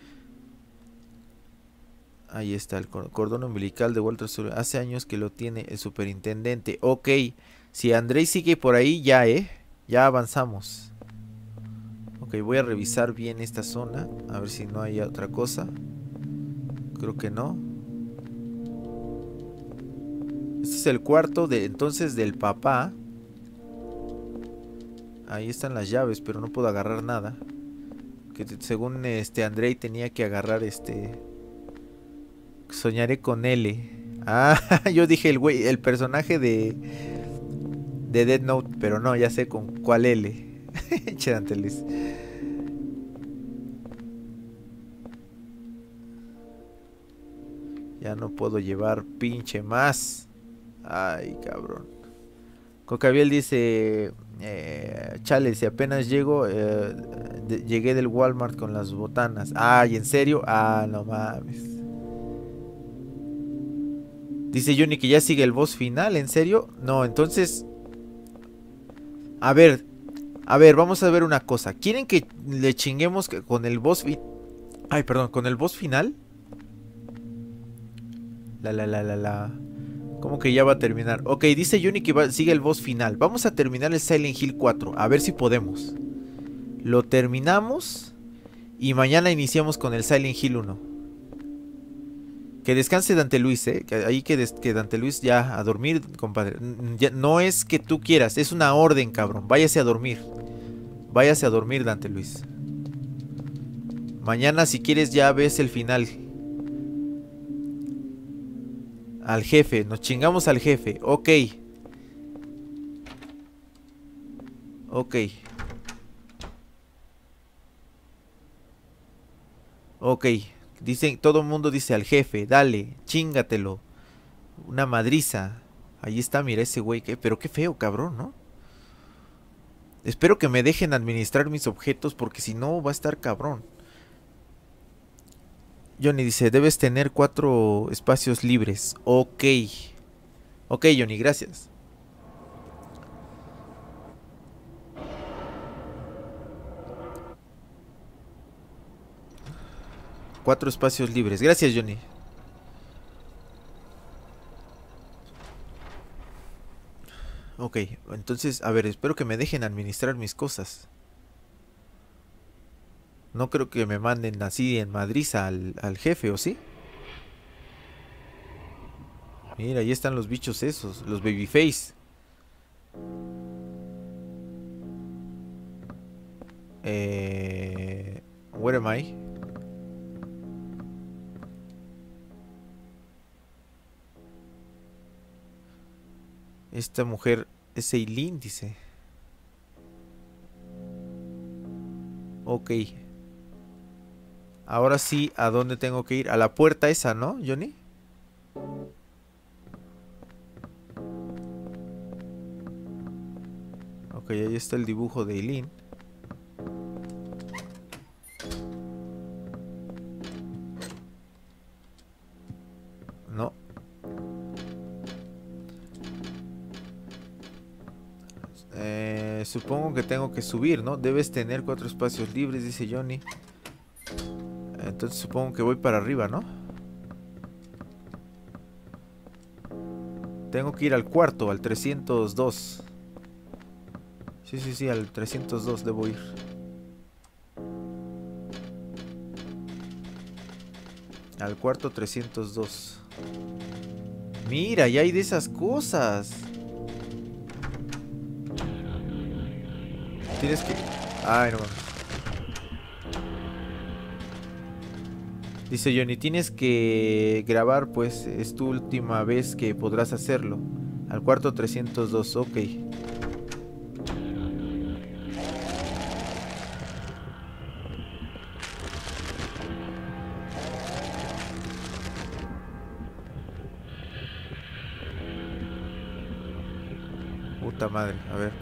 Ahí está el cor- cordón umbilical de Walter Sullivan. Hace años que lo tiene el superintendente. Ok, si Andrei sigue por ahí, ya, ¿eh? Ya avanzamos. Ok, voy a revisar bien esta zona. A ver si no hay otra cosa. Creo que no. Este es el cuarto de entonces del papá. Ahí están las llaves, pero no puedo agarrar nada. Que según este Andrei tenía que agarrar este Soñaré con L. Ah, yo dije el güey, el personaje de de Dead Note, pero no, ya sé con cuál L. Che, Dante Luis. Ya no puedo llevar pinche más. Ay, cabrón. Cocabiel dice, eh, chale, si apenas llego, eh, llegué del Walmart con las botanas. Ay, ¿en serio? Ah, no mames. Dice Johnny que ya sigue el boss final, ¿en serio? No, entonces... A ver, a ver, vamos a ver una cosa. ¿Quieren que le chinguemos con el boss fi- Ay, perdón, con el boss final? La, la, la, la, la... ¿Cómo que ya va a terminar? Ok, dice Johnny que va- sigue el boss final. Vamos a terminar el Silent Hill 4. A ver si podemos. Lo terminamos. Y mañana iniciamos con el Silent Hill 1. Que descanse Dante Luis, ¿eh? Que ahí que, Dante Luis ya a dormir, compadre. Ya- no es que tú quieras, es una orden, cabrón. Váyase a dormir. Váyase a dormir, Dante Luis. Mañana, si quieres, ya ves el final. Al jefe, nos chingamos al jefe. Ok. Ok. Ok. Dicen, todo el mundo dice al jefe, dale, chingatelo. Una madriza. Ahí está, mira ese güey. Pero qué feo, cabrón, ¿no? Espero que me dejen administrar mis objetos porque si no va a estar cabrón. Johnny dice, debes tener cuatro espacios libres. Ok. Ok, Johnny, gracias. Cuatro espacios libres. Gracias, Johnny. Ok, entonces, a ver, espero que me dejen administrar mis cosas. No creo que me manden así en Madrid al, al jefe, ¿o sí? Mira, ahí están los bichos esos, los babyface. Eh, where am I? Esta mujer es Eileen, dice. Ok. Ahora sí, ¿a dónde tengo que ir? A la puerta esa, ¿no, Johnny? Ok, ahí está el dibujo de Eileen. Eh, supongo que tengo que subir, ¿no? Debes tener cuatro espacios libres, dice Johnny. Entonces supongo que voy para arriba, ¿no? Tengo que ir al cuarto, al 302. Sí, sí, sí, al 302 debo ir. Al cuarto 302. Mira, ya hay de esas cosas. Tienes que... Ay, no. Dice Johnny, tienes que grabar, pues es tu última vez que podrás hacerlo. Al cuarto 302, ok.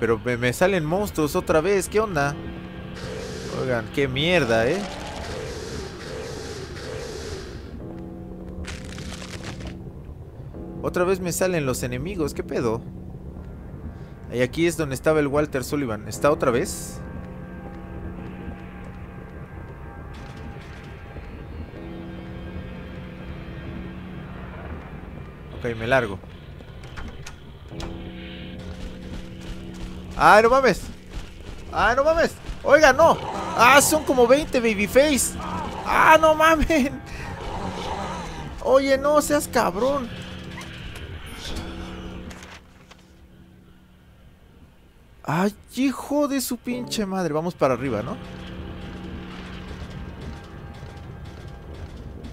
Pero me, salen monstruos otra vez, ¿qué onda? Oigan, qué mierda, ¿eh? Otra vez me salen los enemigos, ¿qué pedo? Y aquí es donde estaba el Walter Sullivan. ¿Está otra vez? Ok, me largo. ¡Ah, no mames! ¡Ah, no mames! ¡Oiga, no! ¡Ah, son como 20 babyface! ¡Ah, no mames! Oye, no seas cabrón. Ay, hijo de su pinche madre. Vamos para arriba, ¿no?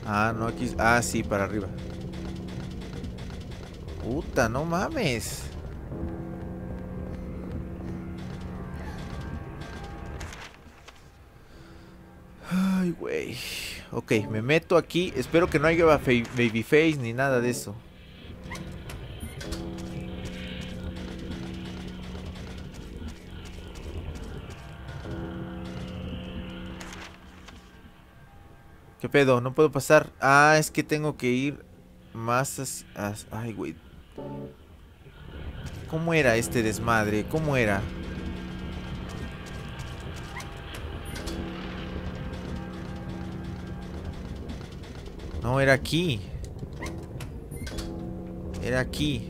Ah, no, aquí. Ah, sí, para arriba. Puta, no mames. Güey. Ok, me meto aquí. Espero que no haya babyface ni nada de eso. ¿Qué pedo? No puedo pasar. Ah, es que tengo que ir más... as- Ay, güey. ¿Cómo era este desmadre? ¿Cómo era? No, era aquí. Era aquí.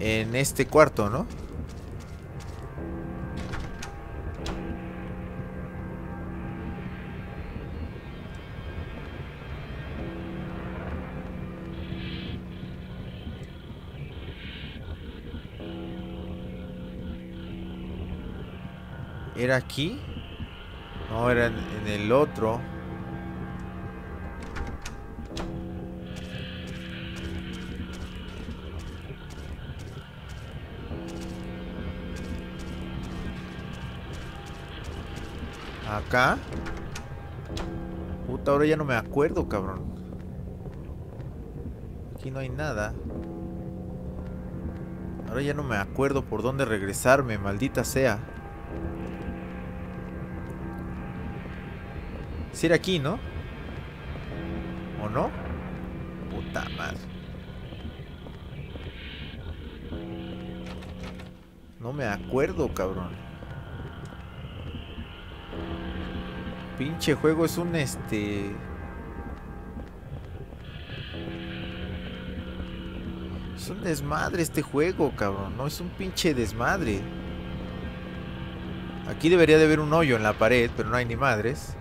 Eh, En este cuarto, ¿no? ¿Era aquí? No, era en el otro. Acá. Puta, ahora ya no me acuerdo, cabrón. Aquí no hay nada. Ahora ya no me acuerdo por dónde regresarme, maldita sea. Si era aquí, ¿no? ¿O no? Puta madre. No me acuerdo, cabrón. Pinche juego es un este... Es un desmadre este juego, cabrón. No es un pinche desmadre. Aquí debería de haber un hoyo en la pared, pero no hay ni madres.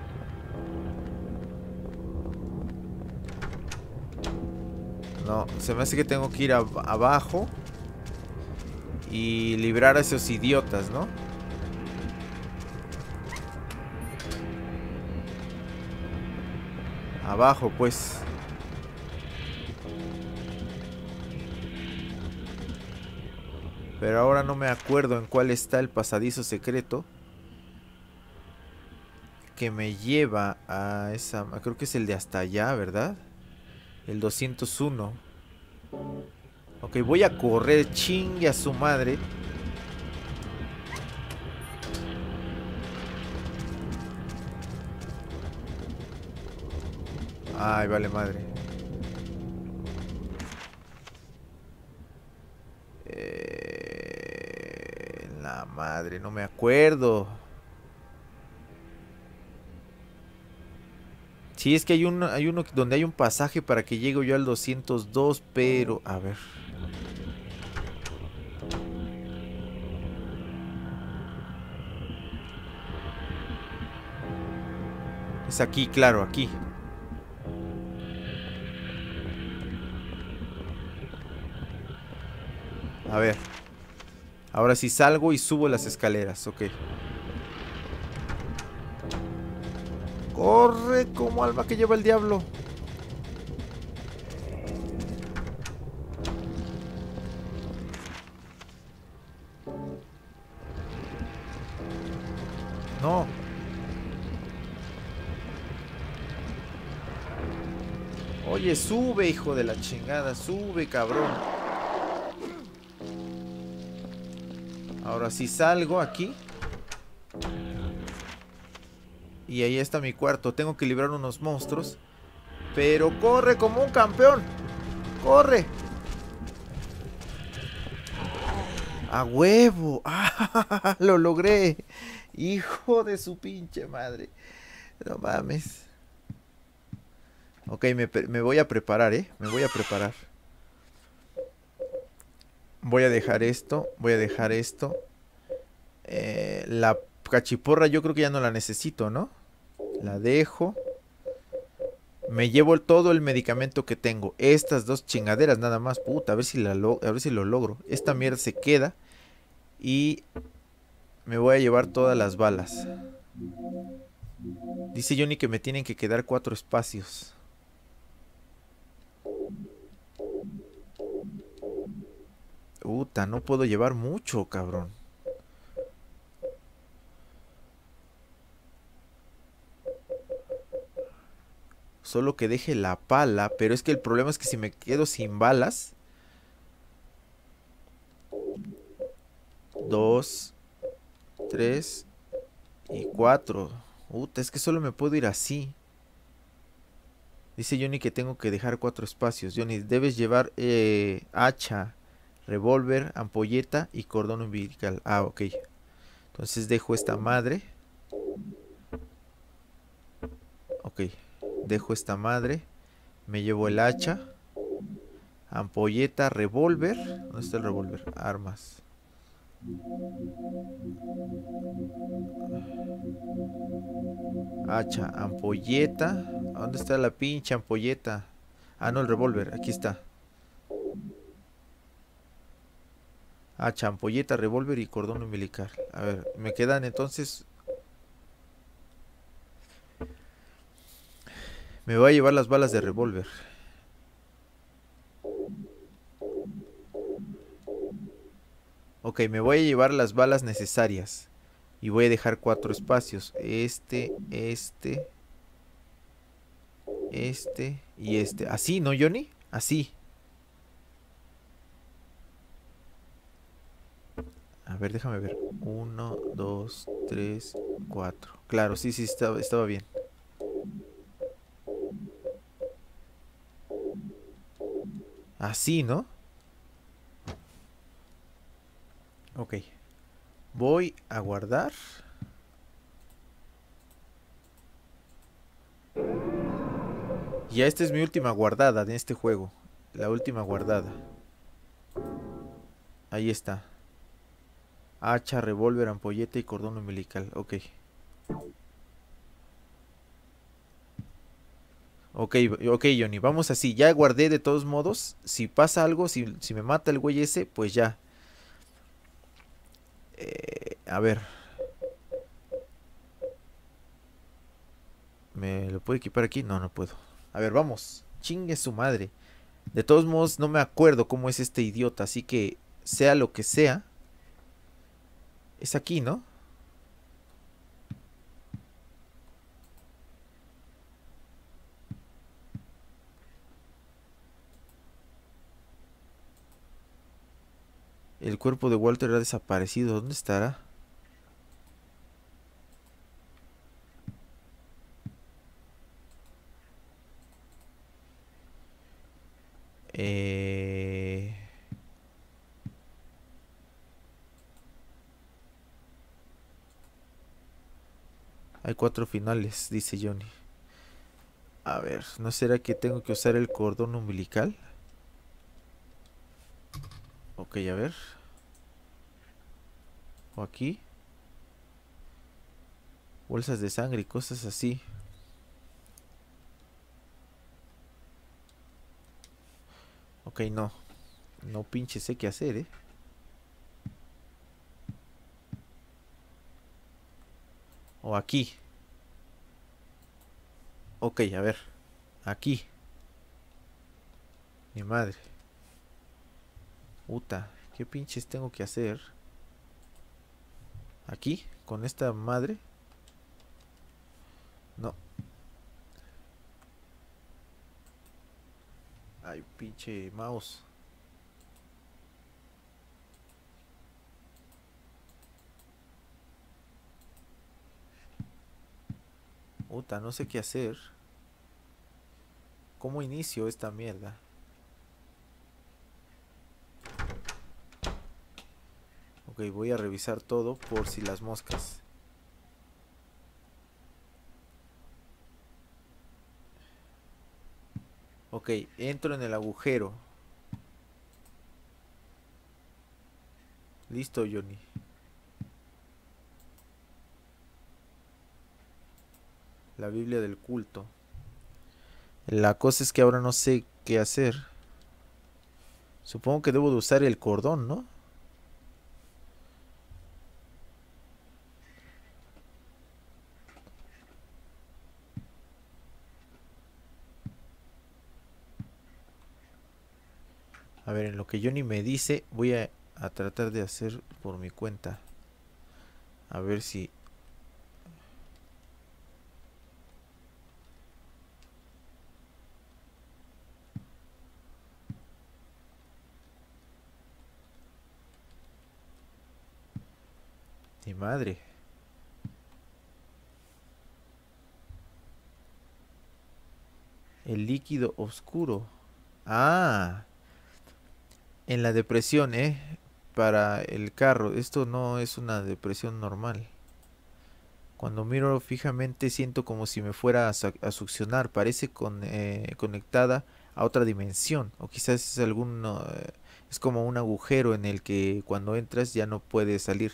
No, se me hace que tengo que ir abajo y librar a esos idiotas, ¿no? Abajo, pues. Pero ahora no me acuerdo en cuál está el pasadizo secreto. Que me lleva a esa... Creo que es el de hasta allá, ¿verdad? El 201. Ok, voy a correr chingue a su madre. Ay, vale madre. Eh, la madre, no me acuerdo. Sí, es que hay uno, hay uno donde hay un pasaje para que llegue yo al 202, pero... A ver. Es aquí, claro, aquí. A ver. Ahora sí salgo y subo las escaleras, ok. Corre como alma que lleva el diablo. No. Oye, sube, hijo de la chingada. Sube, cabrón. Ahora sí salgo aquí. Y ahí está mi cuarto. Tengo que librar unos monstruos. Pero corre como un campeón. Corre. A huevo. ¡Ah! Lo logré. Hijo de su pinche madre. No mames. Ok, me voy a preparar, ¿eh? Me voy a preparar. Voy a dejar esto. Voy a dejar esto. Eh, la cachiporra yo creo que ya no la necesito, ¿no? La dejo. Me llevo todo el medicamento que tengo. Estas dos chingaderas nada más. Puta, ver si, a ver si lo logro. Esta mierda se queda. Y me voy a llevar todas las balas. Dice Johnny que me tienen que quedar cuatro espacios. Puta, no puedo llevar mucho, cabrón. Solo que deje la pala, pero es que el problema es que si me quedo sin balas. Dos, tres y cuatro. Puta, es que solo me puedo ir así. Dice Johnny que tengo que dejar cuatro espacios. Johnny, debes llevar eh, hacha, revólver, ampolleta y cordón umbilical. Ah, ok. Entonces dejo esta madre. Ok. Dejo esta madre. Me llevo el hacha. Ampolleta, revólver. ¿Dónde está el revólver? Armas. Hacha, ampolleta. ¿Dónde está la pinche ampolleta? Ah, no, el revólver. Aquí está. Hacha, ampolleta, revólver y cordón umbilical. A ver, me quedan entonces... Me voy a llevar las balas de revólver. Ok, me voy a llevar las balas necesarias. Y voy a dejar cuatro espacios. Este, este, este y este. Así, ¿no, Johnny? Así. A ver, déjame ver. Uno, dos, tres, cuatro. Claro, sí, sí, estaba, estaba bien. Así, ¿no? Ok. Voy a guardar. Ya esta es mi última guardada de este juego. La última guardada. Ahí está. Hacha, revólver, ampolleta y cordón umbilical. Ok. Ok, ok, Johnny, vamos así. Ya guardé de todos modos. Si pasa algo, si, si me mata el güey ese, pues ya. Eh, a ver. ¿Me lo puedo equipar aquí? No, no puedo. A ver, vamos. Chingue su madre. De todos modos, no me acuerdo cómo es este idiota. Así que, sea lo que sea. Es aquí, ¿no? El cuerpo de Walter ha desaparecido. ¿Dónde estará? Eh... Hay cuatro finales, dice Johnny. A ver, ¿no será que tengo que usar el cordón umbilical? Ok, a ver. O aquí. Bolsas de sangre y cosas así. Ok, no. No pinche sé qué hacer, eh. O aquí. Ok, a ver. Aquí. Mi madre. Puta, ¿qué pinches tengo que hacer? Aquí, con esta madre. No. Ay, pinche mouse. Puta, no sé qué hacer. ¿Cómo inicio esta mierda? Ok, voy a revisar todo por si las moscas. Ok, entro en el agujero. Listo, Johnny. La Biblia del culto. La cosa es que ahora no sé qué hacer. Supongo que debo de usar el cordón, ¿no? A ver, en lo que Johnny me dice, voy a, a tratar de hacer por mi cuenta. A ver si... Mi madre. El líquido oscuro. Ah. En la depresión, ¿eh? Para el carro. Esto no es una depresión normal. Cuando miro fijamente siento como si me fuera a, succionar. Parece eh, conectada a otra dimensión. O quizás es algún... eh, es como un agujero en el que cuando entras ya no puedes salir.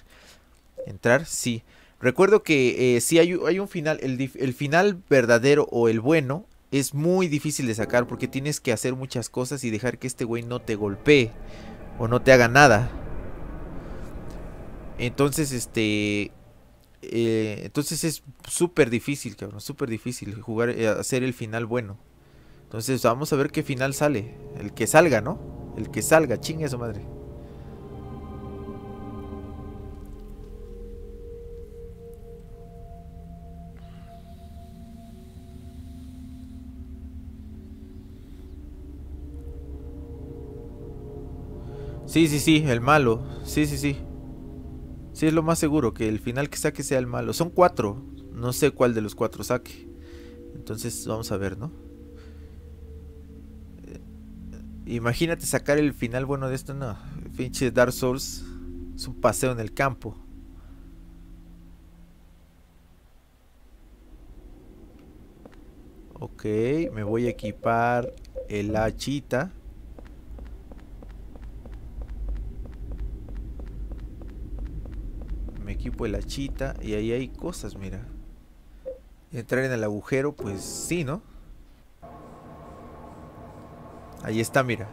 ¿Entrar? Sí. Recuerdo que eh, sí hay, un final. El, final verdadero o el bueno es muy difícil de sacar porque tienes que hacer muchas cosas y dejar que este güey no te golpee o no te haga nada. Entonces, este... eh, entonces es súper difícil, cabrón. Súper difícil jugar, eh, hacer el final bueno. Entonces vamos a ver qué final sale. El que salga, ¿no? El que salga, chingue su madre. Sí, sí, sí, el malo. Sí, sí, sí. Sí, es lo más seguro, que el final que saque sea el malo. Son cuatro. No sé cuál de los cuatro saque. Entonces vamos a ver, ¿no? Eh, Imagínate sacar el final bueno de esto, no. Pinche Dark Souls es un paseo en el campo. Ok, me voy a equipar el hachita. Campo, el hachita. Y ahí hay cosas, mira. Entrar en el agujero, pues sí, ¿no? Ahí está, mira.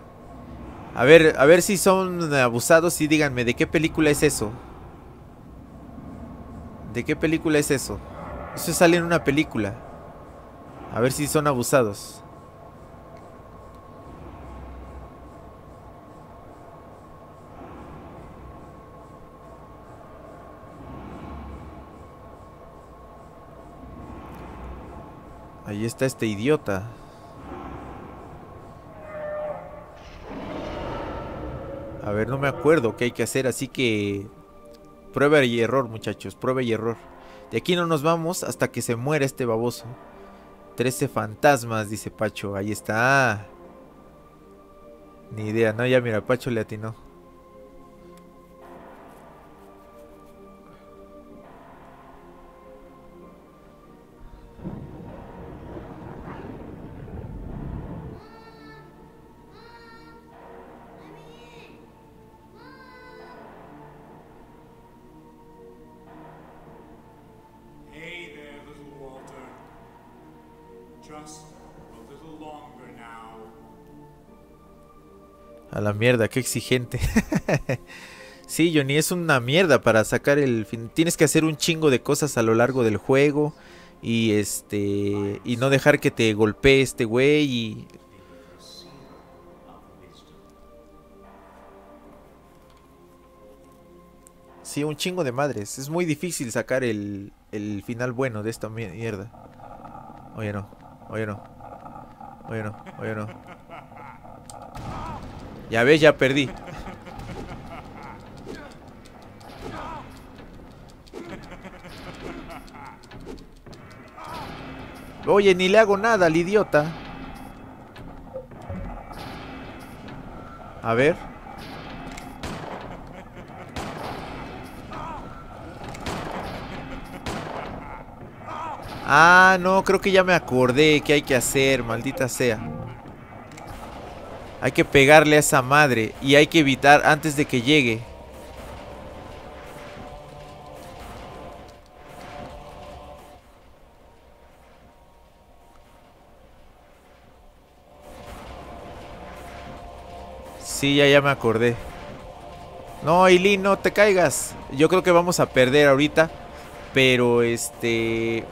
A ver, a ver si son abusados y díganme, ¿de qué película es eso? ¿De qué película es eso? Eso sale en una película. A ver si son abusados. Ahí está este idiota. A ver, no me acuerdo qué hay que hacer, así que... Prueba y error, muchachos, prueba y error. De aquí no nos vamos hasta que se muera este baboso. 13 fantasmas, dice Pacho. Ahí está. Ni idea, no, ya mira, Pacho le atinó. A la mierda, qué exigente. sí, Johnny, es una mierda para sacar el fin. Tienes que hacer un chingo de cosas a lo largo del juego. Y este. Y no dejar que te golpee este güey. Y. Sí, un chingo de madres. Es muy difícil sacar el, el final bueno de esta mi- mierda. Oye, no. Oye, no. Oye, no. Oye, no. Ya ves, ya perdí. Oye, ni le hago nada al idiota. A ver. Ah, no, creo que ya me acordé qué hay que hacer, maldita sea. Hay que pegarle a esa madre y hay que evitar antes de que llegue. Sí, ya, ya me acordé. No, Eileen, no te caigas. Yo creo que vamos a perder ahorita. Pero este...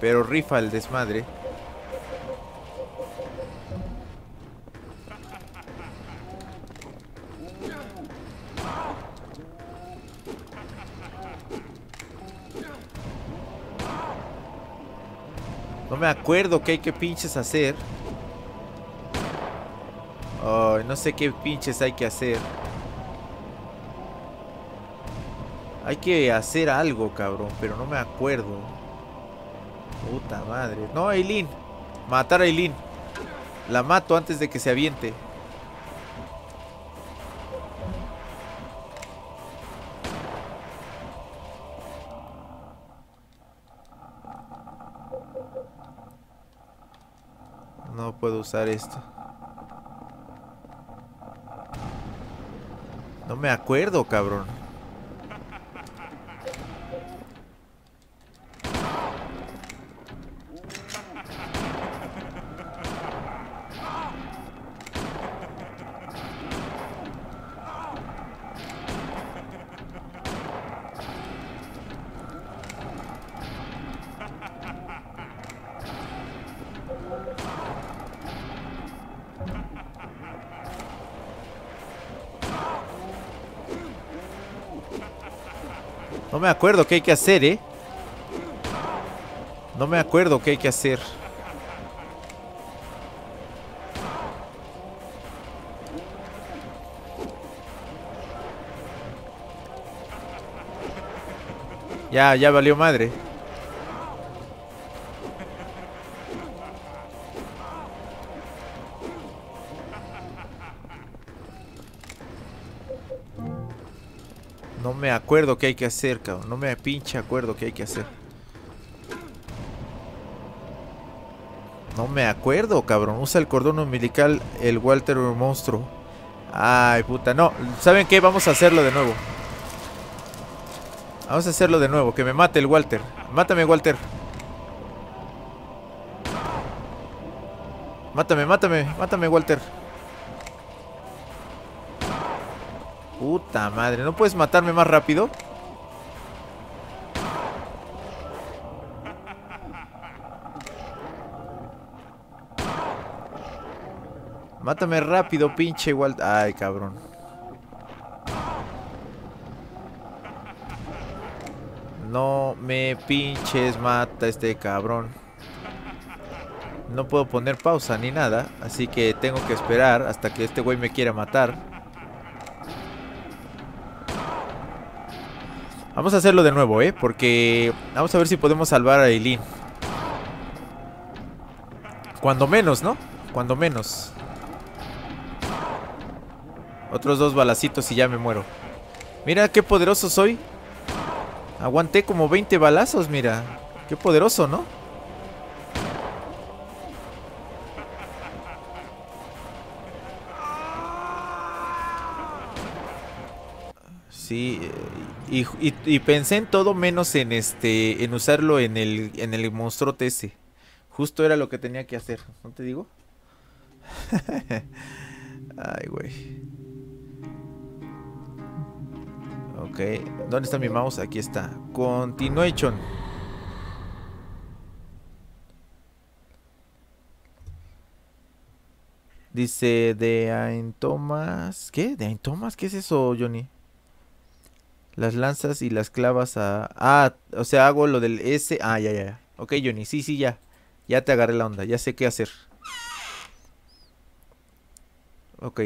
Pero rifa el desmadre. Me acuerdo qué hay que pinches hacer. Ay, no sé qué pinches hay que hacer. Hay que hacer algo, cabrón, pero no me acuerdo. Puta madre. No, Aileen. Matar a Aileen. La mato antes de que se aviente. Puedo usar esto. No me acuerdo, cabrón. Acuerdo qué hay que hacer, ¿eh? No me acuerdo qué hay que hacer. Ya, ya valió madre. Acuerdo qué hay que hacer, cabrón. No me pinche acuerdo qué hay que hacer. No me acuerdo, cabrón. Usa el cordón umbilical, el Walter monstruo. Ay, puta. No, ¿saben qué? Vamos a hacerlo de nuevo. Vamos a hacerlo de nuevo, que me mate el Walter. Mátame, Walter. Mátame, mátame, mátame, Walter. Puta madre, ¿no puedes matarme más rápido? Mátame rápido, pinche Walter. Ay, cabrón. No me pinches mata este cabrón. No puedo poner pausa ni nada, así que tengo que esperar hasta que este güey me quiera matar. Vamos a hacerlo de nuevo, ¿eh? Porque vamos a ver si podemos salvar a Eileen. Cuando menos, ¿no? Cuando menos. Otros dos balacitos y ya me muero. Mira qué poderoso soy. Aguanté como 20 balazos, mira. Qué poderoso, ¿no? Sí, y, pensé en todo menos en este, en usarlo en el, en el monstruote ese. Justo era lo que tenía que hacer, ¿no te digo? Ay, güey. Ok, ¿dónde está mi mouse? Aquí está. Continuation. Dice de Ain Thomas. ¿Qué? ¿De Ain Thomas? ¿Qué es eso, Johnny? Las lanzas y las clavas a. Ah, o sea, hago lo del S. Ah, ya, ya, ya. Ok, Johnny, sí, sí, ya. Ya te agarré la onda, ya sé qué hacer. Ok,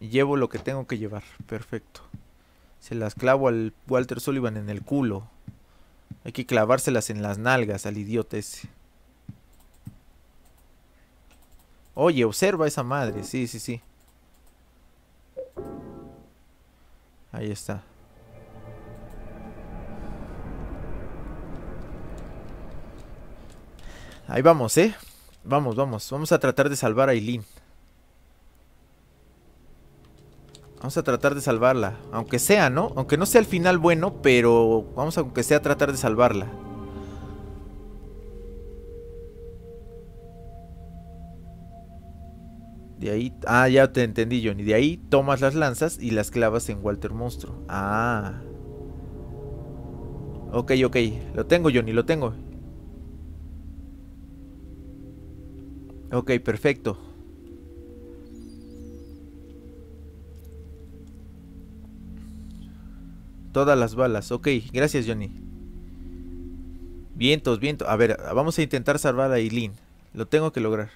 llevo lo que tengo que llevar. Perfecto. Se las clavo al Walter Sullivan en el culo. Hay que clavárselas en las nalgas al idiota ese. Oye, observa esa madre. Sí, sí, sí. Ahí está. Ahí vamos, ¿eh? Vamos, vamos. Vamos a tratar de salvar a Eileen. Vamos a tratar de salvarla. Aunque sea, ¿no? Aunque no sea el final bueno, pero vamos a, aunque sea tratar de salvarla. De ahí... Ah, ya te entendí, Johnny. De ahí tomas las lanzas y las clavas en Walter Monstruo. Ah. Ok, ok. Lo tengo, Johnny, lo tengo. Ok, perfecto. Todas las balas. Ok, gracias, Johnny. Vientos, vientos. A ver, vamos a intentar salvar a Eileen. Lo tengo que lograr.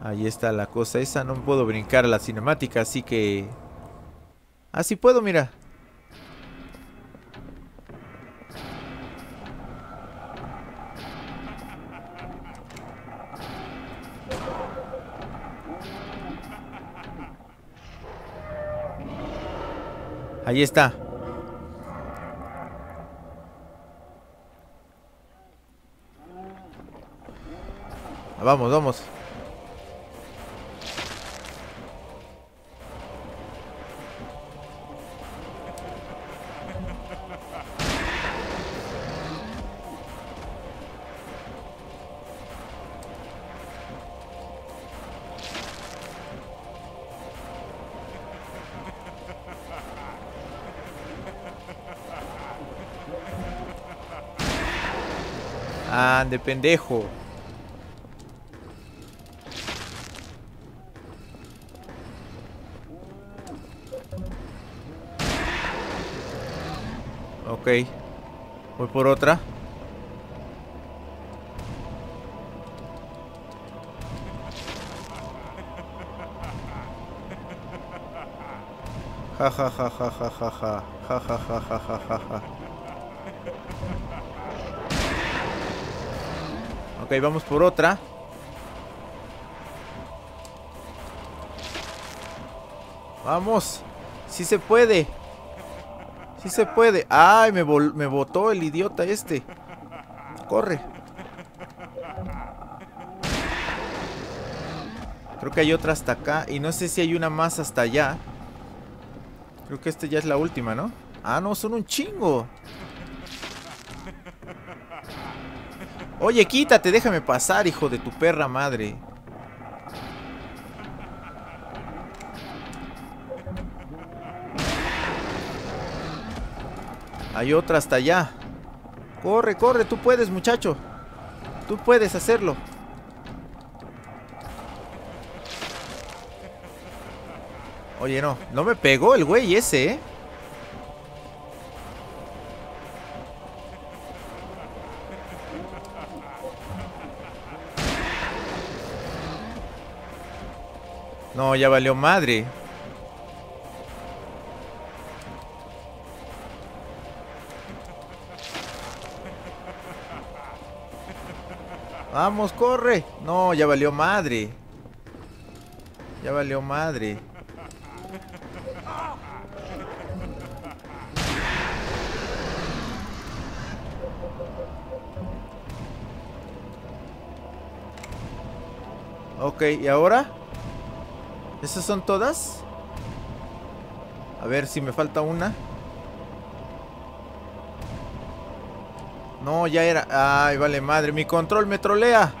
Ahí está la cosa esa. No puedo brincar a la cinemática, así que... Ah, sí puedo, mira. Ahí está. Vamos, vamos. Ande, pendejo. Ok. Voy por otra. Ja ja ja ja ja ja ja ja ja ja ja ja Ok, vamos por otra. Vamos. Sí se puede. Sí se puede. Ay, me, me botó el idiota este. Corre. Creo que hay otra hasta acá. Y no sé si hay una más hasta allá. Creo que esta ya es la última, ¿no? Ah, no, son un chingo. Oye, quítate, déjame pasar, hijo de tu perra madre. Hay otra hasta allá. Corre, corre, tú puedes, muchacho. Tú puedes hacerlo. Oye, no, no me pegó el güey ese, ¿eh? Ya valió madre. Vamos, corre. No, ya valió madre. Ya valió madre. Ok, ¿y ahora? ¿Esas son todas? A ver si me falta una. No, ya era. Ay, vale madre. Mi control me trolea.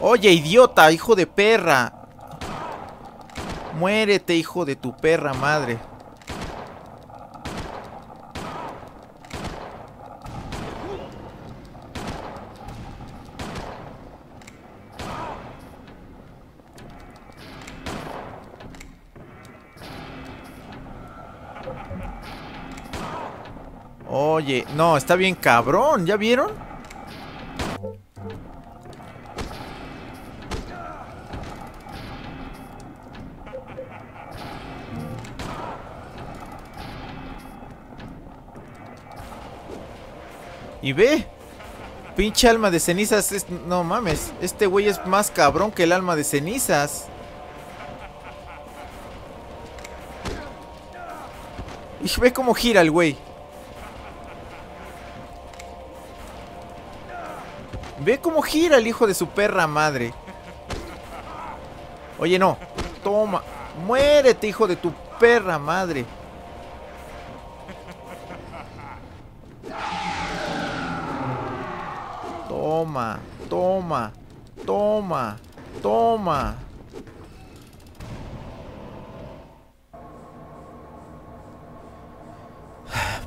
Oye, idiota, hijo de perra. Muérete, hijo de tu perra madre. No, está bien cabrón, ¿ya vieron? Y ve, pinche alma de cenizas, es- no mames, este güey es más cabrón que el alma de cenizas. Y ve cómo gira el güey. Ve cómo gira el hijo de su perra madre. Oye, no. Toma. Muérete, hijo de tu perra madre. Toma, toma, toma, toma.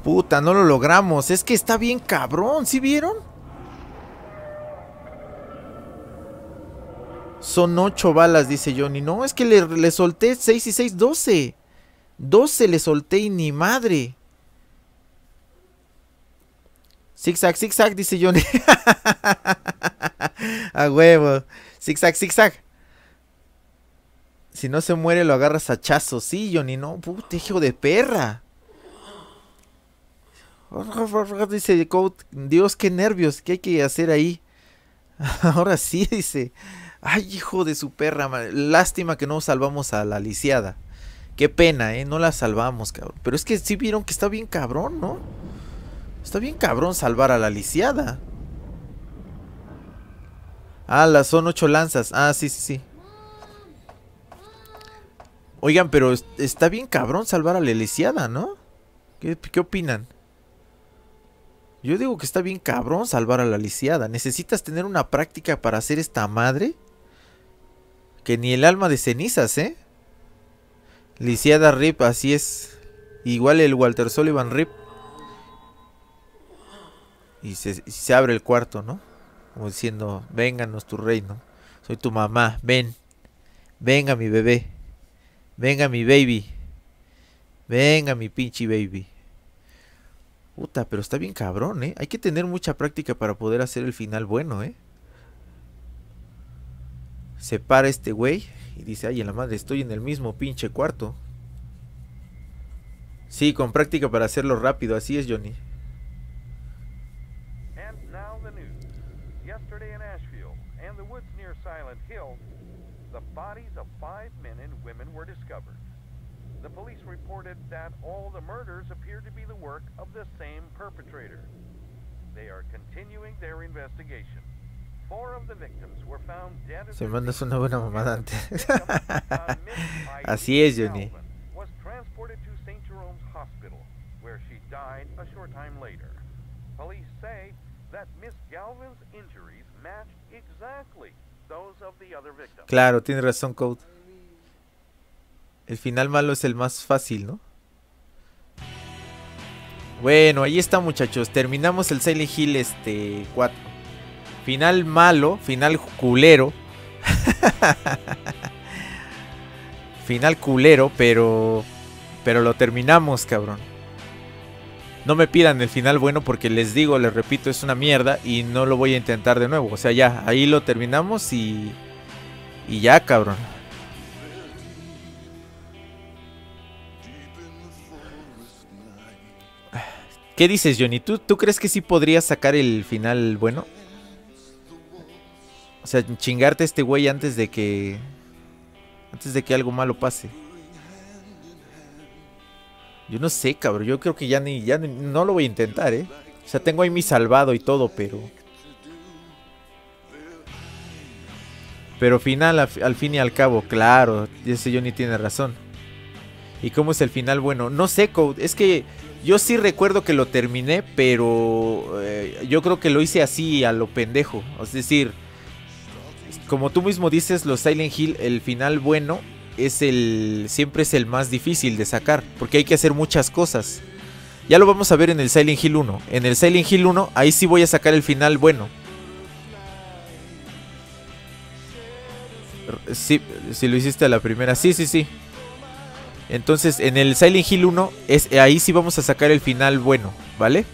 Puta, no lo logramos. Es que está bien cabrón, ¿sí vieron? Son ocho balas, dice Johnny. No, es que le, solté 6 y 6, 12. 12 le solté y ni madre. Zigzag, zigzag, dice Johnny. a huevo. Zigzag, zigzag. Si no se muere, lo agarras a chazos. Sí, Johnny, no. Puta, hijo de perra. Dice Code. Dios, qué nervios. ¿Qué hay que hacer ahí? Ahora sí, dice. Ay, hijo de su perra. Lástima que no salvamos a la lisiada. Qué pena, ¿eh? No la salvamos, cabrón. Pero es que sí vieron que está bien cabrón, ¿no? Está bien cabrón salvar a la lisiada. Ah, las son ocho lanzas. Ah, sí, sí, sí. Oigan, pero es- está bien cabrón salvar a la lisiada, ¿no? ¿Qué, qué opinan? Yo digo que está bien cabrón salvar a la lisiada. ¿Necesitas tener una práctica para hacer esta madre? Que ni el alma de cenizas, ¿eh? Lisiada Rip, así es. Igual el Walter Sullivan Rip. Y se, se abre el cuarto, ¿no? Como diciendo, vénganos tu reino. Soy tu mamá, ven. Venga mi bebé. Venga mi baby. Venga mi pinche baby. Puta, pero está bien cabrón, ¿eh? Hay que tener mucha práctica para poder hacer el final bueno, ¿eh? Se para este güey y dice, ay, en la madre, estoy en el mismo pinche cuarto. Sí, con práctica para hacerlo rápido, así es, Johnny. The bodies of five men and women were discovered. the police reported that all the murders appear to be the work of the same perpetrator. They are continuing their investigation. Se mandas una buena mamada antes. Así es, Johnny. Galvin Was transported to St. Jerome's Hospital, where she died a short time later. Police say that Miss Galvin's injuries matched exactly those of the other victims. Claro, tienes razón, Code. El final malo es el más fácil, ¿no? Bueno, ahí está, muchachos. Terminamos el Silent Hill este 4. Final malo, final culero. final culero, pero pero lo terminamos, cabrón. No me pidan el final bueno porque les digo, les repito, es una mierda y no lo voy a intentar de nuevo. O sea, ya, ahí lo terminamos y y ya, cabrón. ¿Qué dices, Johnny? ¿Tú, ¿Tú crees que sí podrías sacar el final bueno? O sea, chingarte a este güey antes de que. Antes de que algo malo pase. Yo no sé, cabrón. Yo creo que ya ni. Ya no lo voy a intentar, ¿eh? O sea, tengo ahí mi salvado y todo, pero. Pero final, al, al fin y al cabo, claro. Ese Johnny tiene razón. ¿Y cómo es el final bueno? No sé, Code. Es que yo sí recuerdo que lo terminé, pero eh, yo creo que lo hice así a lo pendejo. Es decir, como tú mismo dices, los Silent Hill, el final bueno es el siempre es el más difícil de sacar, porque hay que hacer muchas cosas. Ya lo vamos a ver en el Silent Hill 1. En el Silent Hill 1, ahí sí voy a sacar el final bueno. Si lo hiciste a la primera. Sí, sí, sí. Entonces, en el Silent Hill 1, es, ahí sí vamos a sacar el final bueno, ¿vale?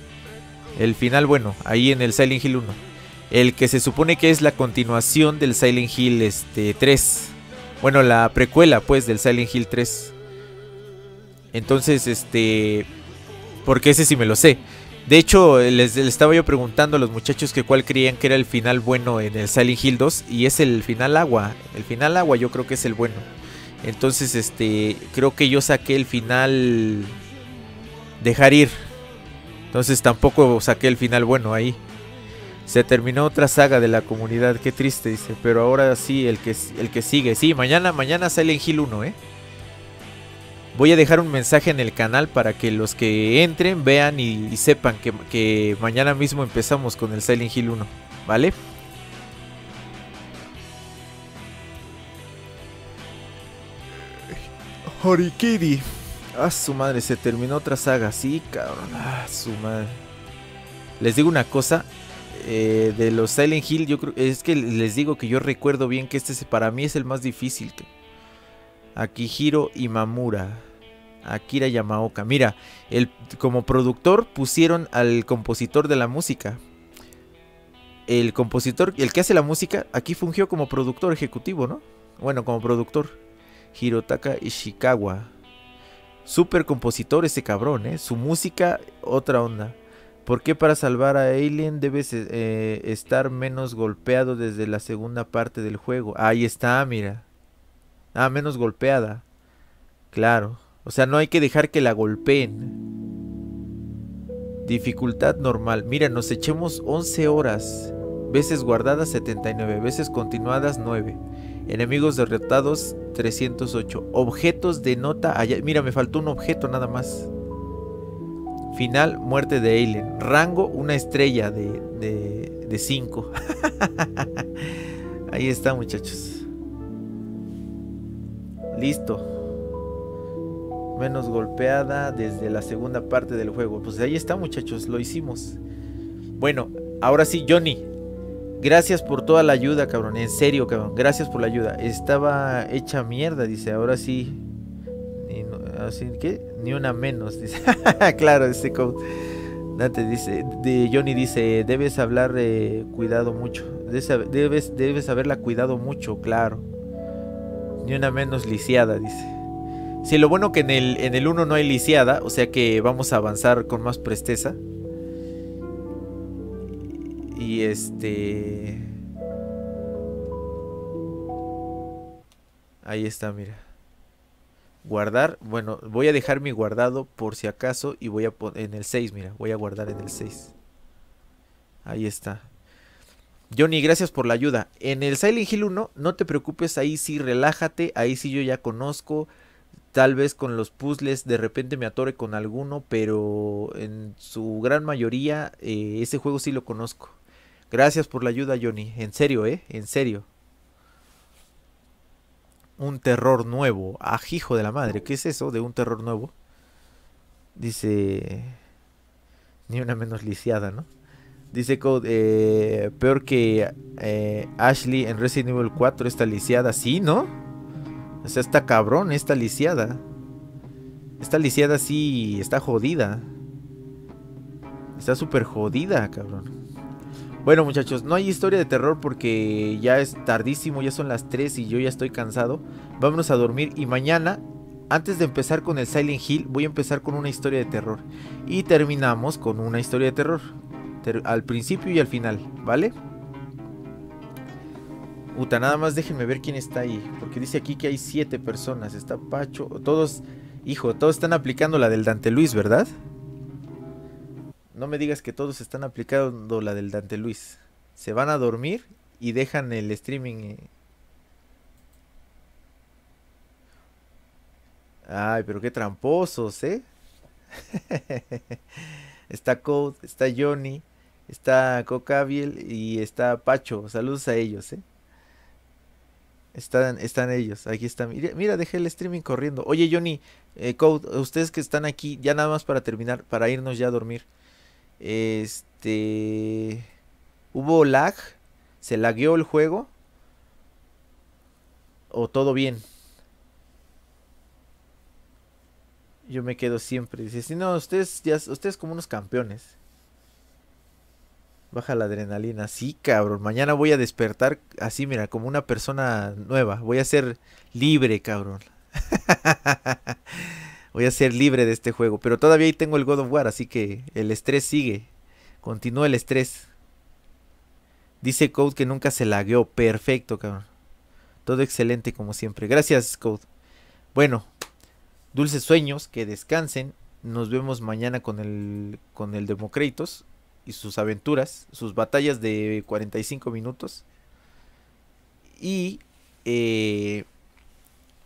El final bueno, ahí en el Silent Hill 1. El que se supone que es la continuación del Silent Hill este, 3. Bueno, la precuela, pues, del Silent Hill 3. Entonces, este... Porque ese sí me lo sé. De hecho, les, estaba yo preguntando a los muchachos que cuál creían que era el final bueno en el Silent Hill 2. Y es el final agua. El final agua yo creo que es el bueno. Entonces, este, creo que yo saqué el final dejar ir. Entonces tampoco saqué el final bueno ahí. Se terminó otra saga de la comunidad, qué triste dice, pero ahora sí el que el que sigue. Sí, mañana mañana sale en Hill 1, ¿eh? Voy a dejar un mensaje en el canal para que los que entren vean y, y sepan que, que mañana mismo empezamos con el Silent Hill 1, ¿vale? Horikiri. Ah, su madre, se terminó otra saga. Sí, cabrón. Ah, su madre. Les digo una cosa. Eh, de los Silent Hill, yo creo. Es que les digo que yo recuerdo bien que este es- para mí es el más difícil. Akihiro Imamura. Akira Yamaoka. Mira, el, como productor pusieron al compositor de la música. El compositor, el que hace la música, aquí fungió como productor ejecutivo, ¿no? Bueno, como productor. Hirotaka Ishikawa. Super compositor ese cabrón, ¿eh? Su música, otra onda. ¿Por qué para salvar a Alien debes eh, estar menos golpeado desde la segunda parte del juego? Ahí está, mira. Ah, menos golpeada. Claro. O sea, no hay que dejar que la golpeen. Dificultad normal. Mira, nos echemos 11 horas. Veces guardadas 79. Veces continuadas 9. Enemigos derrotados 308. Objetos de nota. Mira, me faltó un objeto nada más. Final, muerte de Alien. Rango, una estrella de 5. Ahí está, muchachos. Listo. Menos golpeada desde la segunda parte del juego. Pues ahí está, muchachos. Lo hicimos. Bueno, ahora sí, Johnny. Gracias por toda la ayuda, cabrón. En serio, cabrón. Gracias por la ayuda. Estaba hecha mierda, dice. Ahora sí. Así que ni una menos, dice. claro, este. Dante dice, de Johnny dice, debes hablar eh, cuidado mucho. Debes, debes, haberla cuidado mucho, claro. Ni una menos lisiada, dice. Sí, lo bueno que en el, en el 1 no hay lisiada, o sea que vamos a avanzar con más presteza. Y este... Ahí está, mira. Guardar, bueno, voy a dejar mi guardado por si acaso y voy a poner en el 6, mira, voy a guardar en el 6. Ahí está. Johnny, gracias por la ayuda. En el Silent Hill 1, no te preocupes, ahí sí relájate, ahí sí yo ya conozco. Tal vez con los puzzles de repente me atore con alguno, pero en su gran mayoría eh, ese juego sí lo conozco. Gracias por la ayuda, Johnny. En serio, ¿eh? En serio. Un terror nuevo. Hijo de la madre. ¿Qué es eso de un terror nuevo? Dice... Ni una menos lisiada, ¿no? Dice Code, eh, peor que eh, Ashley en Resident Evil 4 está lisiada. Sí, ¿no? O sea, está cabrón, está lisiada. Esta lisiada sí está jodida. Está súper jodida, cabrón. Bueno, muchachos, no hay historia de terror porque ya es tardísimo, ya son las 3 y yo ya estoy cansado. Vámonos a dormir y mañana, antes de empezar con el Silent Hill, voy a empezar con una historia de terror. Y terminamos con una historia de terror. Ter- al principio y al final, ¿vale? Uta, nada más déjenme ver quién está ahí. Porque dice aquí que hay 7 personas. Está Pacho. Todos, hijo, todos están aplicando la del Dante Luis, ¿verdad? No me digas que todos están aplicando la del Dante Luis. Se van a dormir y dejan el streaming. eh. Ay, pero qué tramposos, ¿eh? está Code, está Johnny, está Cocabiel y está Pacho. Saludos a ellos, ¿eh? Están, están ellos, aquí están. Mira, mira, dejé el streaming corriendo. Oye, Johnny, eh, Code, ustedes que están aquí, ya nada más para terminar, para irnos ya a dormir. Este. ¿Hubo lag? ¿Se lagueó el juego? ¿O todo bien? Yo me quedo siempre. Dice, si no, ustedes ya, ustedes como unos campeones. Baja la adrenalina. Sí, cabrón. Mañana voy a despertar así, mira, como una persona nueva. Voy a ser libre, cabrón. voy a ser libre de este juego. Pero todavía ahí tengo el God of War, así que el estrés sigue. Continúa el estrés. Dice Code que nunca se lagueó. Perfecto, cabrón. Todo excelente como siempre. Gracias, Code. Bueno, dulces sueños, que descansen. Nos vemos mañana con el con el y sus aventuras, sus batallas de 45 minutos. Y eh,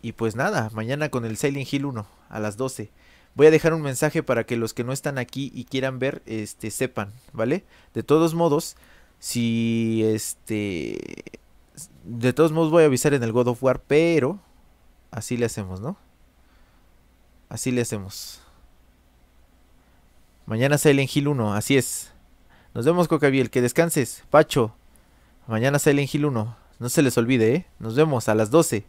y pues nada, mañana con el Silent Hill 1 a las 12. Voy a dejar un mensaje para que los que no están aquí y quieran ver, este, sepan, ¿vale? De todos modos, si este, de todos modos voy a avisar en el God of War, pero así le hacemos, ¿no? Así le hacemos. Mañana Silent Hill 1, así es. Nos vemos, Cocabiel, que descanses. Pacho, mañana Silent Hill 1. No se les olvide, ¿eh? Nos vemos a las 12.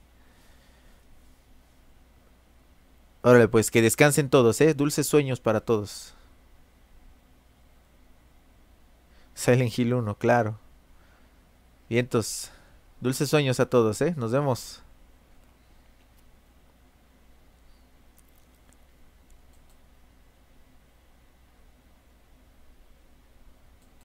Órale, pues que descansen todos, ¿eh? Dulces sueños para todos. Silent Hill 1, claro. Vientos. Dulces sueños a todos, ¿eh? Nos vemos.